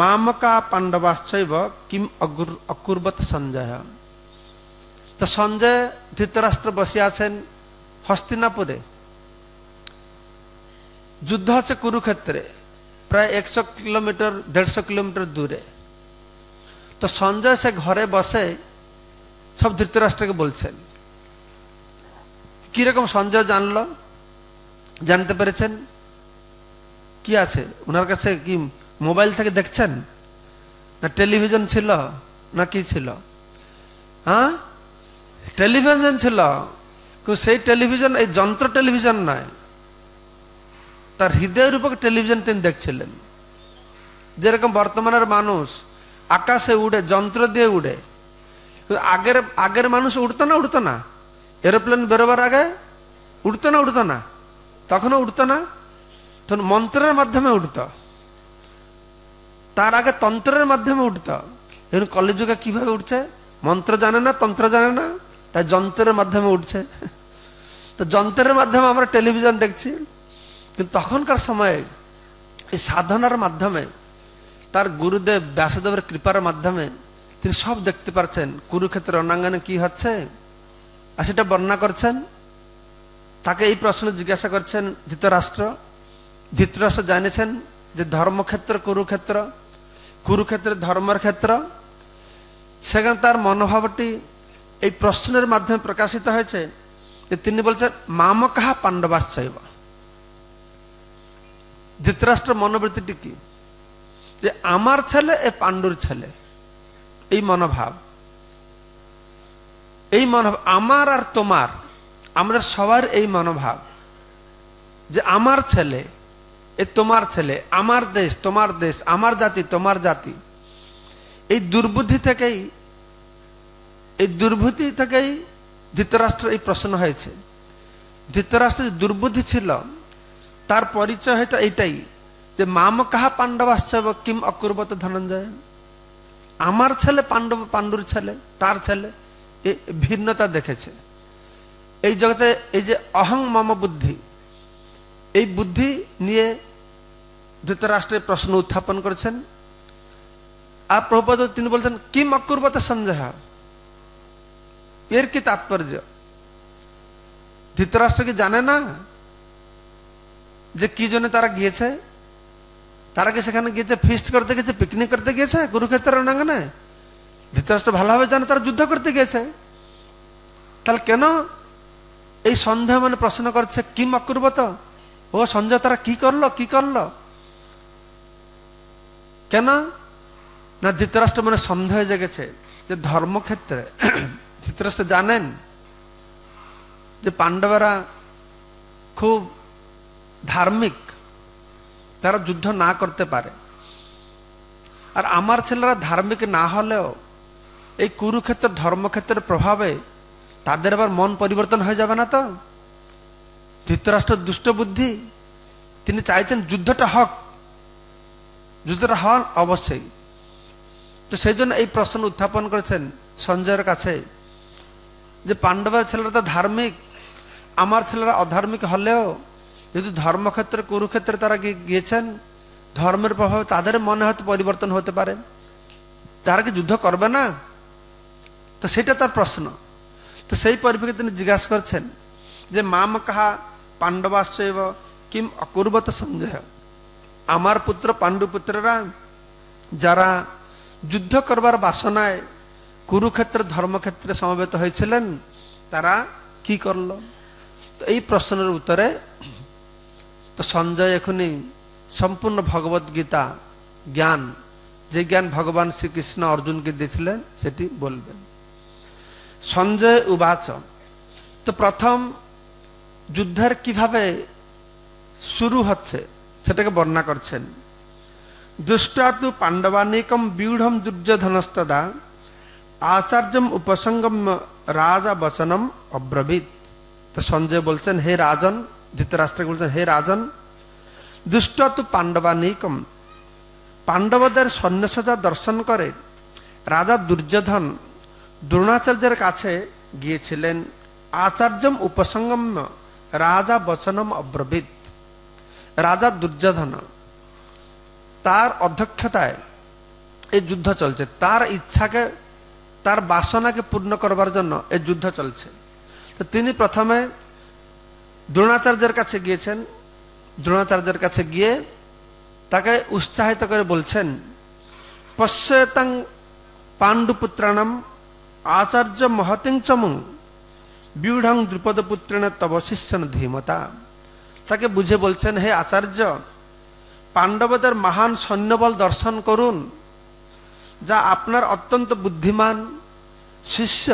Speaker 6: মামকা পাণ্ডবাশ্চৈব কিম অকুর্বত সঞ্জয় তো সঞ্জয় ধৃতরাষ্ট্র বসে আছেন হস্তিনাপুরে যুদ্ধ আছে কুরুক্ষেত্রে প্রায় একশো কিলোমিটার দেড়শো কিলোমিটার দূরে তো সঞ্জয় সে ঘরে বসে সব ধৃতরাষ্ট্রকে বলছেন কিরকম সঞ্জয় জানল জানতে পেরেছেন কি আছে ওনার কাছে কি মোবাইল থেকে দেখছেন না টেলিভিশন ছিল না কি ছিল হ্যাঁ টেলিভিশন ছিল কিন্তু সেই টেলিভিশন এই যন্ত্র টেলিভিশন নয় তার হৃদয় রূপক টেলিভিশন তিনি দেখছিলেন যেরকম বর্তমানের মানুষ আকাশে উড়ে যন্ত্র দিয়ে উড়ে আগের আগের মানুষ উঠতো না উঠতো না এরোপ্লেন বেরোবার আগে উঠতো না উঠতো না তখনও উঠতো না তখন মন্ত্রের মাধ্যমে উঠতো তার আগে তন্ত্রের মাধ্যমে উঠত হবে এখন কলিযুগে কিভাবে উঠছে মন্ত্র জানে না তন্ত্র জানে না তাই যন্ত্রের মাধ্যমে উঠছে তো যন্ত্রের মাধ্যমে আমরা টেলিভিশন দেখছি কিন্তু তখনকার সময়ে এই সাধনার মাধ্যমে তার গুরুদেব ব্যাসদেবের কৃপার মাধ্যমে তিনি সব দেখতে পারছেন কুরুক্ষেত্রের অনাঙ্গনে কি হচ্ছে আর সেটা বর্ণনা করছেন তাকে এই প্রশ্ন জিজ্ঞাসা করছেন ধৃতরাষ্ট্র ধৃতরাষ্ট্র জানিয়েছেন যে ধর্মক্ষেত্র কুরুক্ষেত্র কুরুক্ষেত্রের ধর্মের ক্ষেত্র সেখানে তার মনোভাবটি এই প্রশ্নের মাধ্যমে প্রকাশিত হয়েছে যে তিনি বলছেন মাম কাহা পাণ্ডবাস চাইব ধৃতরাষ্ট্র মনোবৃত্তিটি কি যে আমার ছেলে এ পাণ্ডুর ছেলে এই মনোভাব এই মনোভাব আমার আর তোমার আমাদের সবার এই মনোভাব যে আমার ছেলে এ তোমার ছেলে আমার দেশ তোমার দেশ আমার জাতি তোমার জাতি এই দুর্বুদ্ধি থেকেই এই দুর্বুদ্ধি থেকেই ধৃতরাষ্ট্র এই প্রশ্ন হয়েছে যে দুর্বুদ্ধি ছিল তার পরিচয় হয়তো এইটাই যে মাম কাহা পাণ্ডবাশ্চব কিম অকুর্বত ধনঞ্জয় আমার ছেলে পাণ্ডব পাণ্ডুর ছেলে তার ছেলে এ ভিন্নতা দেখেছে এই জগতে এই যে অহং মম বুদ্ধি এই বুদ্ধি নিয়ে ধৃতরাষ্ট্রে প্রশ্ন উত্থাপন করেছেন আর প্রভুপদ তিনি বলছেন কিম অকুর্বত সন্দেহ এর কি তাৎপর্য ধৃতরাষ্ট্র কি জানে না যে কি জন্য তারা গিয়েছে তারা কি সেখানে গিয়েছে ফিস্ট করতে গেছে পিকনিক করতে গিয়েছে কুরুক্ষেত্রের অনাঙ্গনে ধৃতরাষ্ট্র ভালোভাবে জানে তারা যুদ্ধ করতে গিয়েছে তাহলে কেন এই সন্দেহ মানে প্রশ্ন করছে কি অকুর্বত ও সঞ্জয় তারা কি করলো কি করলো কেন না ধৃতরাষ্ট্র মনে সন্দেহ জেগেছে যে ধর্মক্ষেত্রে ধৃতরাষ্ট্র জানেন যে পাণ্ডবেরা খুব ধার্মিক তারা যুদ্ধ না করতে পারে আর আমার ছেলেরা ধার্মিক না হলেও এই কুরুক্ষেত্র ধর্মক্ষেত্রের প্রভাবে তাদের আবার মন পরিবর্তন হয়ে যাবে না তো ধৃতরাষ্ট্র দুষ্ট বুদ্ধি তিনি চাইছেন যুদ্ধটা হক যুদ্ধটা হন অবশ্যই তো সেই জন্য এই প্রশ্ন উত্থাপন করেছেন সঞ্জয়ের কাছে যে পাণ্ডবের ছেলেরা তো ধার্মিক আমার ছেলেরা অধার্মিক হলেও যেহেতু ধর্মক্ষেত্রে কুরুক্ষেত্রে তারা গিয়েছেন ধর্মের প্রভাবে তাদের মনে হয়তো পরিবর্তন হতে পারে তারা কি যুদ্ধ করবে না তো সেটা তার প্রশ্ন তো সেই পরিপ্রেক্ষিতে তিনি জিজ্ঞাসা করছেন যে মাম কাহা পাণ্ডবাশ্চৈব কিম অকুর্বত সঞ্জয় আমার পুত্র পাণ্ডুপুত্ররা যারা যুদ্ধ করবার বাসনায় কুরুক্ষেত্র ধর্মক্ষেত্রে সমবেত হয়েছিলেন তারা কি করল তো এই প্রশ্নের উত্তরে তো সঞ্জয় এখনই সম্পূর্ণ ভগবত গীতা জ্ঞান যে জ্ঞান ভগবান শ্রীকৃষ্ণ অর্জুনকে দিয়েছিলেন সেটি বলবেন সঞ্জয় উবাচ তো প্রথম যুদ্ধের কিভাবে শুরু হচ্ছে সেটাকে বর্ণনা করছেন দুষ্টাতু পাণ্ডবানিকম বিউঢ়ম দুর্যোধনস্তদা আচার্যম উপসঙ্গম রাজা বচনম অব্রবীত সঞ্জয় বলছেন হে রাজন ধৃতরাষ্ট্রকে বলছেন হে রাজন দুষ্টতু পাণ্ডবানিকম পাণ্ডবদের সৈন্যসজা দর্শন করে রাজা দুর্যোধন দ্রোণাচার্যের কাছে গিয়েছিলেন আচার্যম উপসঙ্গম্য রাজা বচনম অব্রবিত রাজা দুর্যোধন তার অধ্যক্ষতায় এই যুদ্ধ চলছে তার ইচ্ছাকে তার বাসনাকে পূর্ণ করবার জন্য এই যুদ্ধ চলছে তো তিনি প্রথমে দ্রোণাচার্যের কাছে গিয়েছেন দ্রোণাচার্যের কাছে গিয়ে তাকে উৎসাহিত করে বলছেন পশ্চেতাং পাণ্ডুপুত্রাণম আচার্য মহতিং চমুং বিউঢ়ং তব শিষ্যন ধীমতা তাকে বুঝে বলছেন হে আচার্য পাণ্ডবদের মহান সৈন্যবল দর্শন করুন যা আপনার অত্যন্ত বুদ্ধিমান শিষ্য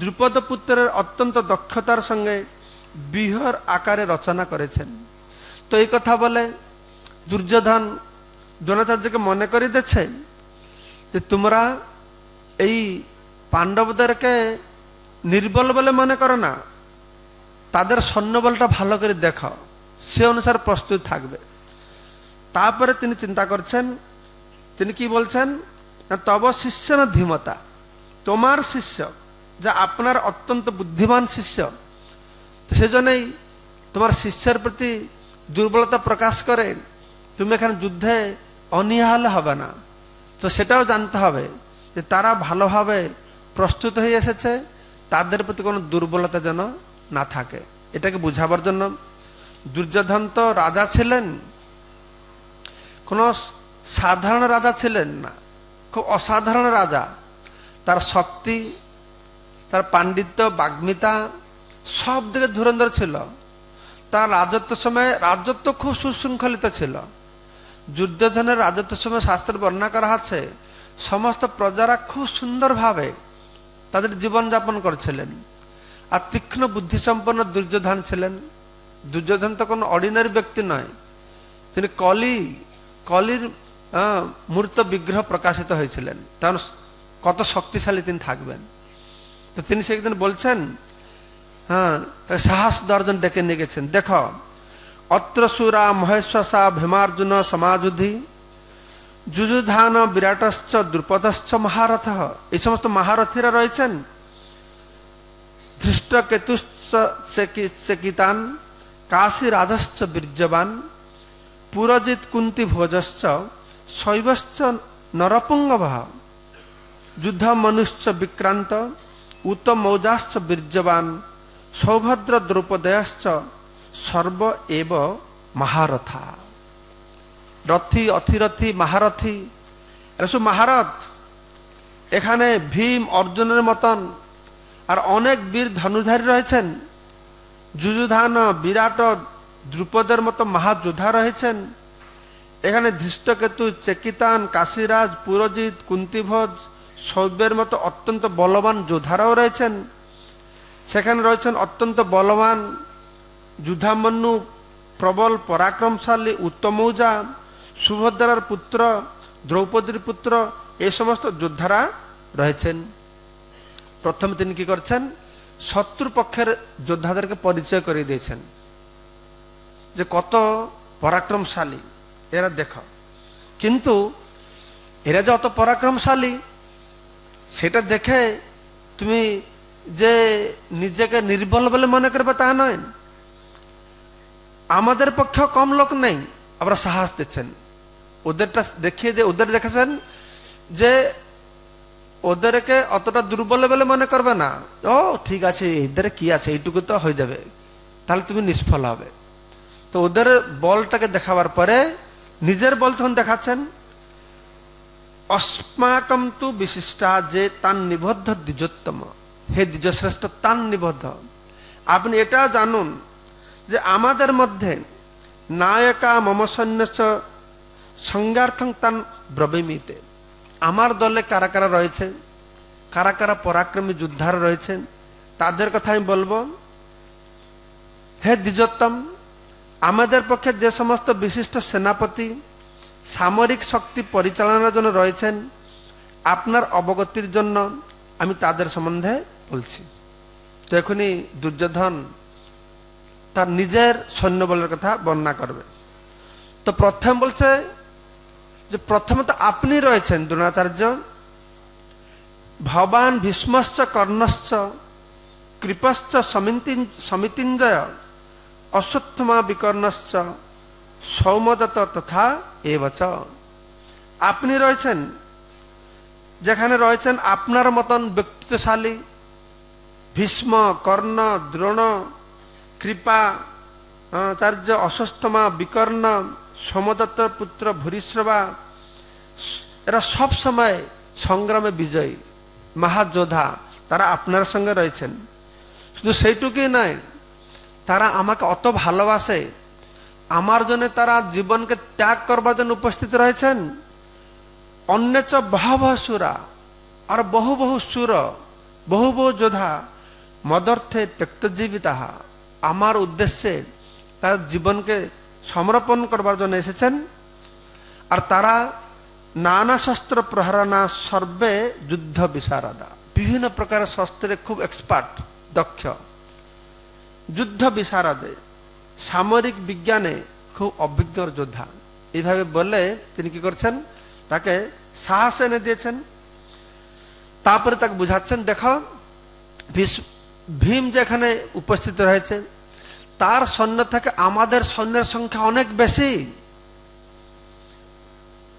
Speaker 6: দ্রুপদ পুত্রের অত্যন্ত দক্ষতার সঙ্গে বিহর আকারে রচনা করেছেন তো এই কথা বলে দুর্যোধন দ্রোণাচার্যকে মনে করি দিচ্ছে যে তোমরা এই পাণ্ডবদেরকে নির্বল বলে মনে করো না তাদের সৈন্যবলটা ভালো করে দেখাও সে অনুসার প্রস্তুত থাকবে তারপরে তিনি চিন্তা করছেন তিনি কি বলছেন না তব শিষ্য না ধীমতা তোমার শিষ্য যা আপনার অত্যন্ত বুদ্ধিমান শিষ্য সেজন্যই তোমার শিষ্যের প্রতি দুর্বলতা প্রকাশ করে তুমি এখানে যুদ্ধে অনিহাল হবে না তো সেটাও জানতে হবে যে তারা ভালোভাবে প্রস্তুত হয়ে এসেছে তাদের প্রতি কোনো দুর্বলতা যেন না থাকে এটাকে বুঝাবার জন্য দুর্যোধন তো রাজা ছিলেন কোনো সাধারণ রাজা ছিলেন না খুব অসাধারণ রাজা তার শক্তি তার পাণ্ডিত্য বাগ্মিতা সব দিকে ধুরন্ধর ছিল তার রাজত্ব সময় রাজত্ব খুব সুশৃঙ্খলিত ছিল দুর্যোধনের রাজত্ব সময় শাস্ত্রে বর্ণনা করা আছে সমস্ত প্রজারা খুব সুন্দরভাবে তাদের জীবনযাপন করছিলেন আর তীক্ষ্ণ বুদ্ধিসম্পন্ন দুর্যোধন ছিলেন দুর্যোধন তো কোনো অর্ডিনারি ব্যক্তি নয় তিনি কলি কলির মূর্ত বিগ্রহ প্রকাশিত হয়েছিলেন তার কত শক্তিশালী তিনি থাকবেন তো তিনি সেদিন বলছেন হ্যাঁ সাহস দর্জন ডেকে নিয়ে গেছেন দেখো অত্রসুরা মহেশ্বসা ভীমার্জুন সমাজুধি যুযুধান বিরাটশ্চ দ্রুপদশ্চ মহারথ এই সমস্ত মহারথীরা রয়েছেন ধৃষ্ট কেতুশ্চকিতান কাশী রাধশ্চ বীর্যবান পুরজিৎ কুন্তি ভোজশ্চ শৈবশ্চ নরপুঙ্গব যুদ্ধ মনুশ্চ বিক্রান্ত উত মৌজাশ্চ বীর্যবান সৌভদ্র দ্রৌপদয়শ্চ সর্ব এব মহারথা রথি অথিরথি মহারথি এরা মহারথ মাহারথ এখানে ভীম অর্জুনের মতন আর অনেক বীর ধনুধারী রয়েছেন যুযুধান বিরাট দ্রুপদের মতো মহাযোদ্ধা রয়েছেন এখানে ধৃষ্টকেতু চেকিতান কাশীরাজ পুরজিৎ কুন্তিভোজ সৌব্যের মতো অত্যন্ত বলবান যোদ্ধারাও রয়েছেন সেখানে রয়েছেন অত্যন্ত বলবান যুদ্ধামন্যু প্রবল পরাক্রমশালী উত্তমৌজা সুভদ্রার পুত্র দ্রৌপদীর পুত্র এ সমস্ত যোদ্ধারা রয়েছেন প্রথমে তিনি কি করছেন শত্রুপক্ষের যোদ্ধাদেরকে পরিচয় করে দিয়েছেন যে কত পরাক্রমশালী এরা দেখ কিন্তু এরা যে অত পরাক্রমশালী সেটা দেখে তুমি যে নিজেকে নির্বল বলে মনে করবে তা নয় আমাদের পক্ষে কম লোক নেই আবার সাহস দিচ্ছেন ওদেরটা দেখিয়ে দিয়ে ওদের দেখেছেন যে ওদেরকে অতটা দুর্বল বলে মনে করবে না ও ঠিক আছে এদের কি আছে এইটুকু তো হয়ে যাবে তাহলে তুমি নিষ্ফল হবে তো ওদের বলটাকে দেখাবার পরে নিজের বল তখন দেখাচ্ছেন অস্মাকম তু বিশিষ্টা যে তান নিবদ্ধ দ্বিজোত্তম হে দ্বিজশ্রেষ্ঠ তান নিবদ্ধ আপনি এটা জানুন যে আমাদের মধ্যে নায়কা মম সৈন্য সংজ্ঞার্থং তান ব্রবেমিতে আমার দলে কারা কারা রয়েছে কারা কারা পরাক্রমী যোদ্ধার রয়েছেন তাদের কথা আমি বলবো হে দ্বিজোত্তম আমাদের পক্ষে যে সমস্ত বিশিষ্ট সেনাপতি সামরিক শক্তি পরিচালনার জন্য রয়েছেন আপনার অবগতির জন্য আমি তাদের সম্বন্ধে বলছি তো এখনই দুর্যোধন তার নিজের সৈন্যবলের কথা বর্ণনা করবে তো প্রথম বলছে যে প্রথমত আপনি রয়েছেন দ্রোণাচার্য ভবান ভীষ্মশ্চ কর্ণশ্চ কৃপশ্চ সমিতিঞ্জয় অশ্বত্থমা বিকর্ণশ্চ সৌমদত তথা এবচ আপনি রয়েছেন যেখানে রয়েছেন আপনার মতন ব্যক্তিত্বশালী ভীষ্ম কর্ণ দ্রোণ কৃপা আচার্য অশ্বত্থমা বিকর্ণ সমদত্তর পুত্র ভূরিশ্রবা এরা সব সময় সংগ্রামে বিজয়ী মহাযোধা তারা আপনার সঙ্গে রয়েছেন শুধু সেইটুকুই নয় তারা আমাকে অত ভালোবাসে আমার জন্য তারা জীবনকে ত্যাগ করবার জন্য উপস্থিত রয়েছেন অন্যচ বহ সুরা আর বহু বহু সুর বহু বহু যোধা মদর্থে ত্যক্তজীবী তাহা আমার উদ্দেশ্যে তার জীবনকে সমর্পণ করবার জন্য এসেছেন আর তারা নানা শস্ত্র প্রহারণা সর্বে যুদ্ধ বিশারদা বিভিন্ন প্রকার শস্ত্রে খুব এক্সপার্ট দক্ষ যুদ্ধ বিশারদে সামরিক বিজ্ঞানে খুব অভিজ্ঞ যোদ্ধা এইভাবে বলে তিনি কি করছেন তাকে সাহস এনে দিয়েছেন তারপরে তাকে বুঝাচ্ছেন দেখো ভীম যেখানে উপস্থিত রয়েছে তার সৈন্য থেকে আমাদের সৈন্যের সংখ্যা অনেক বেশি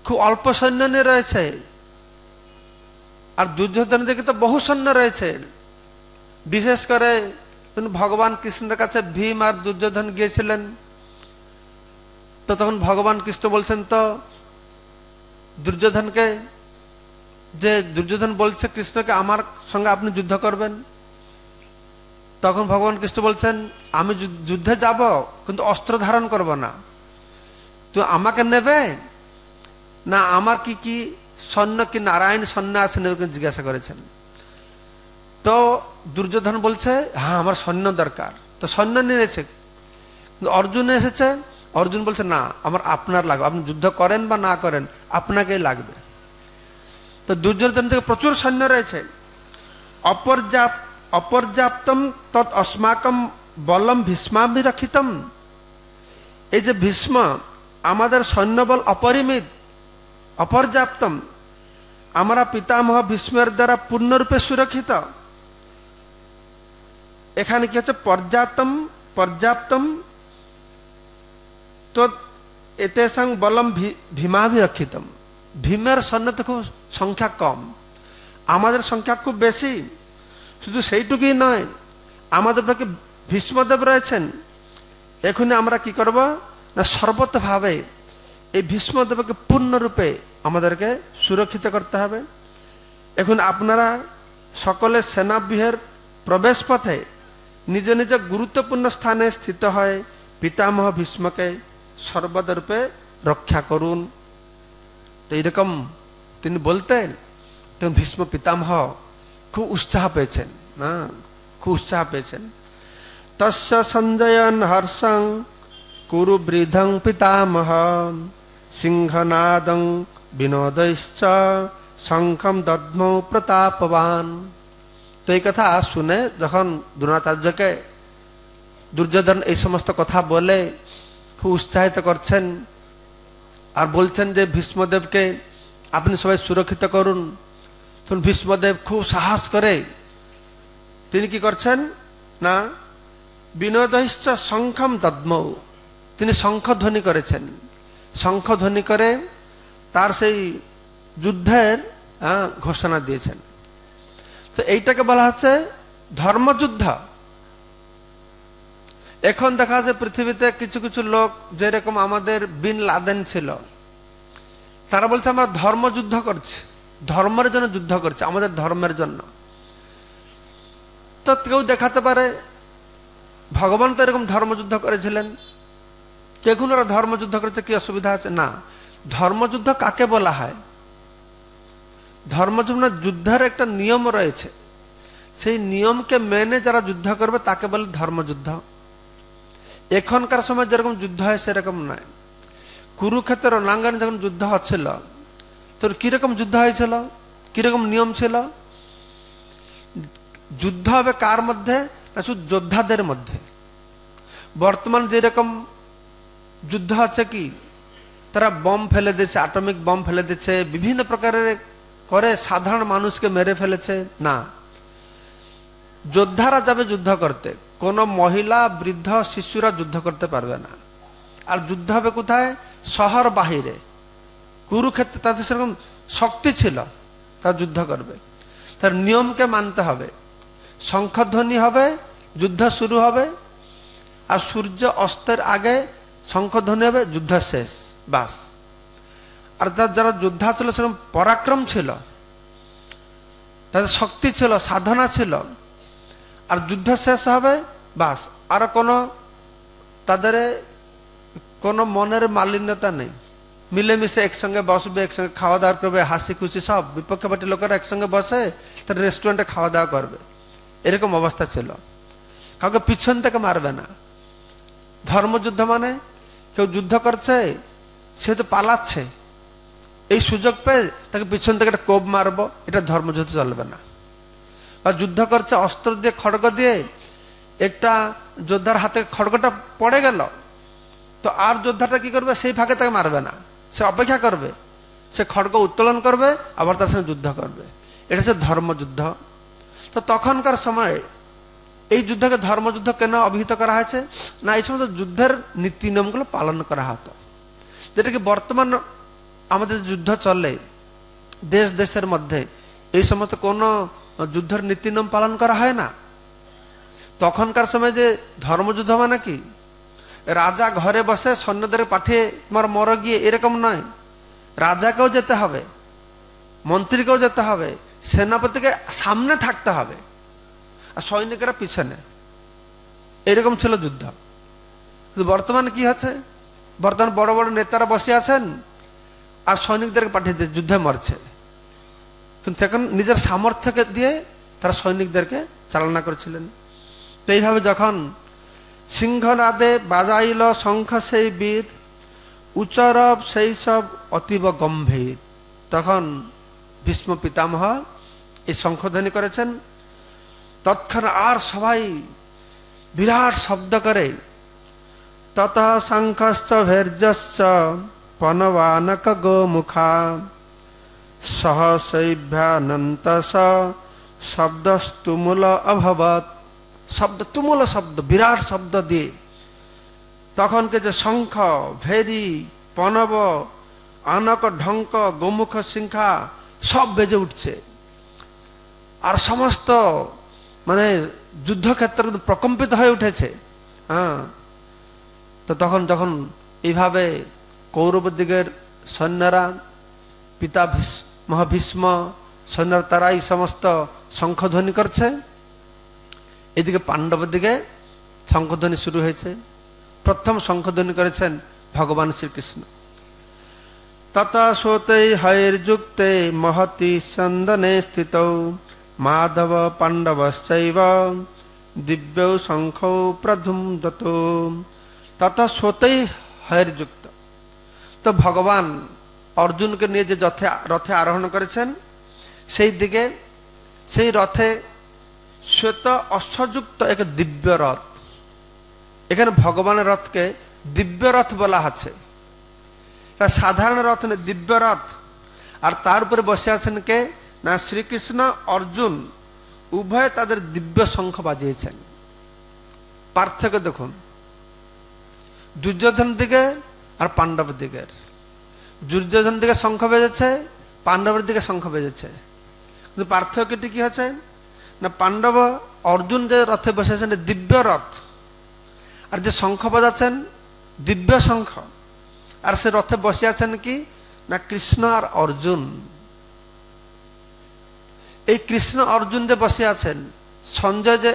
Speaker 6: খুব অল্প সৈন্য নিয়ে রয়েছে আর দুর্যোধন দিকে তো বহু সৈন্য রয়েছে বিশেষ করে ভগবান কৃষ্ণের কাছে ভীম আর দুর্যোধন গিয়েছিলেন তো তখন ভগবান কৃষ্ণ বলছেন তো দুর্যোধনকে যে দুর্যোধন বলছে কৃষ্ণকে আমার সঙ্গে আপনি যুদ্ধ করবেন তখন ভগবান কৃষ্ণ বলছেন আমি যুদ্ধে যাব কিন্তু অস্ত্র ধারণ করব না তো আমাকে নেবে না আমার কি কি সৈন্য কি নারায়ণ সৈন্য আছে এরকম জিজ্ঞাসা করেছেন তো দুর্যোধন বলছে হ্যাঁ আমার সৈন্য দরকার তো সৈন্য নিয়েছে কিন্তু অর্জুন এসেছে অর্জুন বলছে না আমার আপনার লাগবে আপনি যুদ্ধ করেন বা না করেন আপনাকেই লাগবে তো দুর্যোধন থেকে প্রচুর সৈন্য রয়েছে অপর্যাপ্ত অপর্যাপ্তম তৎ অস্মাকম বলম ভীষ্মামি রক্ষিতম এই যে ভীষ্ম আমাদের সৈন্যবল অপরিমিত অপর্যাপ্তম আমরা পিতামহ ভীষ্মের দ্বারা পূর্ণরূপে সুরক্ষিত এখানে কি হচ্ছে পর্যাপ্তম পর্যাপ্তম তো এতে সঙ্গ বলম ভীমাভি রক্ষিতম ভীমের সৈন্য তো খুব সংখ্যা কম আমাদের সংখ্যা খুব বেশি শুধু সেইটুকুই নয় আমাদের পক্ষে ভীষ্মদেব রয়েছেন এখনই আমরা কি করব না সর্বতভাবে এই ভীষ্মদেবকে পূর্ণরূপে আমাদেরকে সুরক্ষিত করতে হবে এখন আপনারা সকলে সেনাবিহের প্রবেশ পথে নিজ নিজ গুরুত্বপূর্ণ স্থানে স্থিত হয় পিতামহ ভীষ্মকে সর্বদরূপে রক্ষা করুন তো এইরকম তিনি বলতেন তখন ভীষ্ম পিতামহ খুব উৎসাহ পেয়েছেন না খুব উৎসাহ পেয়েছেন তস্য সঞ্জয়ন হর্ষং কুরু বৃদ্ধং পিতামহ সিংহনাদং বিনোদশ্চ শঙ্খম দদ্ম প্রতাপবান তো এই কথা শুনে যখন দ্রোণাচার্যকে দুর্যোধন এই সমস্ত কথা বলে খুব উৎসাহিত করছেন আর বলছেন যে ভীষ্মদেবকে আপনি সবাই সুরক্ষিত করুন ভীষ্মদেব খুব সাহস করে তিনি কি করছেন না বিনোদশ্চ শঙ্খম দদ্মৌ তিনি শঙ্খধ্বনি করেছেন শঙ্খধ্বনি করে তার সেই যুদ্ধের ঘোষণা দিয়েছেন তো এইটাকে বলা হচ্ছে ধর্মযুদ্ধ এখন দেখা যাচ্ছে পৃথিবীতে কিছু কিছু লোক যেরকম আমাদের বিন লাদেন ছিল তারা বলছে আমরা ধর্মযুদ্ধ করছি ধর্মের জন্য যুদ্ধ করছে আমাদের ধর্মের জন্য তো কেউ দেখাতে পারে ভগবান তো এরকম ধর্মযুদ্ধ করেছিলেন দেখুন ওরা ধর্মযুদ্ধ করেছে কি অসুবিধা আছে না ধর্মযুদ্ধ কাকে বলা হয় ধর্মযুদ্ধ যুদ্ধের একটা নিয়ম রয়েছে সেই নিয়মকে মেনে যারা যুদ্ধ করবে তাকে বলে ধর্মযুদ্ধ এখনকার সময় যেরকম যুদ্ধ হয় সেরকম নয় কুরুক্ষেত্রের নাঙ্গানে যখন যুদ্ধ হচ্ছিল তোর কিরকম যুদ্ধ হয়েছিল কিরকম নিয়ম ছিল যুদ্ধ হবে কার মধ্যে না শুধু যোদ্ধাদের মধ্যে বর্তমান যেরকম যুদ্ধ আছে কি তারা বম ফেলে দিচ্ছে অ্যাটমিক বম ফেলে দিচ্ছে বিভিন্ন প্রকারের করে সাধারণ মানুষকে মেরে ফেলেছে না যোদ্ধারা যাবে যুদ্ধ করতে কোন মহিলা বৃদ্ধ শিশুরা যুদ্ধ করতে পারবে না আর যুদ্ধ হবে কোথায় শহর বাহিরে কুরুক্ষেত্রে তাদের সেরকম শক্তি ছিল তার যুদ্ধ করবে তার নিয়মকে মানতে হবে শঙ্খধ্বনি হবে যুদ্ধ শুরু হবে আর সূর্য অস্তের আগে শঙ্খধ্বনি হবে যুদ্ধ শেষ বাস আর তার যারা যোদ্ধা ছিল সেরকম পরাক্রম ছিল তাদের শক্তি ছিল সাধনা ছিল আর যুদ্ধ শেষ হবে বাস আর কোনো তাদের কোনো মনের মালিন্যতা নেই মিলেমিশে একসঙ্গে বসবে একসঙ্গে খাওয়া দাওয়া করবে হাসি খুশি সব বিপক্ষে পার্টির লোকেরা একসঙ্গে বসে তার রেস্টুরেন্টে খাওয়া দাওয়া করবে এরকম অবস্থা ছিল কাউকে পিছন থেকে মারবে না ধর্মযুদ্ধ মানে কেউ যুদ্ধ করছে সে তো পালাচ্ছে এই সুযোগ পেয়ে তাকে পিছন থেকে একটা কোপ মারবো এটা ধর্মযুদ্ধ চলবে না বা যুদ্ধ করছে অস্ত্র দিয়ে খড়গ দিয়ে একটা যোদ্ধার হাতে খড়গটা পড়ে গেল তো আর যোদ্ধাটা কি করবে সেই ফাঁকে তাকে মারবে না সে অপেক্ষা করবে সে খড়গ উত্তোলন করবে আবার তার সঙ্গে যুদ্ধ করবে এটা হচ্ছে ধর্মযুদ্ধ তো তখনকার সময় এই যুদ্ধকে ধর্মযুদ্ধ কেন অভিহিত করা হয়েছে না এই সমস্ত যুদ্ধের নীতি নিয়মগুলো পালন করা হতো যেটাকে বর্তমান আমাদের যুদ্ধ চলে দেশ দেশের মধ্যে এই সমস্ত কোন যুদ্ধের নীতি নিয়ম পালন করা হয় না তখনকার সময় যে ধর্মযুদ্ধ মানে কি রাজা ঘরে বসে সৈন্যদের পাঠিয়ে তোমার মর গিয়ে এরকম নয় রাজাকেও যেতে হবে মন্ত্রীকেও যেতে হবে সেনাপতিকে সামনে থাকতে হবে আর সৈনিকেরা পিছনে এরকম ছিল যুদ্ধ বর্তমান কি হচ্ছে বর্তমান বড় বড় নেতারা বসে আছেন আর সৈনিকদেরকে পাঠিয়ে দিয়ে যুদ্ধে মরছে কিন্তু এখন নিজের সামর্থ্যকে দিয়ে তারা সৈনিকদেরকে চালনা করেছিলেন তো এইভাবে যখন সিংহনাদে বাজাইল শঙ্খ সেই বীর উচরব সেই সব অতীব গম্ভীর তখন ভীষ্ম পিতামহ এই শঙ্খধ্বনি করেছেন তৎক্ষণ আর সবাই বিরাট শব্দ করে তত শঙ্খশ্চ ভের্যশ্চ পনবানক গোমুখা সহসৈভ্যানন্ত শব্দস্তুমূল অভবত শব্দ তুমুল শব্দ বিরাট শব্দ দিয়ে তখনকে যে শঙ্খ ভেরি পনব আনক ঢঙ্ক গোমুখ শৃঙ্খা সব বেজে উঠছে আর সমস্ত মানে যুদ্ধক্ষেত্র প্রকম্পিত হয়ে উঠেছে হ্যাঁ তো তখন যখন এইভাবে কৌরব দিগের সৈন্যরা পিতা মহাভীষ্ম সৈন্যরা তারাই এই সমস্ত শঙ্খধ্বনি করছে এদিকে পাণ্ডব দিকে শঙ্খধ্বনি শুরু হয়েছে প্রথম শঙ্খধ্বনি করেছেন ভগবান শ্রীকৃষ্ণ সোতে হয়ের যুক্তে মহতি চন্দনে স্থিত মাধব পাণ্ডব শৈব দিব্য শঙ্খ প্রধুম দত সোতে হয়ের যুক্ত তো ভগবান অর্জুনকে নিয়ে যে রথে আরোহণ করেছেন সেই দিকে সেই রথে শ্বেত অশ্বযুক্ত এক দিব্য রথ এখানে ভগবানের রথকে দিব্য রথ বলা আছে এটা সাধারণ রথ নেই দিব্য রথ আর তার উপরে বসে আছেন কে না শ্রীকৃষ্ণ অর্জুন উভয় তাদের দিব্য শঙ্খ বাজিয়েছেন পার্থক্য দেখুন দুর্যোধন দিকে আর পাণ্ডব দিকের দুর্যোধন দিকে শঙ্খ বেজেছে পাণ্ডবের দিকে শঙ্খ বেজেছে কিন্তু পার্থক্যটি কি হয়েছে না পাণ্ডব অর্জুন যে রথে বসেছেন দিব্য রথ আর যে শঙ্খ বাজাচ্ছেন দিব্য শঙ্খ আর সে রথে বসে আছেন কি না কৃষ্ণ আর অর্জুন এই কৃষ্ণ অর্জুন যে বসে আছেন সঞ্জয় যে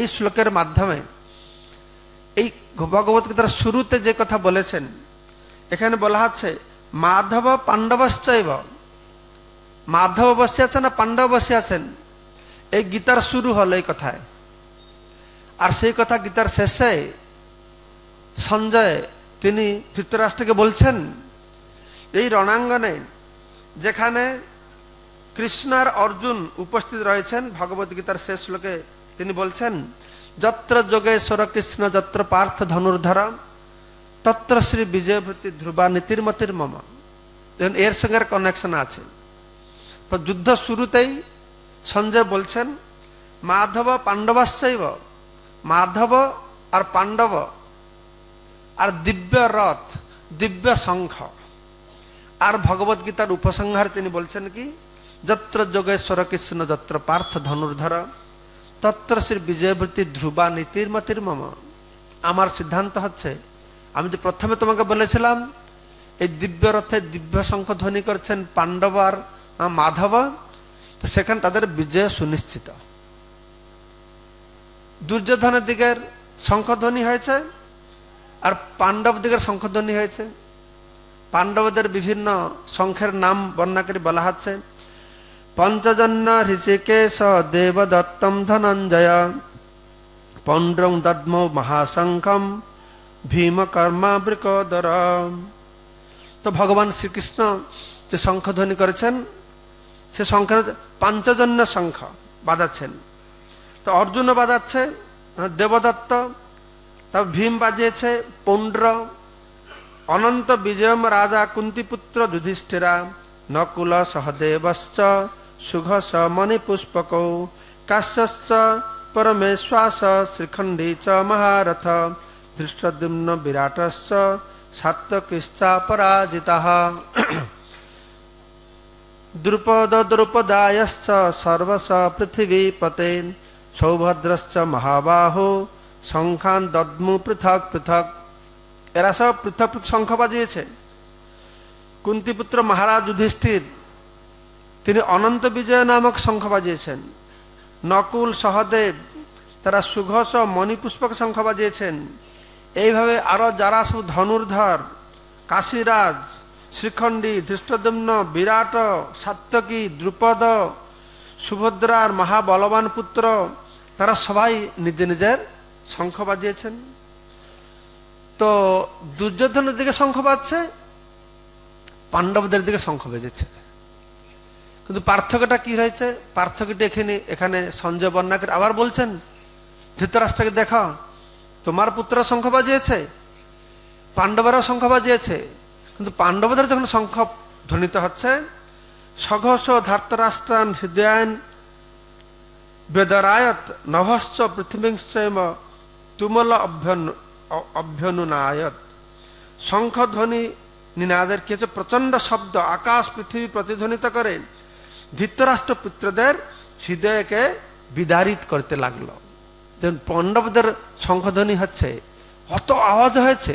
Speaker 6: এই শ্লোকের মাধ্যমে এই ভগবত গীতার শুরুতে যে কথা বলেছেন এখানে বলা হচ্ছে মাধব পাণ্ডবশ্চৈব মাধব বসে আছেন না পাণ্ডব বসে আছেন এই গীতার শুরু হল এই কথায় আর সেই কথা গীতার শেষে সঞ্জয় তিনি ধৃতরাষ্ট্রকে বলছেন এই রণাঙ্গনে যেখানে কৃষ্ণার অর্জুন উপস্থিত রয়েছেন ভগবত গীতার শেষ লোকে তিনি বলছেন যত্র যোগেশ্বর কৃষ্ণ যত্র পার্থ ধনুর্ধর তত্র শ্রী বিজয়ভূতি ধ্রুবা নীতির মতির মম এর সঙ্গে কানেকশন আছে যুদ্ধ শুরুতেই সঞ্জয় বলছেন মাধব পাণ্ডবাশ্চৈব মাধব আর পাণ্ডব আর দিব্য রথ দিব্য শঙ্খ আর ভগবত গীতার উপসংহারে তিনি বলছেন কি যত্র যোগেশ্বর কৃষ্ণ যত্র পার্থ ধনুর্ধর তত্র শ্রী বিজয়ভূতি ধ্রুবা নীতির মতির মম আমার সিদ্ধান্ত হচ্ছে আমি যে প্রথমে তোমাকে বলেছিলাম এই দিব্য রথে দিব্য শঙ্খ ধ্বনি করছেন পাণ্ডব আর মাধব সেখানে তাদের বিজয় সুনিশ্চিত দুর্যোধনের দিকের শঙ্খধ্বনি হয়েছে আর পাণ্ডব দিকের শঙ্খধ্বনি হয়েছে পাণ্ডবদের বিভিন্ন শঙ্খের নাম বর্ণনা করে বলা হচ্ছে পঞ্চজন্য ঋষিকেশ দেবদত্তম ধনঞ্জয় পণ্ড্রং দদ্ম মহাশঙ্খম ভীমকর্মাবৃকদর তো ভগবান শ্রীকৃষ্ণ যে শঙ্খধ্বনি করেছেন ସେ ଶଙ୍ଖ ପାଞ୍ଚଜନ୍ୟ ଶଙ୍ଖ ବାଜାଛନ୍ ତ ଅର୍ଜୁନ ବାଜାଛେ ଦେବଦତ୍ତ ତାପରେ ଭୀମ ବାଜିଛେ ପୌଣ୍ଡ୍ର ଅନନ୍ତ ବିଜୟମ ରାଜା କୁନ୍ତିପୁତ୍ର ଯୁଧିଷ୍ଠିରା ନକୁଲ ସହଦେବଶ୍ଚ ସୁଘ ସ ମଣିପୁଷ୍ପକ କାଶ୍ୟ ପରମେଶ୍ୱାସ ଶ୍ରୀଖଣ୍ଡୀ ଚ ମହାରଥ ଧୃଷ୍ଟଦ୍ୟୁମ୍ନ ବିରାଟଶ୍ଚ ସାତକିଶ୍ଚା ପରାଜିତ দ্রুপদ দ্রুপদায়শ্চ সর্বস পতে সৌভদ্রশ্চ মহাবাহো শঙ্খান দদ্মু পৃথক পৃথক এরা সব পৃথক পৃথক শঙ্খ বাজিয়েছে কুন্তিপুত্র মহারাজ যুধিষ্ঠির তিনি অনন্ত বিজয় নামক শঙ্খ বাজিয়েছেন নকুল সহদেব তারা সুঘস মণিপুষ্পক সংখ্যা বাজিয়েছেন এইভাবে আরো যারা সব ধনুর্ধর কাশীরাজ শ্রীখণ্ডী ধৃষ্টদুম্ন বিরাট সাত্যকী দ্রুপদ সুভদ্রার মহাবলবান পুত্র তারা সবাই নিজে নিজের শঙ্খ বাজিয়েছেন তো দুর্যোধনের দিকে শঙ্খ বাজছে পাণ্ডবদের দিকে শঙ্খ বেজেছে কিন্তু পার্থক্যটা কি হয়েছে পার্থক্যটি এখানে এখানে সঞ্জয় করে আবার বলছেন ধৃতরাষ্ট্রকে দেখা তোমার পুত্র শঙ্খ বাজিয়েছে পাণ্ডবেরও শঙ্খ বাজিয়েছে কিন্তু পাণ্ডবদের যখন শঙ্খ ধ্বনিত হচ্ছে সঘস ধার্তরাষ্ট্রান হৃদয়ান বেদরায়ত নভশ্চ পৃথিবীশ্চৈম তুমল অভ্যনুনায়ত শঙ্খধ্বনি নিনাদের কি হচ্ছে প্রচণ্ড শব্দ আকাশ পৃথিবী প্রতিধ্বনিত করে ধৃতরাষ্ট্র পুত্রদের হৃদয়কে বিদারিত করতে লাগলো শঙ্খ শঙ্খধ্বনি হচ্ছে কত আওয়াজ হয়েছে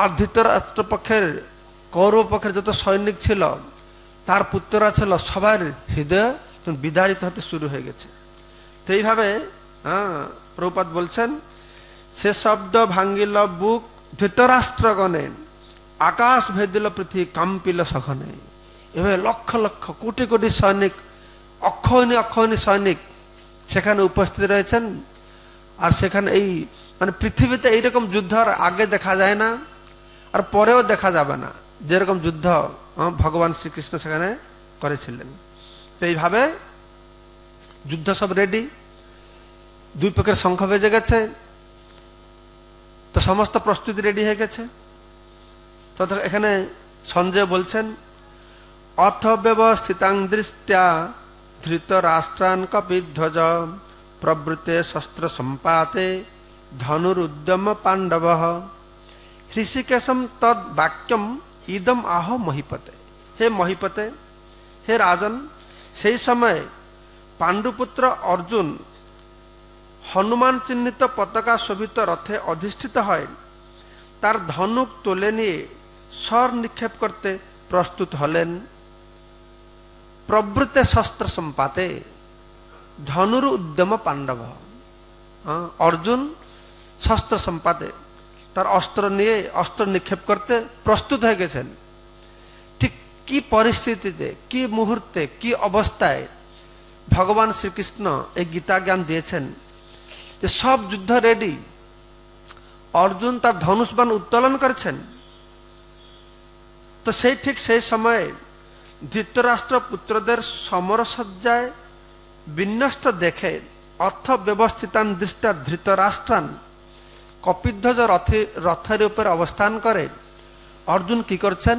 Speaker 6: আর ধৃতরাষ্ট্র পক্ষের কৌরব পক্ষের যত সৈনিক ছিল তার পুত্ররা ছিল সবার হৃদয় বিদারিত হতে শুরু হয়ে গেছে সেইভাবে এইভাবে হ্যাঁ প্রভুপাত বলছেন সে শব্দ ভাঙ্গিল বুক ধৃতরাষ্ট্রগণে আকাশ ভেদিল পৃথিবী কাম্পিল সখনে এভাবে লক্ষ লক্ষ কোটি কোটি সৈনিক অক্ষয়নি অক্ষয়নি সৈনিক সেখানে উপস্থিত রয়েছেন আর সেখানে এই মানে পৃথিবীতে এইরকম যুদ্ধ আর আগে দেখা যায় না আর পরেও দেখা যাবে না যেরকম যুদ্ধ ভগবান শ্রীকৃষ্ণ সেখানে করেছিলেন এইভাবে যুদ্ধ সব রেডি দুই পক্ষের শঙ্খ বেজে গেছে তো সমস্ত প্রস্তুতি রেডি হয়ে গেছে তথা এখানে সঞ্জয় বলছেন অথ ব্যবস্থিতাং দৃষ্ট্যা ধৃত রাষ্ট্রান ধ্বজ প্রবৃতে শস্ত্র সম্পাতে উদ্যম পাণ্ডব ঋষিকেশম তদ বাক্যম ইদম আহ মহিপতে হে মহিপতে হে রাজন সেই সময়ে পাণ্ডুপুত্র অর্জুন হনুমান চিহ্নিত পতাকা শোভিত রথে অধিষ্ঠিত হয় তার ধনুক তুলে নিয়ে স্বর নিক্ষেপ করতে প্রস্তুত হলেন প্রভৃতে শস্ত্র সম্পাতে ধনুর উদ্যম পাণ্ডব অর্জুন শস্ত্র সম্পাতে তার অস্ত্র নিয়ে অস্ত্র নিক্ষেপ করতে প্রস্তুত হয়ে গেছেন ঠিক কি পরিস্থিতিতে কি মুহূর্তে কি অবস্থায় ভগবান শ্রীকৃষ্ণ এই গীতা জ্ঞান দিয়েছেন যে সব যুদ্ধ রেডি অর্জুন তার ধনুষবান উত্তোলন করেছেন তো সেই ঠিক সেই সময়ে ধৃতরাষ্ট্র পুত্রদের সমরসজ্জায় বিন্যস্ত দেখে অর্থ ব্যবস্থিতান দৃষ্টা ধৃতরাষ্ট্রান কপিধ্বজ রথে রথের উপরে অবস্থান করে অর্জুন কি করছেন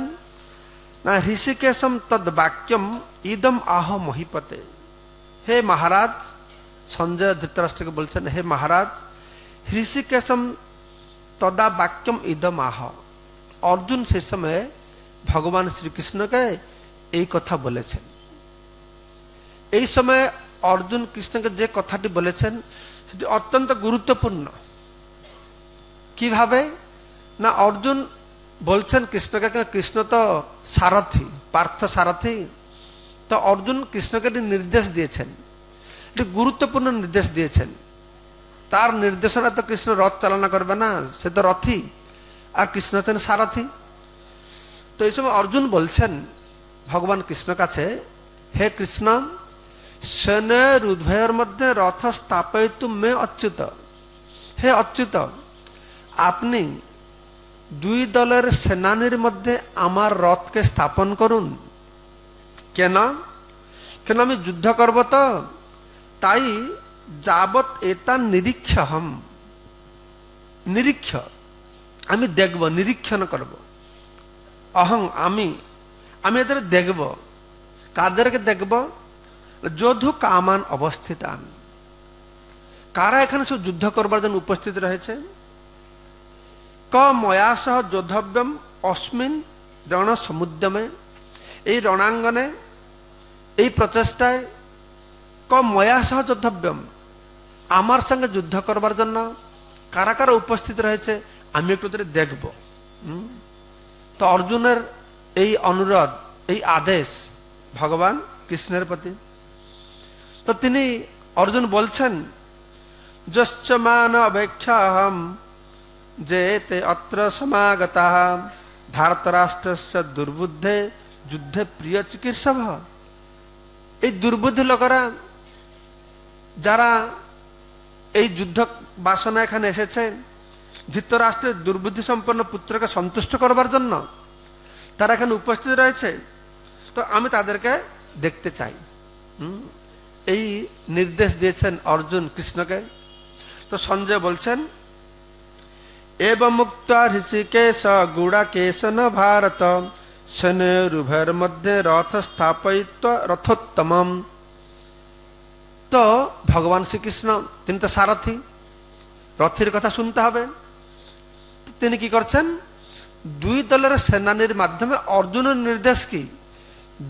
Speaker 6: না ঋষিকেশম তদ বাক্যম ইদম আহ মহিপতে হে মহারাজ সঞ্জয় ধৃতরাষ্ট্রকে বলছেন হে মহারাজ ঋষিকেশম তদা বাক্যম ইদম আহ অর্জুন সে সময়ে ভগবান শ্রীকৃষ্ণকে এই কথা বলেছেন এই সময়ে অর্জুন কৃষ্ণকে যে কথাটি বলেছেন সেটি অত্যন্ত গুরুত্বপূর্ণ কিভাবে না অর্জুন বলছেন কৃষ্ণকে কৃষ্ণ তো সারথি পার্থ সারথি তো অর্জুন কৃষ্ণকে একটি নির্দেশ দিয়েছেন একটি গুরুত্বপূর্ণ নির্দেশ দিয়েছেন তার নির্দেশনা তো কৃষ্ণ রথ চালনা করবে না সে তো রথি আর কৃষ্ণ হচ্ছেন সারথি তো এই সময় অর্জুন বলছেন ভগবান কৃষ্ণ কাছে হে কৃষ্ণ সেনে উভয়ের মধ্যে রথ স্থাপয়িত মে অচ্যুত হে অচ্যুত আপনি দুই দলের সেনানির মধ্যে আমার রথকে স্থাপন করুন কেন কেন আমি যুদ্ধ করব তো তাই যাবৎ এটা নিরীক্ষ হম নিরীক্ষ আমি দেখব নিরীক্ষণ করব অহং আমি আমি এদের দেখব কাদেরকে দেখব যধু কামান অবস্থিতান কারা এখানে সব যুদ্ধ করবার জন্য উপস্থিত রয়েছে ক ময়া সহ যোদ্ধব্যম অস্মিন রণ সমুদ্যমে এই রণাঙ্গনে এই প্রচেষ্টায় ক ময়া সহ যোদ্ধব্যম আমার সঙ্গে যুদ্ধ করবার জন্য কারা কারা উপস্থিত রয়েছে আমি একটু ধরে দেখব তো অর্জুনের এই অনুরোধ এই আদেশ ভগবান কৃষ্ণের প্রতি তো তিনি অর্জুন বলছেন যশ্চমান অপেক্ষা যে তে অত্র সমাগতা ভারতরাষ্ট্র দুর্বুদ্ধে যুদ্ধে প্রিয় চিকিৎসক এই দুর্বুদ্ধ লোকেরা যারা এই যুদ্ধ বাসনা এখানে এসেছে ধৃতরাষ্ট্রের দুর্বুদ্ধি সম্পন্ন পুত্রকে সন্তুষ্ট করবার জন্য তারা এখানে উপস্থিত রয়েছে তো আমি তাদেরকে দেখতে চাই এই নির্দেশ দিয়েছেন অর্জুন কৃষ্ণকে তো সঞ্জয় বলছেন এবং ঋষিকেশ হৃষিকেশ কেশন ভারত মধ্যে রথ স্থাপিত রথোত্তম তো ভগবান শ্রীকৃষ্ণ তিনি তো সারথি রথের কথা শুনতে হবে তিনি কি করছেন দুই দলের সেনানির মাধ্যমে অর্জুন নির্দেশ কি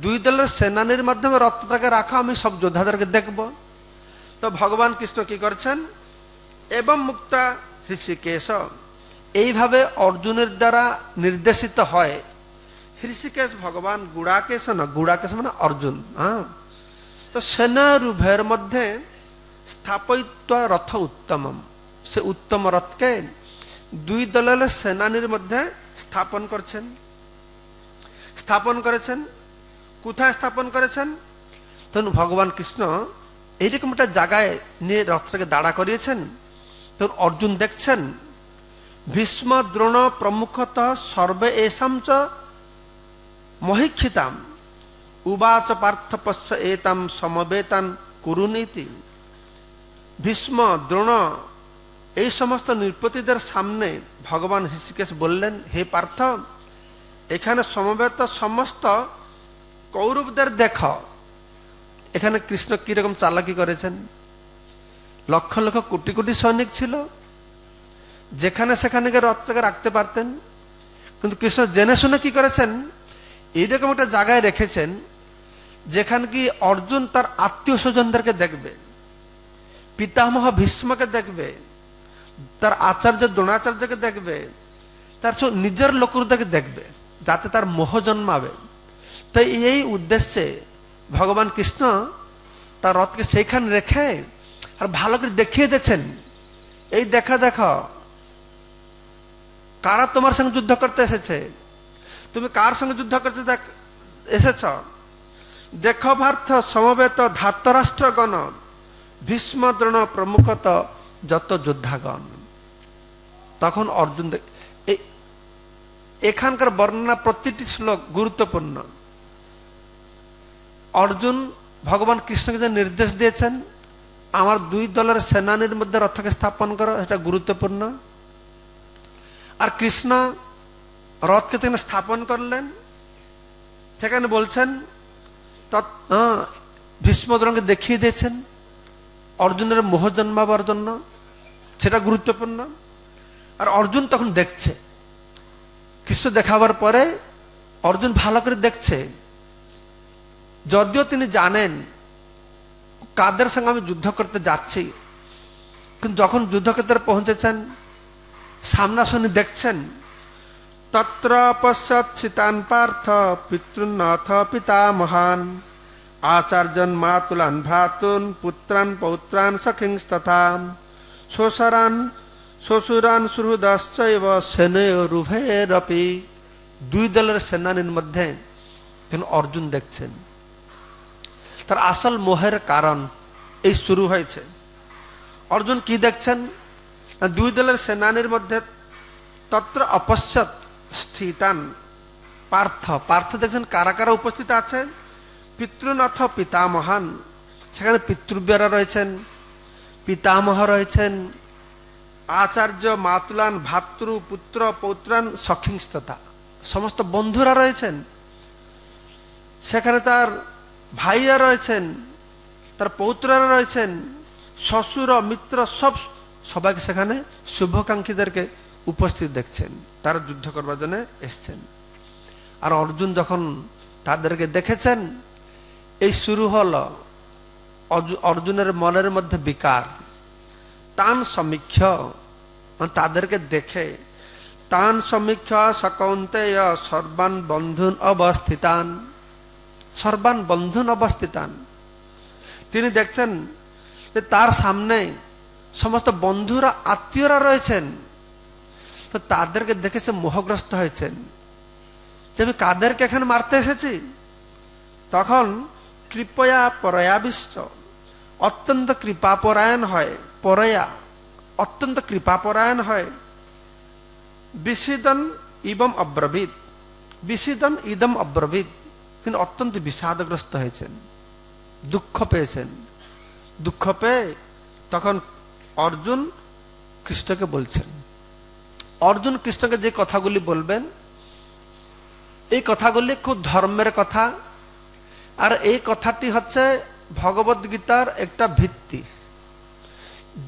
Speaker 6: দুই দলের সেনানির মাধ্যমে রথটাকে রাখা আমি সব যোদ্ধাদেরকে দেখব তো ভগবান কৃষ্ণ কি করছেন এবং মুক্তা ঋষিকেশ এইভাবে অর্জুনের দ্বারা নির্দেশিত হয় হৃষিকেশ ভগবান গুড়াকেশ না গুড়াকেশ মানে অর্জুন হ্যাঁ তো সেনা রুভের মধ্যে স্থাপিত রথ উত্তম সে উত্তম রথকে দুই দলের সেনানীর মধ্যে স্থাপন করছেন স্থাপন করেছেন কোথায় স্থাপন করেছেন তখন ভগবান কৃষ্ণ এইরকম একটা জায়গায় নিয়ে রথটাকে দাঁড়া করিয়েছেন তখন অর্জুন দেখছেন ভীষ্ম দ্রোণ প্রমুখত সর্বে এসাম চ মহিক্ষিতাম উবাচ পার্থপস্য এতাম সমবেতান কুরুনীতি ভীষ্ম দ্রোণ এই সমস্ত নৃপতিদের সামনে ভগবান হৃষিকেশ বললেন হে পার্থ এখানে সমবেত সমস্ত কৌরবদের দেখ এখানে কৃষ্ণ কিরকম চালাকি করেছেন লক্ষ লক্ষ কোটি কোটি সৈনিক ছিল যেখানে সেখানে রথটাকে রাখতে পারতেন কিন্তু কৃষ্ণ জেনে শুনে কি করেছেন এইরকম একটা জায়গায় রেখেছেন যেখানে কি অর্জুন তার আত্মীয় স্বজনদেরকে দেখবে পিতামহ ভীষ্মকে দেখবে তার আচার্য দ্রোণাচার্যকে দেখবে তার সব নিজের লোকদেরকে দেখবে যাতে তার মোহ জন্মাবে তাই এই উদ্দেশ্যে ভগবান কৃষ্ণ তার রথকে সেইখানে রেখে আর ভালো করে দেখিয়ে দিয়েছেন এই দেখা দেখা কারা তোমার সঙ্গে যুদ্ধ করতে এসেছে তুমি কার সঙ্গে যুদ্ধ করতে এসেছ দেখ ভার্থ সমবেত ধাতরাষ্ট্রগণ ভীষ্মদ্রণ প্রমুখত যত যোদ্ধাগণ তখন অর্জুন এখানকার বর্ণনা প্রতিটি শ্লোক গুরুত্বপূর্ণ অর্জুন ভগবান কৃষ্ণকে যে নির্দেশ দিয়েছেন আমার দুই দলের সেনানির মধ্যে রথকে স্থাপন করো এটা গুরুত্বপূর্ণ আর কৃষ্ণ রথকে তিনি স্থাপন করলেন সেখানে বলছেন ভীষ্মদ্রঙ্গে দেখিয়ে দিয়েছেন অর্জুনের মোহ জন্মাবার জন্য সেটা গুরুত্বপূর্ণ আর অর্জুন তখন দেখছে কৃষ্ণ দেখাবার পরে অর্জুন ভালো করে দেখছে যদিও তিনি জানেন কাদের সঙ্গে আমি যুদ্ধ করতে যাচ্ছি কিন্তু যখন যুদ্ধক্ষেত্রে পৌঁছেছেন সামনাসামনি দেখছেন তত্র পশ্চিতান পার্থ পিতৃন্নথ পিতা মহান আচার্যন মাতুলান ভ্রাতুন পুত্রান পৌত্রান সখিং তথা শ্বশুরান শ্বশুরান সুহৃদশ্চৈব সেনয় রুভেরপি দুই দলের সেনানীর মধ্যে তিনি অর্জুন দেখছেন তার আসল মোহের কারণ এই শুরু হয়েছে অর্জুন কি দেখছেন দুই দলের সেনানির মধ্যে তত্র অপশ্যত স্থিতান পার্থ পার্থ দেখছেন কারা কারা উপস্থিত আছেন পিতৃনাথ পিতামহান সেখানে পিতৃব্যরা রয়েছেন পিতামহ রয়েছেন আচার্য মাতুলান ভাতৃ পুত্র পৌত্রান সখিংস্ততা সমস্ত বন্ধুরা রয়েছেন সেখানে তার ভাইয়া রয়েছেন তার পৌত্ররা রয়েছেন শ্বশুর মিত্র সব সবাইকে সেখানে শুভকাঙ্ক্ষীদেরকে উপস্থিত দেখছেন তারা যুদ্ধ করবার জন্য এসছেন আর অর্জুন যখন তাদেরকে দেখেছেন এই শুরু হল অর্জুনের মনের মধ্যে বিকার তান সমীক্ষ মানে তাদেরকে দেখে তান সমীক্ষ সকন্তে সর্বান বন্ধুন অবস্থিতান সর্বান বন্ধুন অবস্থিতান তিনি দেখছেন যে তার সামনে সমস্ত বন্ধুরা আত্মীয়রা রয়েছেন তো তাদেরকে দেখে সে মোহগ্রস্ত হয়েছেন যে আমি কাদেরকে এখানে মারতে এসেছি তখন কৃপয়া পরয়া বিশ্ব অত্যন্ত কৃপাপরায়ণ হয় পরয়া অত্যন্ত কৃপাপরায়ণ হয় বিষিদন ইবম অব্রবিদ বিষিদন ইদম অব্রবিদ তিনি অত্যন্ত বিষাদগ্রস্ত হয়েছেন দুঃখ পেয়েছেন দুঃখ পেয়ে তখন অর্জুন কৃষ্ণকে বলছেন অর্জুন কৃষ্ণকে যে কথাগুলি বলবেন এই কথাগুলি খুব ধর্মের কথা আর এই কথাটি হচ্ছে ভগবত গীতার একটা ভিত্তি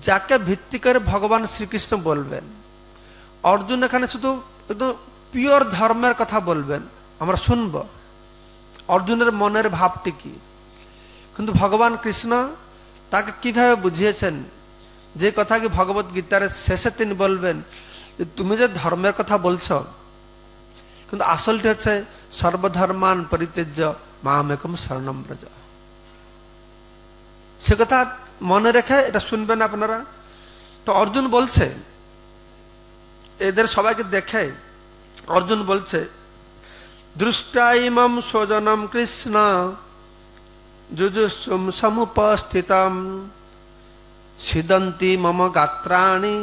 Speaker 6: যাকে ভিত্তি করে ভগবান শ্রীকৃষ্ণ বলবেন অর্জুন এখানে শুধু একদম পিওর ধর্মের কথা বলবেন আমরা শুনব অর্জুনের মনের ভাবটি কি কিন্তু ভগবান কৃষ্ণ তাকে কিভাবে বুঝিয়েছেন যে কথা কি ভগবত গীতার শেষে তিনি বলবেন যে তুমি যে ধর্মের কথা বলছ কিন্তু আসলটি হচ্ছে সর্বধর্মান পরিত্যাজ্য মামেকম শরণম ব্রজ সে কথা মনে রেখে এটা শুনবেন আপনারা তো অর্জুন বলছে এদের সবাইকে দেখে অর্জুন বলছে দৃষ্টাইমম স্বজনম কৃষ্ণ যুজুষ্ম সমুপস্থিতম সিদন্তি মম গাত্রাণী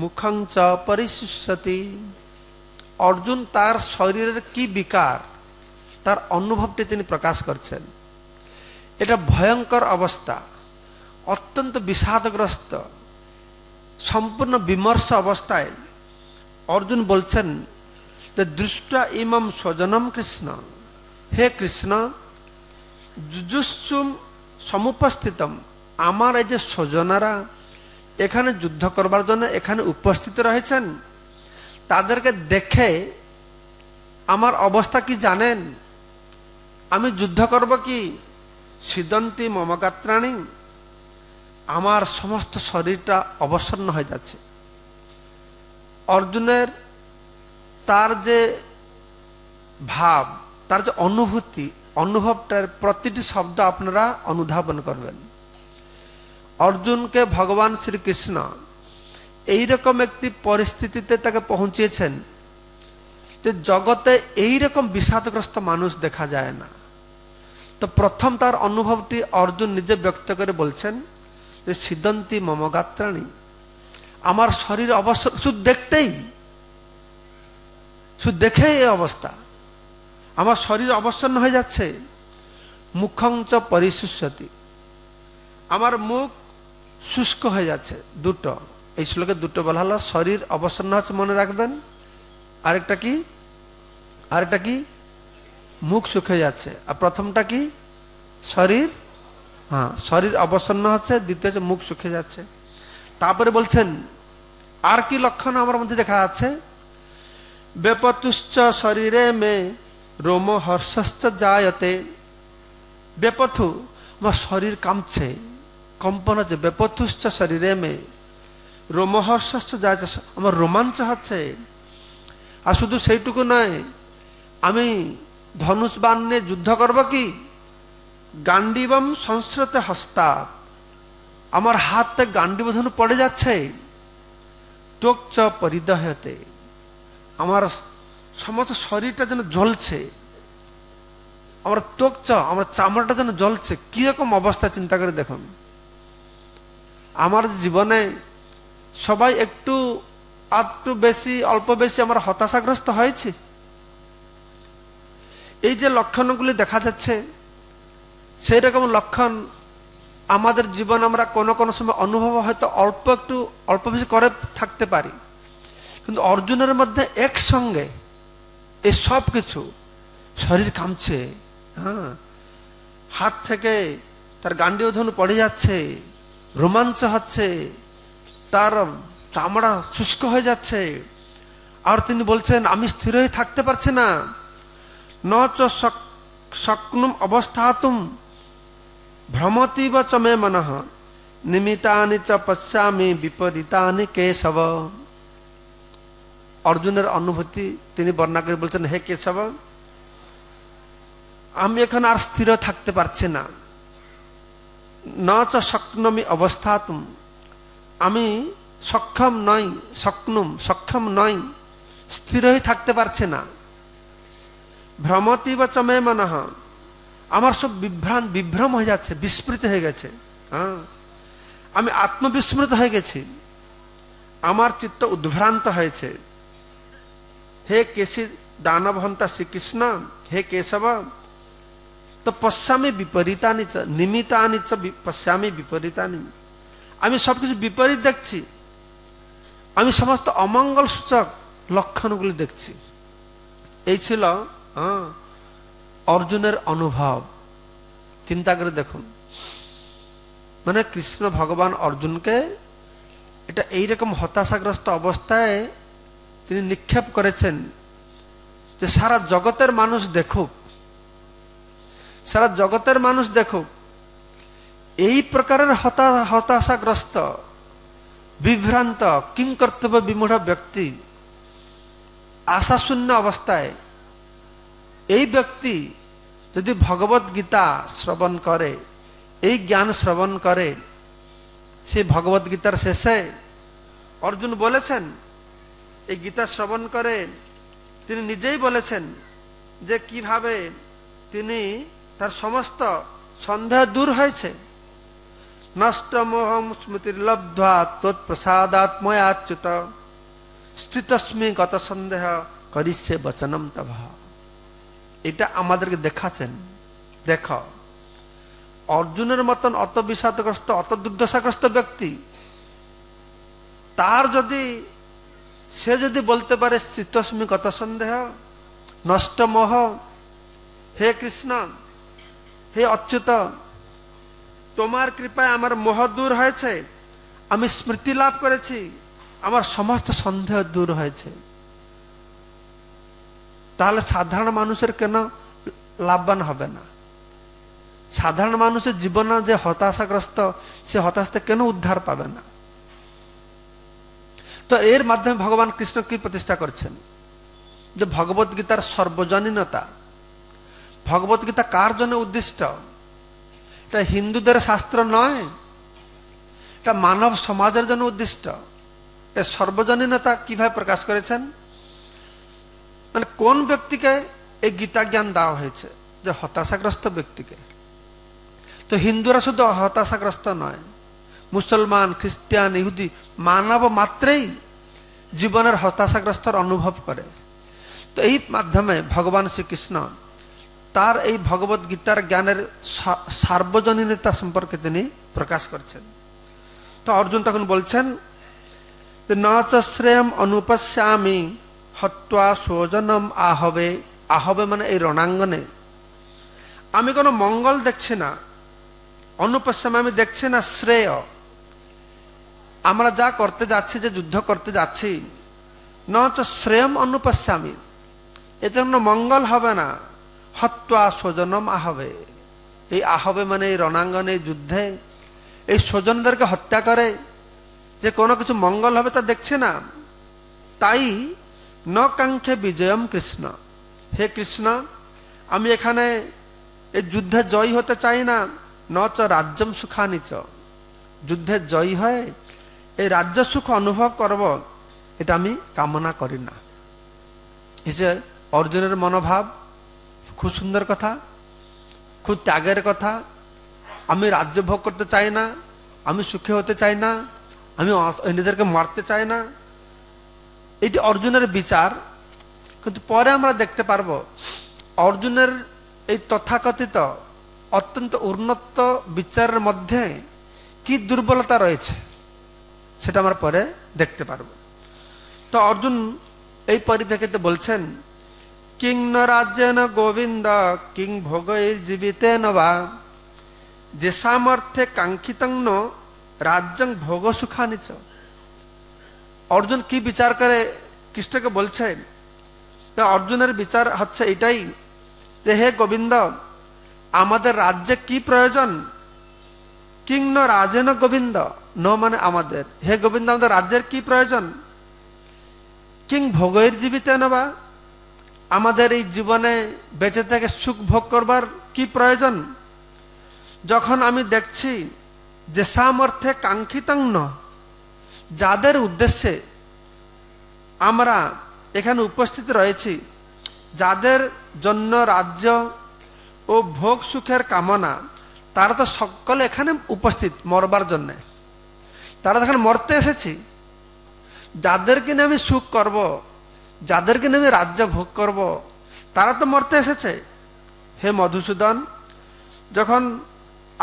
Speaker 6: মুখং চ পরিশিষ্যতি অর্জুন তার শরীরের কি বিকার তার অনুভবটি তিনি প্রকাশ করছেন এটা ভয়ঙ্কর অবস্থা অত্যন্ত বিষাদগ্রস্ত সম্পূর্ণ বিমর্ষ অবস্থায় অর্জুন বলছেন যে দৃষ্ট ইমম স্বজনম কৃষ্ণ হে কৃষ্ণ যুজুসুম সমুপস্থিতম আমার এই যে স্বজনারা এখানে যুদ্ধ করবার জন্য এখানে উপস্থিত রয়েছেন তাদেরকে দেখে আমার অবস্থা কি জানেন আমি যুদ্ধ করব কি সিদন্তী মমকাত্রাণী আমার সমস্ত শরীরটা অবসন্ন হয়ে যাচ্ছে অর্জুনের তার যে ভাব তার যে অনুভূতি অনুভবটার প্রতিটি শব্দ আপনারা অনুধাবন করবেন অর্জুনকে ভগবান শ্রীকৃষ্ণ এইরকম একটি পরিস্থিতিতে তাকে পৌঁছেছেন যে জগতে এইরকম বিষাদগ্রস্ত মানুষ দেখা যায় না তো প্রথম তার অনুভবটি অর্জুন নিজে ব্যক্ত করে বলছেন যে সিদ্ধান্তি মমগাত্রাণী আমার শরীর অবশ্য শুধু দেখতেই শুধু দেখে এই অবস্থা আমার শরীর অবসন্ন হয়ে যাচ্ছে মুখঞ্চ পরিশুষ্যতি আমার মুখ শুষ্ক হয়ে যাচ্ছে দুটো এই শ্লোকে দুটো বলা হলো শরীর অবসন্ন হচ্ছে মনে রাখবেন আরেকটা কি আরেকটা কি মুখ শুকিয়ে যাচ্ছে আর প্রথমটা কি শরীর হ্যাঁ শরীর অবসন্ন হচ্ছে দ্বিতীয় হচ্ছে মুখ শুকিয়ে যাচ্ছে তারপরে বলছেন আর কি লক্ষণ আমার মধ্যে দেখা যাচ্ছে বেপতুশ্চ শরীরে মে রোম হর্ষশ্চ জায়তে বেপথু আমার শরীর কামছে কম্পন হচ্ছে বেপথুশ্চ শরীরে মে রোমহর্ষ যা আমার রোমাঞ্চ হচ্ছে আর শুধু সেইটুকু নয় আমি ধনুষ বান্নে যুদ্ধ করব কি গান্ডিবম সংস্কৃত হস্তা আমার হাতে গান্ডিব ধনু পড়ে যাচ্ছে টোক চ পরিদহতে আমার সমস্ত শরীরটা যেন জ্বলছে আমার টোক চ আমার চামড়াটা যেন জ্বলছে কিরকম অবস্থা চিন্তা করে দেখুন আমার জীবনে সবাই একটু আধটু বেশি অল্প বেশি আমার হতাশাগ্রস্ত হয়েছে এই যে লক্ষণগুলি দেখা যাচ্ছে সেই রকম লক্ষণ আমাদের জীবন আমরা কোনো কোনো সময় অনুভব হয়তো অল্প একটু অল্প বেশি করে থাকতে পারি কিন্তু অর্জুনের মধ্যে একসঙ্গে এই সব কিছু শরীর কামছে হ্যাঁ হাত থেকে তার গান্ডীয় ধনু পড়ে যাচ্ছে রোমাঞ্চ হচ্ছে তার চামড়া শুষ্ক হয়ে যাচ্ছে আর তিনি বলছেন আমি স্থির হয়ে থাকতে পারছি না নচ অবস্থা অবস্থাতুম ভ্রমতি বা চমে মনহ নিমিতানি চ পশ্যামি বিপরীতানি কেশব অর্জুনের অনুভূতি তিনি বর্ণনা করে বলছেন হে কেশব আমি এখন আর স্থির থাকতে পারছি না না চ শক্নমি অবস্থাতুম আমি সক্ষম নই সক্ষম সক্ষম নই স্থির হয়ে থাকতে পারছে না ভ্রমতি বা চমে আমার সব বিভ্রান্ত বিভ্রম হয়ে যাচ্ছে বিস্মৃত হয়ে গেছে হ্যাঁ আমি আত্মবিস্মৃত হয়ে গেছি আমার চিত্ত উদ্ভ্রান্ত হয়েছে হে কেশি দানভন্তা শ্রীকৃষ্ণ হে কেশব তো পশ্যামে বিপরীতানি চ নিমিতানি চ পশ্যামে বিপরীতানি আমি সবকিছু বিপরীত দেখছি আমি সমস্ত অমঙ্গল সূচক লক্ষণগুলি দেখছি এই ছিল অর্জুনের অনুভব চিন্তা করে দেখুন মানে কৃষ্ণ ভগবান অর্জুনকে এটা এইরকম হতাশাগ্রস্ত অবস্থায় তিনি নিক্ষেপ করেছেন যে সারা জগতের মানুষ দেখুক সারা জগতের মানুষ দেখুক এই প্রকারের হতাশাগ্রস্ত বিভ্রান্ত কিং কর্তব্য বিমূঢ় ব্যক্তি আশাশূন্য অবস্থায় এই ব্যক্তি যদি ভগবত গীতা শ্রবণ করে এই জ্ঞান শ্রবণ করে সে ভগবত গীতার শেষে অর্জুন বলেছেন এই গীতা শ্রবণ করে তিনি নিজেই বলেছেন যে কিভাবে তিনি তার সমস্ত সন্দেহ দূর হয়েছে নষ্ট মোহম স্মৃতির লব্ধা তোৎপ্রসাদাত্ময়াচ্যুত স্থিতস্মি গত সন্দেহ করিষ্যে বচনম তভ এটা আমাদেরকে দেখাচ্ছেন দেখ অর্জুনের মতন অত বিষাদগ্রস্ত অত দুর্দশাগ্রস্ত ব্যক্তি তার যদি সে যদি বলতে পারে স্থিতস্মি গত সন্দেহ নষ্ট মোহ হে কৃষ্ণ হে অচ্যুত তোমার কৃপায় আমার মোহ দূর হয়েছে আমি স্মৃতি লাভ করেছি আমার সমস্ত সন্দেহ দূর হয়েছে তাহলে সাধারণ মানুষের কেন লাভবান হবে না সাধারণ মানুষের জীবনে যে হতাশাগ্রস্ত সে হতাশতে কেন উদ্ধার পাবে না তো এর মাধ্যমে ভগবান কৃষ্ণ কি প্রতিষ্ঠা করছেন যে ভগবত গীতার সর্বজনীনতা ভগবত গীতা কার জন্য উদ্দিষ্ট এটা হিন্দুদের শাস্ত্র নয় এটা মানব সমাজের জন্য উদ্দিষ্ট এ সর্বজনীনতা কিভাবে প্রকাশ করেছেন মানে কোন ব্যক্তিকে এই গীতা জ্ঞান দেওয়া হয়েছে যে হতাশাগ্রস্ত ব্যক্তিকে তো হিন্দুরা শুধু হতাশাগ্রস্ত নয় মুসলমান খ্রিস্টান ইহুদি মানব মাত্রেই জীবনের হতাশাগ্রস্তর অনুভব করে তো এই মাধ্যমে ভগবান শ্রীকৃষ্ণ তার এই ভগবত গীতার জ্ঞানের সার্বজনীনতা সম্পর্কে তিনি প্রকাশ করছেন তো অর্জুন তখন বলছেন নচশ্রেয়ম অনুপশ্যামি হত্যা সোজনম আহবে আহবে মানে এই রণাঙ্গনে আমি কোনো মঙ্গল দেখছি না অনুপশ্যামে আমি দেখছি না শ্রেয় আমরা যা করতে যাচ্ছি যে যুদ্ধ করতে যাচ্ছি নচ শ্রেয়ম অনুপশ্যামি এতে কোনো মঙ্গল হবে না হত্যা স্বজনম আহবে এই আহবে মানে এই রণাঙ্গনে যুদ্ধে এই স্বজনদেরকে হত্যা করে যে কোনো কিছু মঙ্গল হবে তা দেখছে না তাই ন কাঙ্ক্ষে বিজয়ম কৃষ্ণ হে কৃষ্ণ আমি এখানে এই যুদ্ধে জয়ী হতে চাই না নচ রাজ্যম সুখানিচ যুদ্ধে জয়ী হয়ে এই রাজ্য সুখ অনুভব করব এটা আমি কামনা করি না এই যে অর্জুনের মনোভাব খুব সুন্দর কথা খুব ত্যাগের কথা আমি রাজ্য ভোগ করতে চাই না আমি সুখী হতে চাই না আমি নিজেদেরকে মারতে চাই না এটি অর্জুনের বিচার কিন্তু পরে আমরা দেখতে পারব অর্জুনের এই তথাকথিত অত্যন্ত উন্নত বিচারের মধ্যে কি দুর্বলতা রয়েছে সেটা আমরা পরে দেখতে পারব তো অর্জুন এই পরিপ্রেক্ষিতে বলছেন কিং ন ন গোবিন্দ কিং ভোগৈর্জীবিতেন বা যে সামর্থ্যে কাঙ্ক্ষিতং রাজ্য রাজ্যং ভোগ সুখানিচ অর্জুন কি বিচার করে কৃষ্ণকে বলছেন অর্জুনের বিচার হচ্ছে এটাই যে হে গোবিন্দ আমাদের রাজ্যে কি প্রয়োজন কিং ন রাজেন গোবিন্দ ন মানে আমাদের হে গোবিন্দ আমাদের রাজ্যের কি প্রয়োজন কিং ভোগের জীবিত নবা আমাদের এই জীবনে বেঁচে থেকে সুখ ভোগ করবার কি প্রয়োজন যখন আমি দেখছি যে সামর্থ্যে কাঙ্ক্ষিতং যাদের উদ্দেশ্যে আমরা এখানে উপস্থিত রয়েছি যাদের জন্য রাজ্য ও ভোগ সুখের কামনা তারা তো সকলে এখানে উপস্থিত মরবার জন্যে তারা এখানে মরতে এসেছি যাদের কিনে আমি সুখ করব যাদেরকে নেমে রাজ্য ভোগ করব তারা তো মরতে এসেছে হে মধুসূদন যখন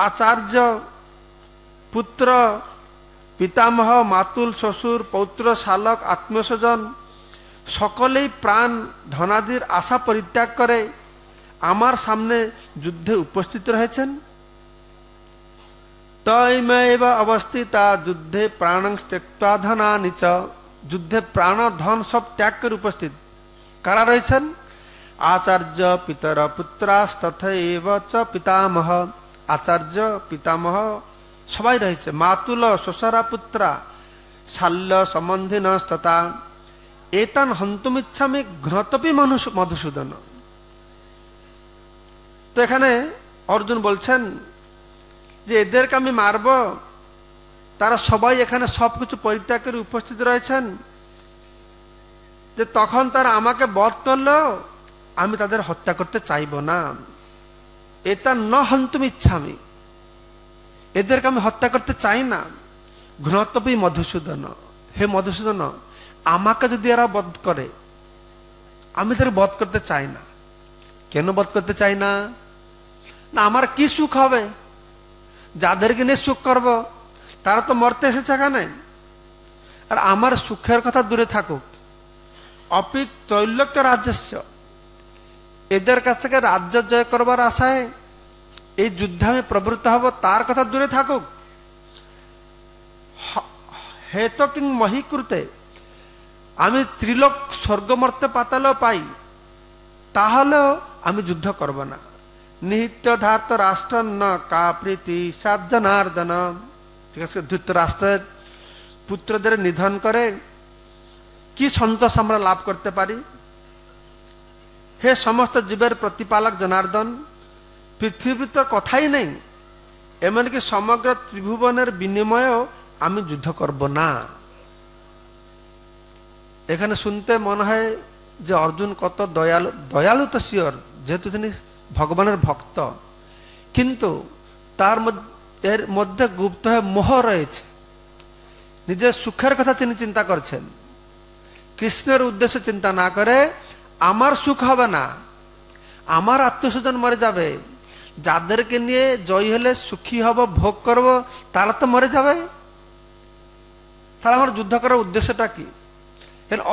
Speaker 6: আচার্য পুত্র পিতামহ মাতুল শ্বশুর পৌত্র শালক আত্মীয়স্বজন সকলেই প্রাণ ধনাদির আশা পরিত্যাগ করে আমার সামনে যুদ্ধে উপস্থিত রয়েছেন তৈমেব অবস্থিতা যুদ্ধে প্রাণং ত্যক্তাধনা নিচ যুদ্ধে প্রাণ ধন সব ত্যাগ করে উপস্থিত কারা রয়েছেন আচার্য পিতর পুত্রাস পিতামহ আচার্য পিতামহ সবাই রয়েছে মাতুল শ্বশরা পুত্রা শাল্য সম্বন্ধী নস্তা এতান হন্তুমিচ্ছামি ঘনতপি মানুষ মধুসূদন তো এখানে অর্জুন বলছেন যে এদেরকে আমি মারব তারা সবাই এখানে সবকিছু পরিত্যাগ করে উপস্থিত রয়েছেন যে তখন তারা আমাকে বধ করলো আমি তাদের হত্যা করতে চাইব না এটা ন হন্তুম ইচ্ছামি এদেরকে আমি হত্যা করতে চাই না ঘনত্বপী মধুসূদন হে মধুসূদন আমাকে যদি এরা বধ করে আমি তাদের বধ করতে চাই না কেন বধ করতে চাই না না আমার কি সুখ হবে যাদেরকে নিয়ে সুখ করবো তারা তো মরতে এসেছে এখানে আর আমার সুখের কথা দূরে থাকুক অপিত তৈলক্য রাজস্ব এদের কাছ থেকে রাজ্য জয় করবার আশায় এই যুদ্ধে আমি প্রবৃত্ত হব তার কথা দূরে থাকুক হেত কিং মহিকৃতে আমি ত্রিলোক স্বর্গ মর্তে পাতালেও পাই তাহলেও আমি যুদ্ধ করব না নিহিত্য ধার্ত রাষ্ট্র না কা প্রীতি সাত ঠিক আছে ধৃতরাষ্ট্রের পুত্রদের নিধন করে কি সন্তোষ আমরা লাভ করতে পারি হে সমস্ত জীবের প্রতিপালক জনার্দন পৃথিবীর তো কথাই নেই এমনকি সমগ্র ত্রিভুবনের বিনিময়েও আমি যুদ্ধ করব না এখানে শুনতে মনে হয় যে অর্জুন কত দয়ালু দয়ালু তো শিওর যেহেতু তিনি ভগবানের ভক্ত কিন্তু তার মধ্যে এর মধ্যে গুপ্ত হয়ে মোহ রয়েছে নিজের সুখের কথা তিনি চিন্তা করছেন কৃষ্ণের উদ্দেশ্য চিন্তা না করে আমার সুখ হবে না আমার আত্মস্বজন মরে যাবে যাদেরকে নিয়ে জয় হলে সুখী হব ভোগ করব তারা তো মরে যাবে তাহলে আমার যুদ্ধ করার উদ্দেশ্যটা কি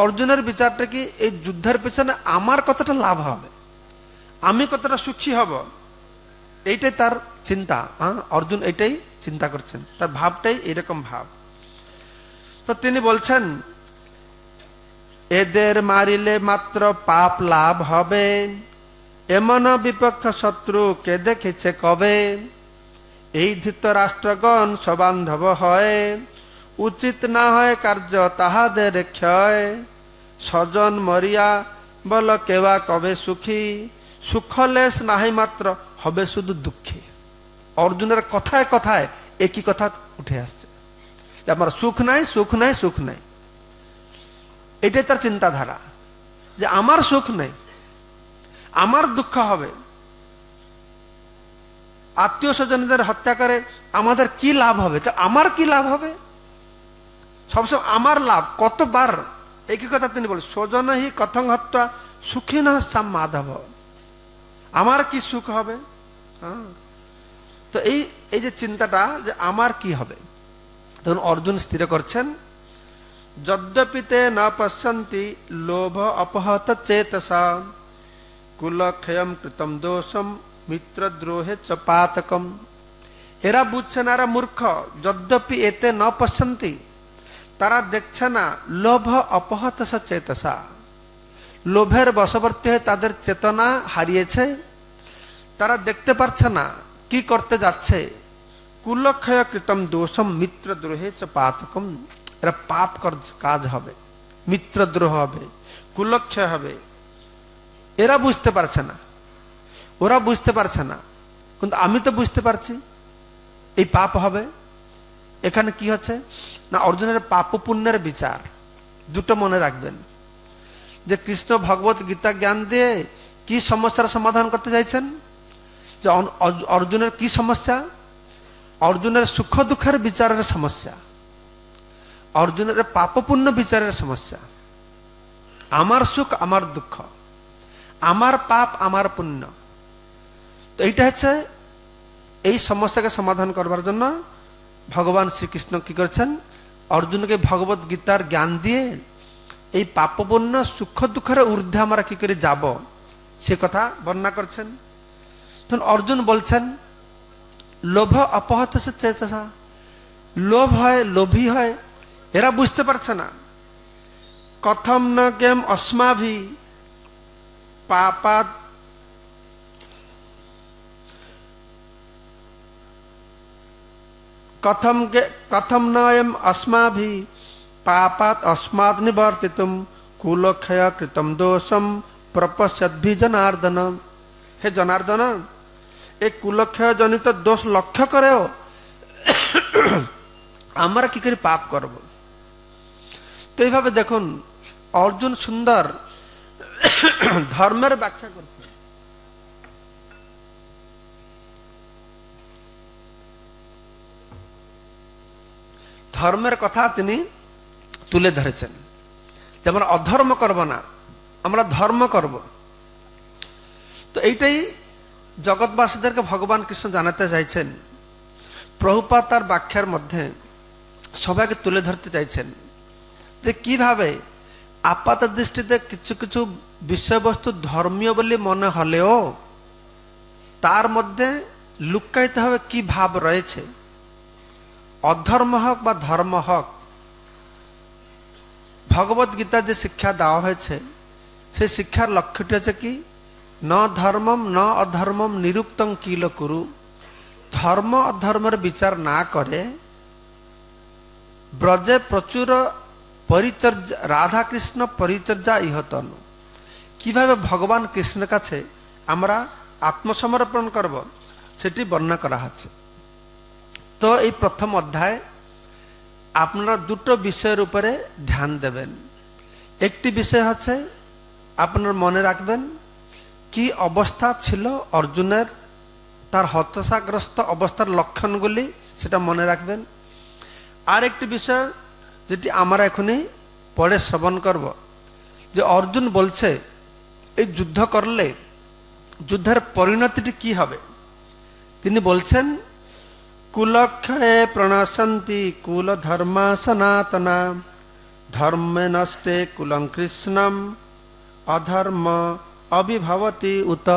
Speaker 6: অর্জুনের বিচারটা কি এই যুদ্ধের পেছনে আমার কতটা লাভ হবে আমি কতটা সুখী হব এইটাই তার চিন্তা অর্জুন এটাই চিন্তা করছেন তার ভাবটাই এরকম ভাব তো তিনি বলছেন এদের মারিলে মাত্র পাপ লাভ হবে এমন বিপক্ষ শত্রু কে দেখেছে কবে এই ধৃত রাষ্ট্রগণ সবান্ধব হয় উচিত না হয় কার্য তাহাদের ক্ষয় স্বজন মরিয়া বল কেবা কবে সুখী সুখ লেশ নাহি মাত্র হবে শুধু দুঃখে অর্জুনের কথায় কথায় একই কথা উঠে আসছে আমার সুখ নাই সুখ নাই সুখ নাই এটাই তার চিন্তাধারা যে আমার সুখ নেই আমার দুঃখ হবে আত্মীয় স্বজনদের হত্যা করে আমাদের কি লাভ হবে তো আমার কি লাভ হবে সবসময় আমার লাভ কতবার একই কথা তিনি বলেন স্বজন হি কথং হত্যা সুখী না মাধব আমার কি সুখ হবে হ্যাঁ? তো এই এই যে চিন্তাটা যে আমার কি হবে তখন অর্জুন স্থির করছেন যদ্যপিতে না পশ্যন্তি লোভ অপহত চেতসা কুলক্ষয়ম কৃতম দোষম মিত্রদ্রোহে চ পাতকম এরা বুঝছে না এরা মূর্খ যদ্যপি এতে ন পশ্যন্তি তারা দেখছে না লোভ অপহত সচেতসা লোভের বশবর্তী হয়ে তাদের চেতনা হারিয়েছে তারা দেখতে পারছে না কি করতে যাচ্ছে কুলক্ষয় কৃতম দোষম মিত্র দ্রোহে চাতকম এরা পাপ কাজ হবে মিত্র দ্রোহ হবে কুলক্ষয় হবে এরা বুঝতে পারছে না ওরা বুঝতে পারছে না কিন্তু আমি তো বুঝতে পারছি এই পাপ হবে এখানে কি হচ্ছে না অর্জুনের পাপ পুণ্যের বিচার দুটো মনে রাখবেন যে কৃষ্ণ ভগবত গীতা জ্ঞান দিয়ে কি সমস্যার সমাধান করতে চাইছেন যে অর্জুনের কি সমস্যা অর্জুনের সুখ দুঃখের বিচারের সমস্যা অর্জুনের পাপপূর্ণ বিচারের সমস্যা আমার সুখ আমার দুঃখ আমার পাপ আমার পুণ্য তো এইটা হচ্ছে এই সমস্যাকে সমাধান করবার জন্য ভগবান শ্রীকৃষ্ণ কি করছেন অর্জুনকে ভগবত গীতার জ্ঞান দিয়ে এই পাপ বন্যা সুখ দুঃখের ঊর্ধ্বে আমরা কি করে যাব সে কথা বর্ণনা করছেন তখন অর্জুন বলছেন লোভ অপহত সে চেতসা লোভ হয় লোভী হয় এরা বুঝতে পারছে না কথম না কেম অস্মাভি পাপাত কথম কে কথম নয় অস্মাভি পাপাত অস্মাদ নিবর্তিত কুলক্ষয় কৃতম দোষম প্রপশ্যদ্ভি জনার্দন হে জনার্দন এ কুলক্ষয় জনিত দোষ লক্ষ্য করে আমরা কি করে পাপ করব তো এইভাবে দেখুন অর্জুন সুন্দর ধর্মের ব্যাখ্যা করছে ধর্মের কথা তিনি তুলে ধরেছেন যেমন অধর্ম করব না আমরা ধর্ম করব তো এইটাই জগৎবাসীদেরকে ভগবান কৃষ্ণ জানাতে চাইছেন প্রভুপা তার ব্যাখ্যার মধ্যে সবাইকে তুলে ধরতে চাইছেন যে কিভাবে আপাত দৃষ্টিতে কিছু কিছু বিষয়বস্তু ধর্মীয় বলে মনে হলেও তার মধ্যে লুকায়িত হবে কি ভাব রয়েছে অধর্ম হক বা ধর্ম হক ভগবত গীতা যে শিক্ষা দেওয়া হয়েছে সে শিক্ষার লক্ষ্যটি হচ্ছে কি ন ধর্মম ন অধর্মম নিরুক্তং কিল করু ধর্ম অধর্মের বিচার না করে ব্রজে প্রচুর পরিচর্যা রাধা কৃষ্ণ পরিচর্যা ইহতন কিভাবে ভগবান কৃষ্ণ কাছে আমরা আত্মসমর্পণ করব সেটি বর্ণনা করা হচ্ছে তো এই প্রথম অধ্যায় আপনারা দুটো বিষয়ের উপরে ধ্যান দেবেন একটি বিষয় হচ্ছে আপনার মনে রাখবেন কি অবস্থা ছিল অর্জুনের তার হতাশাগ্রস্ত অবস্থার লক্ষণগুলি সেটা মনে রাখবেন আর একটি বিষয় যেটি আমরা এখনই পরে শ্রবণ করব যে অর্জুন বলছে এই যুদ্ধ করলে যুদ্ধের পরিণতিটি কি হবে তিনি বলছেন कुलक्षये प्रणशन्ति সনাতনা सनातना নষ্টে কুলং কৃষ্ণম অধর্ম অবিভবতি উত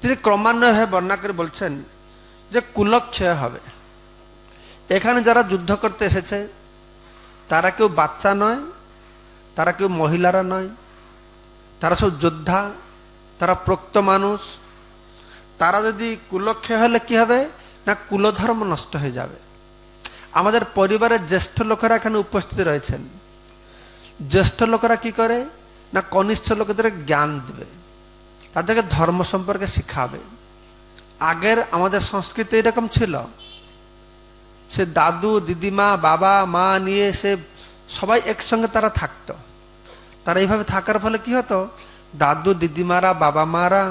Speaker 6: তিনি ক্রমান্বয়ে বর্ণনা করে বলছেন যে কুলক্ষয় হবে এখানে যারা যুদ্ধ করতে এসেছে তারা কেউ বাচ্চা নয় তারা কেউ মহিলারা নয় তারা সব যোদ্ধা তারা প্রক্ত মানুষ তারা যদি কুলক্ষয় হলে কি হবে না কুলধর্ম নষ্ট হয়ে যাবে আমাদের পরিবারের জ্যেষ্ঠ লোকেরা এখানে উপস্থিত রয়েছেন জ্যেষ্ঠ লোকেরা কি করে না কনিষ্ঠ লোকেদের জ্ঞান দেবে তাদেরকে ধর্ম সম্পর্কে শিখাবে আগের আমাদের সংস্কৃতি এরকম ছিল সে দাদু দিদিমা বাবা মা নিয়ে সে সবাই একসঙ্গে তারা থাকতো তারা এইভাবে থাকার ফলে কি হতো দাদু দিদিমারা বাবা মারা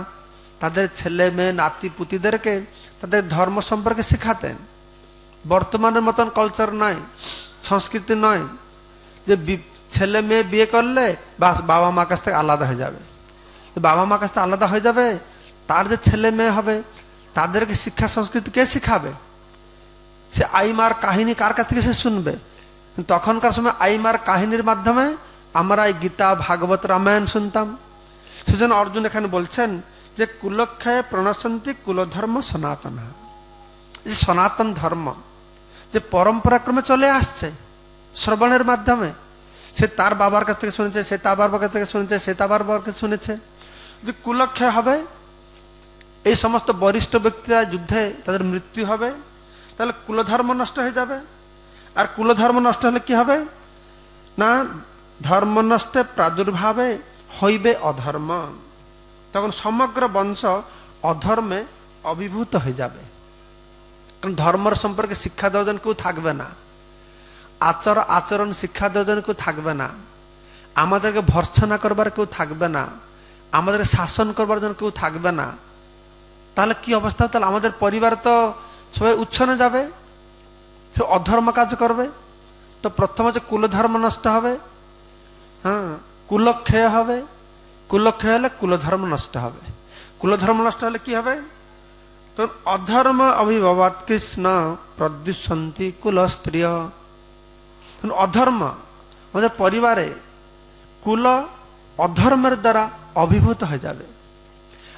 Speaker 6: তাদের ছেলে মেয়ে নাতি পুতিদেরকে তাদের ধর্ম সম্পর্কে শেখাতেন বর্তমানের মতন কালচার নয় সংস্কৃতি নয় যে ছেলে মেয়ে বিয়ে করলে বাস বাবা মা কাছ থেকে আলাদা হয়ে যাবে বাবা মা কাছ থেকে আলাদা হয়ে যাবে তার যে ছেলে মেয়ে হবে তাদেরকে শিক্ষা সংস্কৃতি কে শিখাবে সে আইমার কাহিনী কার কাছ থেকে সে শুনবে তখনকার সময় আইমার কাহিনীর মাধ্যমে আমরা এই গীতা ভাগবত রামায়ণ শুনতাম সেজন্য অর্জুন এখানে বলছেন যে কুলক্ষয় প্রণশন্তি কুলধর্ম সনাতন যে সনাতন ধর্ম যে পরম্পরাক্রমে চলে আসছে শ্রবণের মাধ্যমে সে তার বাবার কাছ থেকে শুনেছে সে তার বাবার কাছ থেকে শুনেছে সে তার বাবার কাছে শুনেছে যদি কুলক্ষয় হবে এই সমস্ত বরিষ্ঠ ব্যক্তিরা যুদ্ধে তাদের মৃত্যু হবে তাহলে কুলধর্ম নষ্ট হয়ে যাবে আর কুলধর্ম নষ্ট হলে কি হবে না ধর্ম নষ্টে প্রাদুর্ভাবে হইবে অধর্ম তখন সমগ্র বংশ অধর্মে অভিভূত হয়ে যাবে কারণ ধর্মর সম্পর্কে শিক্ষা দর্জন কেউ থাকবে না আচার আচরণ শিক্ষা দর্জন কেউ থাকবে না আমাদেরকে ভর্সনা করবার কেউ থাকবে না আমাদেরকে শাসন করবার জন্য কেউ থাকবে না তাহলে কি অবস্থা তাহলে আমাদের পরিবার তো সবাই উচ্ছনে যাবে সে অধর্ম কাজ করবে তো প্রথমে যে কুলধর্ম নষ্ট হবে হ্যাঁ কুলক্ষয় হবে কুলক্ষ হলে কুলধর্ম নষ্ট হবে কুলধর্ম নষ্ট হলে কি হবে তখন অধর্ম অভিভাবাত কৃষ্ণ প্রদ্যুষন্তি কুল স্ত্রী অধর্ম আমাদের পরিবারে কুল অধর্মের দ্বারা অভিভূত হয়ে যাবে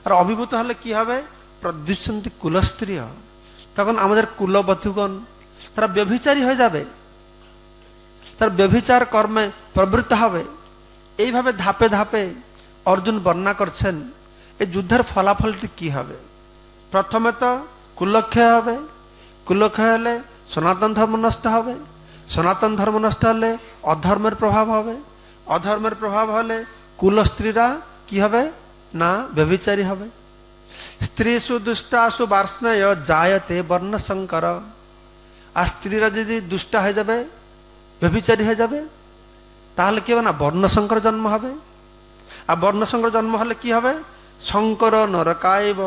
Speaker 6: আর অভিভূত হলে কি হবে প্রদ্যুষন্তি কুল স্ত্রী তখন আমাদের কুলবধুগণ তারা ব্যভিচারী হয়ে যাবে তার ব্যভিচার কর্মে প্রবৃত্ত হবে এইভাবে ধাপে ধাপে অর্জুন বর্ণনা করছেন এই যুদ্ধের ফলাফলটি কি হবে প্রথমে তো কুলক্ষয় হবে কুলক্ষয় হলে সনাতন ধর্ম নষ্ট হবে সনাতন ধর্ম নষ্ট হলে অধর্মের প্রভাব হবে অধর্মের প্রভাব হলে কুল স্ত্রীরা কি হবে না ব্যভিচারী হবে স্ত্রীসু দুষ্টাসু বার্ষ্ণয় জায়তে বর্ণশঙ্কর আর স্ত্রীরা যদি দুষ্টা হয়ে যাবে ব্যভিচারী হয়ে যাবে তাহলে কি হবে না বর্ণশঙ্কর জন্ম হবে আর বর্ণসংকর জন্ম হলে কি হবে শঙ্কর নরকায়ব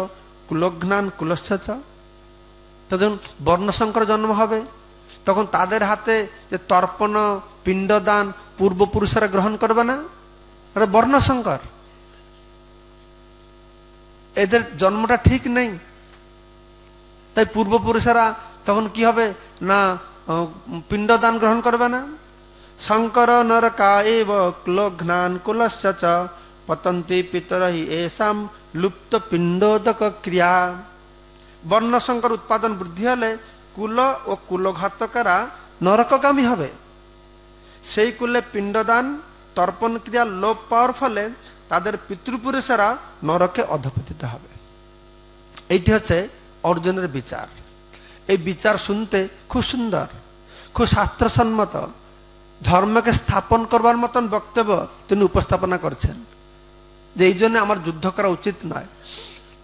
Speaker 6: কুলঘ্নান কুলশ্চচ তো যখন বর্ণশঙ্কর জন্ম হবে তখন তাদের হাতে যে তর্পণ পিণ্ডদান পূর্বপুরুষেরা গ্রহণ করবে না বর্ণশঙ্কর এদের জন্মটা ঠিক নেই তাই পূর্বপুরুষেরা তখন কি হবে না পিণ্ডদান গ্রহণ করবে না শঙ্কর নরকা এব কুলঘ্নান কুলশ্চ পতন্তি পিতর এসাম লুপ্ত পিণ্ডোদক ক্রিয়া বর্ণশঙ্কর উৎপাদন বৃদ্ধি হলে কুল ও কুলঘাতকারা নরকগামী হবে সেই কুলে পিণ্ডদান তর্পণ ক্রিয়া লোপ পাওয়ার ফলে তাদের পিতৃপুরুষেরা নরকে অধপতিত হবে এইটি হচ্ছে অর্জুনের বিচার এই বিচার শুনতে খুব সুন্দর খুব শাস্ত্রসম্মত ধর্মকে স্থাপন করবার মতন বক্তব্য তিনি উপস্থাপনা করছেন যে এই জন্য আমার যুদ্ধ করা উচিত নয়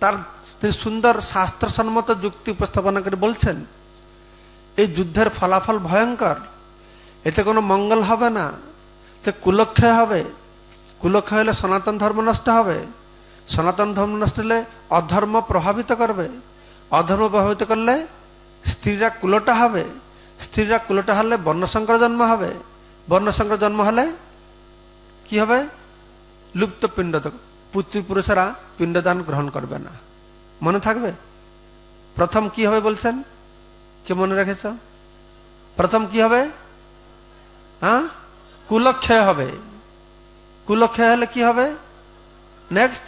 Speaker 6: তার তিনি সুন্দর শাস্ত্রসম্মত যুক্তি উপস্থাপনা করে বলছেন এই যুদ্ধের ফলাফল ভয়ঙ্কর এতে কোনো মঙ্গল হবে না তে কুলক্ষয় হবে কুলক্ষয় হলে সনাতন ধর্ম নষ্ট হবে সনাতন ধর্ম নষ্ট হলে অধর্ম প্রভাবিত করবে অধর্ম প্রভাবিত করলে স্ত্রীরা কুলটা হবে স্ত্রীরা কুলটা হলে বর্ণশঙ্কর জন্ম হবে বর্ণশঙ্কর জন্ম হলে কি হবে লুপ্ত পিণ্ড পুত্রপুরুষেরা পিণ্ডদান গ্রহণ করবে না মনে থাকবে প্রথম কি হবে বলছেন কে মনে রেখেছ প্রথম কি হবে হ্যাঁ কুলক্ষয় হবে কুলক্ষয় হলে কি হবে নেক্সট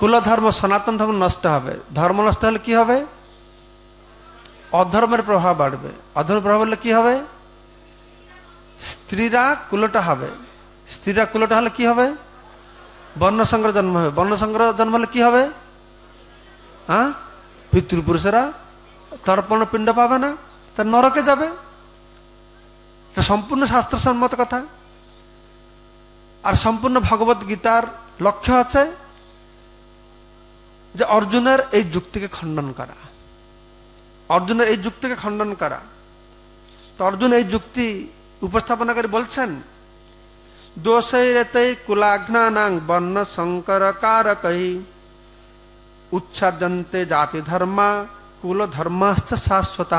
Speaker 6: কুল ধর্ম সনাতন ধর্ম নষ্ট হবে ধর্ম নষ্ট হলে কি হবে অধর্মের প্রভাব বাড়বে অধর্মের প্রভাব হলে কি হবে স্ত্রীরা কুলটা হবে স্ত্রীরা কুলোটা হলে কি হবে বর্ণসংগ্রহ জন্ম হবে বর্ণসংগ্রহ জন্ম হলে কি হবে হ্যাঁ পিতৃপুরুষেরা তর্পণ পিণ্ড পাবে না তার নরকে যাবে এটা সম্পূর্ণ শাস্ত্রসম্মত কথা আর সম্পূর্ণ ভগবত গীতার লক্ষ্য আছে যে অর্জুনের এই যুক্তিকে খণ্ডন করা অর্জুনের এই যুক্তিকে খণ্ডন করা তো অর্জুন এই যুক্তি উপস্থাপনা করে বলছেন दोषैरतै कुलाघ्नानां वर्ण शङ्करकारकै উচ্ছাদন্তে জাতিধর্মা কুলধর্মাশ্চ শাশ্বত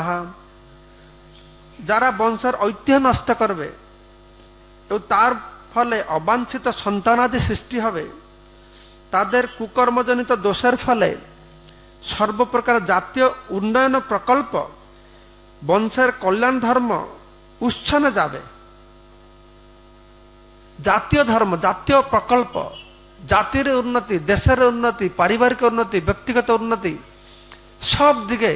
Speaker 6: যারা বংশের ঐতিহ্য নষ্ট করবে তো তার ফলে অবাঞ্ছিত সন্তানাদি সৃষ্টি হবে তাদের কুকর্মজনিত দোষের ফলে সর্বপ্রকার জাতীয় উন্নয়ন প্রকল্প বংশের কল্যাণ ধর্ম উচ্ছনে যাবে জাতীয় ধর্ম জাতীয় প্রকল্প জাতির উন্নতি দেশের উন্নতি পারিবারিক উন্নতি ব্যক্তিগত উন্নতি সব দিকে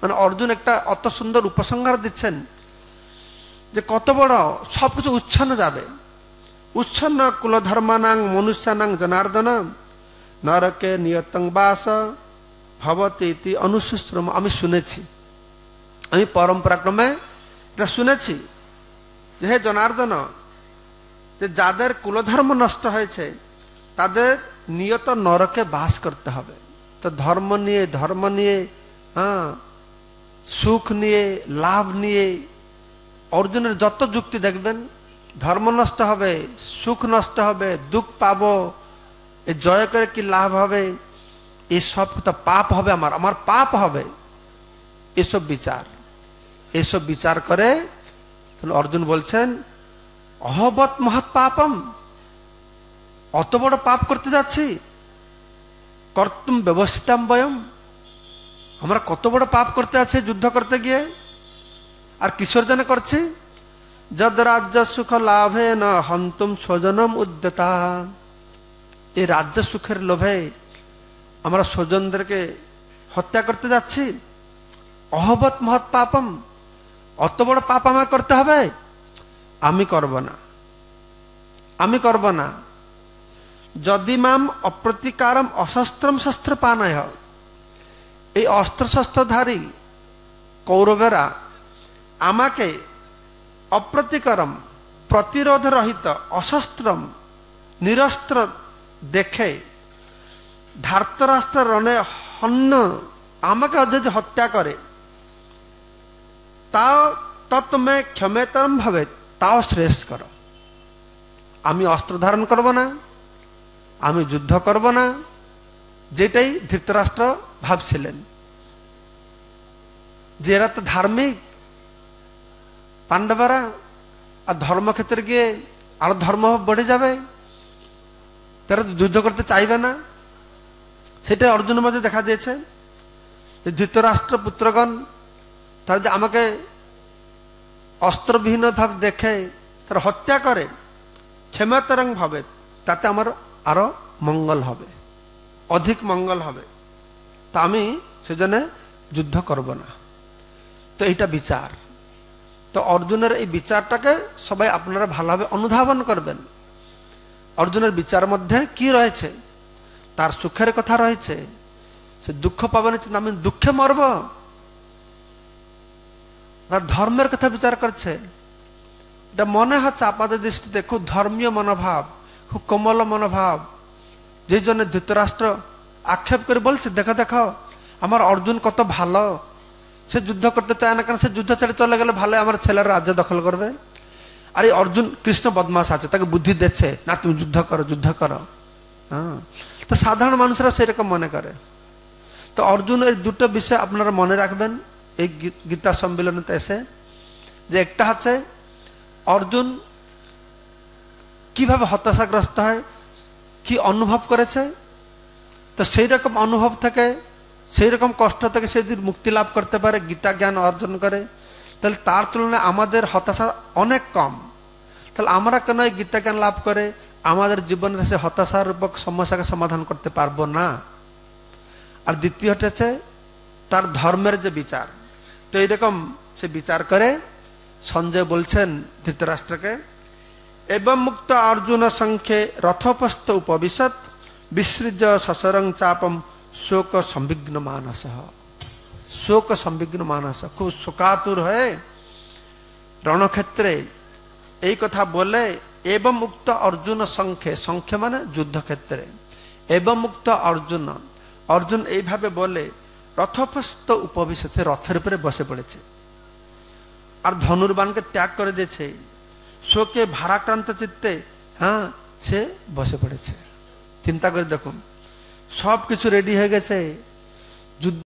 Speaker 6: মানে অর্জুন একটা অত সুন্দর উপসংহার দিচ্ছেন যে কত বড় সব কিছু উচ্ছন্ন যাবে উচ্ছন্ন ধর্মানাং মনুষ্যানাং জনার্দন নরকে নিয়তং বাস ভবতী ইতি অনুসুশ্রম আমি শুনেছি আমি পরম্পরাক্রমে এটা শুনেছি যে হে জনার্দন যে যাদের কুলধর্ম নষ্ট হয়েছে তাদের নিয়ত নরকে বাস করতে হবে তো ধর্ম নিয়ে ধর্ম নিয়ে হ্যাঁ সুখ নিয়ে লাভ নিয়ে অর্জুনের যত যুক্তি দেখবেন ধর্ম নষ্ট হবে সুখ নষ্ট হবে দুঃখ পাব এ জয় করে কি লাভ হবে এসব তো পাপ হবে আমার আমার পাপ হবে এসব বিচার এসব বিচার করে অর্জুন বলছেন অহবত মহৎ পাপম অত বড় পাপ করতে যাচ্ছি কর্তুম ব্যবস্থিতাম বয়ম আমরা কত বড় পাপ করতে আছে যুদ্ধ করতে গিয়ে আর কিশোর জন্য করছি যদ রাজ্য সুখ লাভে না হন্তুম স্বজনম উদ্যতা এই রাজ্য সুখের লোভে আমরা স্বজনদেরকে হত্যা করতে যাচ্ছি অহবত মহৎ পাপম অত বড় পাপ আমায় করতে হবে আমি করব না আমি করব না যদি মাম অপ্রতিকারম অশস্ত্রম শস্ত্র পানায় এই অস্ত্রশস্ত্রধারী কৌরবেরা আমাকে অপ্রতিকরম প্রতিরোধ রহিত অশস্ত্রম নিরস্ত্র দেখে ধার্তরাস্ত্র রণে হন্য আমাকে যদি হত্যা করে তা তৎমে ক্ষমেতরম ভাবে তাও কর আমি অস্ত্র ধারণ করব না আমি যুদ্ধ করব না যেটাই ধৃতরাষ্ট্র ভাবছিলেন যে এরা তো ধার্মিক পাণ্ডবরা আর ধর্মক্ষেত্রে গিয়ে আরো ধর্ম বেড়ে যাবে তারা যুদ্ধ করতে চাইবে না সেটা অর্জুনের মধ্যে দেখা দিয়েছে ধৃতরাষ্ট্র পুত্রগণ তারা যে আমাকে অস্ত্রবিহীন ভাবে দেখে তার হত্যা করে ক্ষমতারং ভাবে তাতে আমার আরো মঙ্গল হবে অধিক মঙ্গল হবে তা আমি সেজন্য যুদ্ধ করব না তো এইটা বিচার তো অর্জুনের এই বিচারটাকে সবাই আপনারা ভালোভাবে অনুধাবন করবেন অর্জুনের বিচার মধ্যে কি রয়েছে তার সুখের কথা রয়েছে সে দুঃখ পাবেন আমি দুঃখে মরব ধর্মের কথা বিচার করছে এটা মনে হচ্ছে আপাতের দৃষ্টিতে খুব ধর্মীয় মনোভাব খুব কোমল মনোভাব যে জন্য ধৃতরাষ্ট্র আক্ষেপ করে বলছে দেখো দেখো আমার অর্জুন কত ভালো সে যুদ্ধ করতে চায় না কারণ সে যুদ্ধ ছেড়ে চলে গেলে ভালো আমার ছেলের রাজ্য দখল করবে আর এই অর্জুন কৃষ্ণ বদমাস আছে তাকে বুদ্ধি দিচ্ছে না তুমি যুদ্ধ করো যুদ্ধ করো হ্যাঁ তো সাধারণ মানুষরা সেরকম মনে করে তো অর্জুন এই দুটো বিষয় আপনারা মনে রাখবেন এই গীতা সম্মেলনেতে এসে যে একটা হচ্ছে অর্জুন কিভাবে হতাশাগ্রস্ত হয় কি অনুভব করেছে তো সেই রকম অনুভব থেকে সেই রকম কষ্ট থেকে সে যদি মুক্তি লাভ করতে পারে গীতা জ্ঞান অর্জন করে তাহলে তার তুলনায় আমাদের হতাশা অনেক কম তাহলে আমরা কেন এই গীতা জ্ঞান লাভ করে আমাদের জীবনের সে হতাশারূপক সমস্যাকে সমাধান করতে পারবো না আর দ্বিতীয়টা হচ্ছে তার ধর্মের যে বিচার তো এইরকম সে বিচার করে সঞ্জয় বলছেন ধৃতরাষ্ট্রকে এবং মুক্ত অর্জুন সংখ্যে রথপস্থ উপবিশত বিসৃজ সসরং চাপম শোক সম্বিঘ্ন মানস শোক সম্বিঘ্ন মানস খুব শোকাতুর হয়ে রণক্ষেত্রে এই কথা বলে এবং মুক্ত অর্জুন সংখ্যে সংখ্যে মানে যুদ্ধক্ষেত্রে এবং মুক্ত অর্জুন অর্জুন এইভাবে বলে রথপস্ত উপবিশেষে রথের উপরে বসে পড়েছে আর ধনুর্বানকে ত্যাগ করে দিয়েছে শোকে ভারাক্রান্ত চিত্তে হ্যাঁ সে বসে পড়েছে চিন্তা করে দেখুন সব কিছু রেডি হয়ে গেছে যুদ্ধ